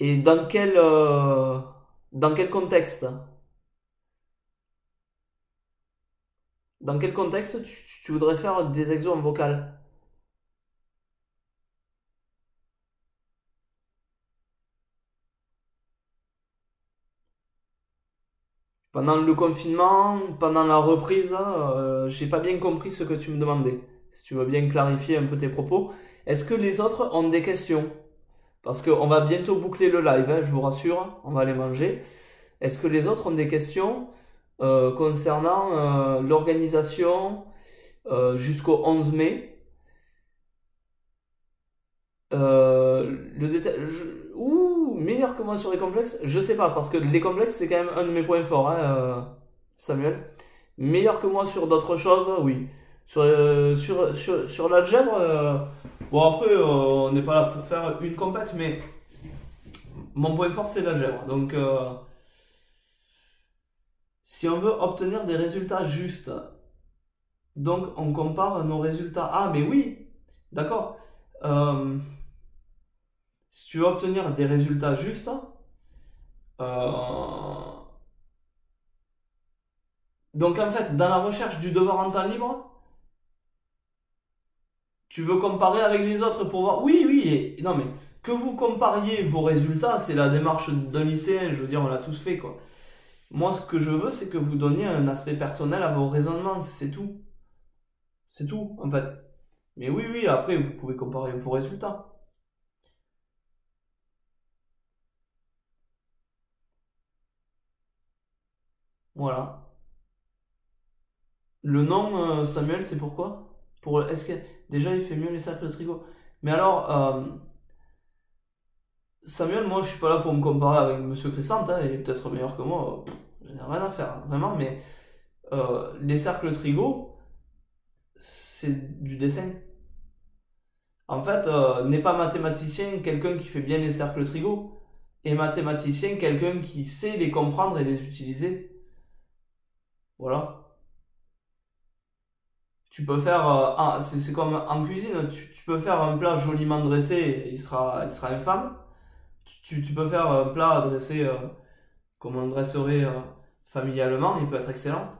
Et dans quel, euh, dans quel contexte? Dans quel contexte tu, voudrais faire des exos en vocal? Pendant le confinement, pendant la reprise, euh, j'ai pas bien compris ce que tu me demandais. Si tu veux bien clarifier un peu tes propos. Est-ce que les autres ont des questions? Parce qu'on va bientôt boucler le live, hein, je vous rassure, on va les manger. Est-ce que les autres ont des questions? Euh, concernant euh, l'organisation euh, jusqu'au 11 mai. le détail, ouh, meilleur que moi sur les complexes, je sais pas parce que les complexes c'est quand même un de mes points forts, hein, Samuel. Meilleur que moi sur d'autres choses, oui. Sur sur sur, sur l'algèbre, bon après on n'est pas là pour faire une compète, mais mon point fort c'est l'algèbre, donc si on veut obtenir des résultats justes, donc on compare nos résultats. Ah, mais oui, d'accord. Euh, si tu veux obtenir des résultats justes, euh, donc en fait, dans la recherche du devoir en temps libre, tu veux comparer avec les autres pour voir. Oui, oui, non mais que vous compariez vos résultats, c'est la démarche d'un lycéen, je veux dire, on l'a tous fait quoi. Moi, ce que je veux, c'est que vous donniez un aspect personnel à vos raisonnements, c'est tout. C'est tout, en fait. Mais oui, oui, après, vous pouvez comparer vos résultats. Voilà. Le nom, euh, Samuel, c'est pourquoi? Pour est-ce que déjà il fait mieux les cercles de trigo Mais alors, euh, Samuel, moi, je suis pas là pour me comparer avec Monsieur Chrysanthe, hein, il est peut-être meilleur que moi, je n'ai rien à faire, hein, vraiment, mais euh, les cercles trigo, c'est du dessin. En fait, euh, n'est pas mathématicien quelqu'un qui fait bien les cercles trigo, et mathématicien quelqu'un qui sait les comprendre et les utiliser. Voilà. Tu peux faire, euh, c'est comme en cuisine, tu, peux faire un plat joliment dressé, il sera, il sera infâme tu, tu, peux faire un plat dressé euh, comme on dresserait euh, familialement, il peut être excellent.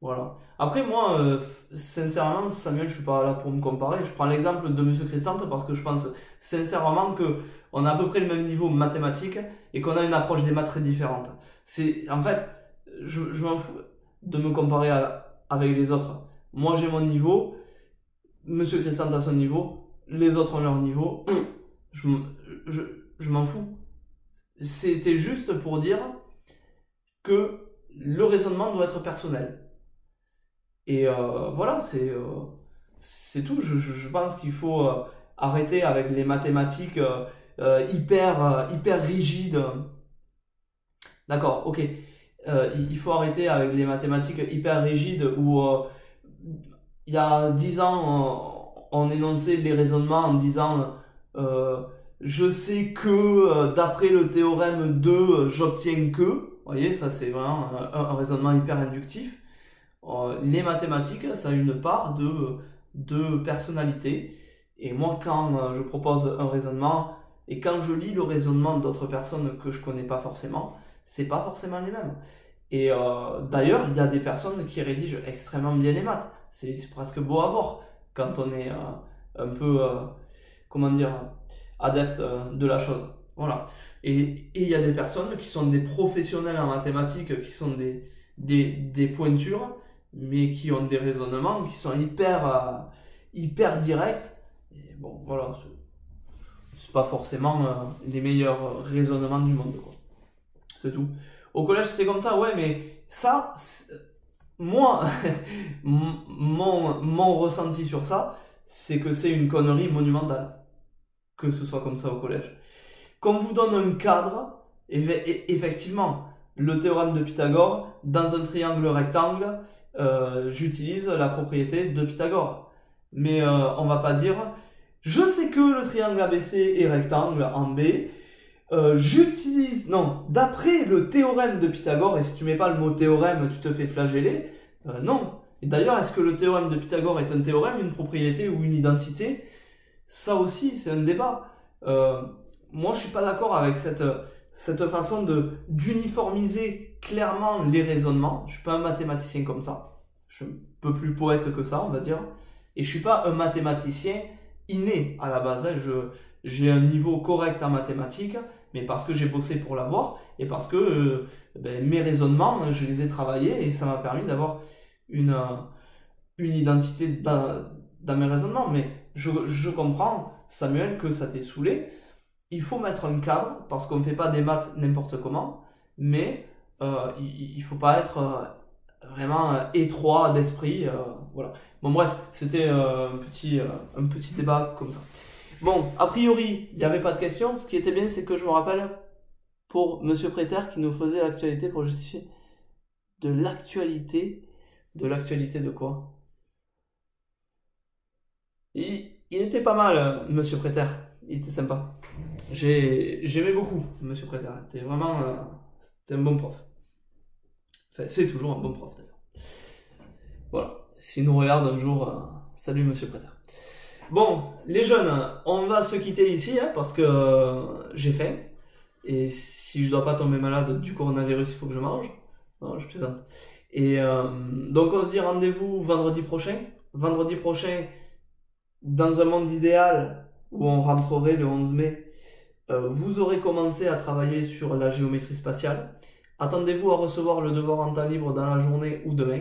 Voilà. Après, moi, euh, sincèrement, Samuel, je suis pas là pour me comparer. Je prends l'exemple de Monsieur Christante parce que je pense sincèrement que on a à peu près le même niveau mathématique et qu'on a une approche des maths très différente. C'est, en fait, je, m'en fous de me comparer avec les autres. Moi, j'ai mon niveau. Monsieur Christante a son niveau. Les autres ont leur niveau. Je, je, je m'en fous. C'était juste pour dire que le raisonnement doit être personnel. Et euh, voilà, c'est euh, c'est tout. Je, je, pense qu'il faut euh, arrêter avec les mathématiques hyper, hyper rigides. D'accord, ok. il faut arrêter avec les mathématiques hyper rigides où il y a dix ans, on énonçait les raisonnements en disant je sais que d'après le théorème 2, j'obtiens que. Vous voyez, ça c'est vraiment un, raisonnement hyper inductif. Euh, les mathématiques, ça a une part de, de personnalité. Et moi, quand euh, je propose un raisonnement et quand je lis le raisonnement d'autres personnes que je connais pas forcément, c'est pas forcément les mêmes. Et euh, d'ailleurs, il y a des personnes qui rédigent extrêmement bien les maths. C'est presque beau à voir quand on est un peu, comment dire, adepte de la chose. Voilà. Et il y a des personnes qui sont des professionnels en mathématiques, qui sont des, des, des pointures, mais qui ont des raisonnements qui sont hyper, euh, hyper directs. Et bon, voilà, c'est pas forcément euh, les meilleurs raisonnements du monde. C'est tout. Au collège, c'était comme ça, ouais, mais ça, moi, mon, mon ressenti sur ça, c'est que c'est une connerie monumentale. Que ce soit comme ça au collège. Qu'on vous donne un cadre, effectivement, le théorème de Pythagore, dans un triangle rectangle, euh, j'utilise la propriété de Pythagore. Mais euh, on va pas dire, je sais que le triangle ABC est rectangle en B, euh, j'utilise, non, d'après le théorème de Pythagore, et si tu mets pas le mot théorème, tu te fais flageller, non. Et d'ailleurs, est-ce que le théorème de Pythagore est un théorème, une propriété ou une identité? Ça aussi, c'est un débat. moi, je suis pas d'accord avec cette cette façon de d'uniformiser clairement les raisonnements. Je suis pas un mathématicien comme ça. Je suis un peu plus poète que ça, on va dire. Et je suis pas un mathématicien inné à la base. Hein. Je j'ai un niveau correct en mathématiques, mais parce que j'ai bossé pour l'avoir et parce que euh, ben, mes raisonnements, je les ai travaillés et ça m'a permis d'avoir une une identité dans, dans mes raisonnements. Mais je, comprends, Samuel, que ça t'est saoulé il faut mettre un cadre parce qu'on ne fait pas des maths n'importe comment, mais euh, il, ne faut pas être euh, vraiment euh, étroit d'esprit. voilà. Bon bref, c'était un petit un petit débat comme ça. Bon, a priori, il n'y avait pas de questions. Ce qui était bien, c'est que je me rappelle pour Monsieur Préter qui nous faisait l'actualité pour justifier de l'actualité. De l'actualité de quoi? Il, était pas mal, Monsieur Préter. Il était sympa. J'aimais beaucoup Monsieur Préter. C'était vraiment euh, un bon prof. Enfin, c'est toujours un bon prof d'ailleurs. Voilà. S'il nous regarde un jour, euh, salut Monsieur Préter. Bon, les jeunes, on va se quitter ici hein, parce que euh, j'ai faim. Et si je dois pas tomber malade du coronavirus, il faut que je mange. Non, je plaisante. Et donc on se dit rendez-vous vendredi prochain. Vendredi prochain, dans un monde idéal où on rentrerait le 11 mai euh, vous aurez commencé à travailler sur la géométrie spatiale. Attendez-vous à recevoir le devoir en temps libre dans la journée ou demain.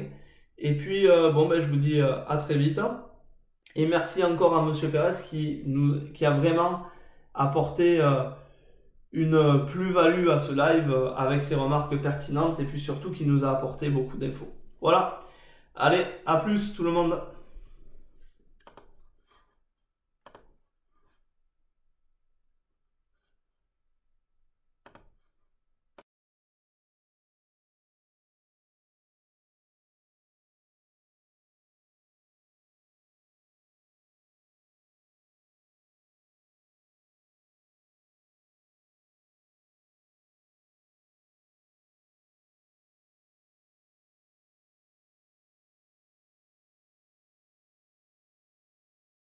Et puis, euh, bon, ben, je vous dis euh, à très vite. Et merci encore à Monsieur Pérez qui, nous, qui a vraiment apporté une plus-value à ce live avec ses remarques pertinentes et puis surtout qui nous a apporté beaucoup d'infos. Voilà. Allez, à plus tout le monde.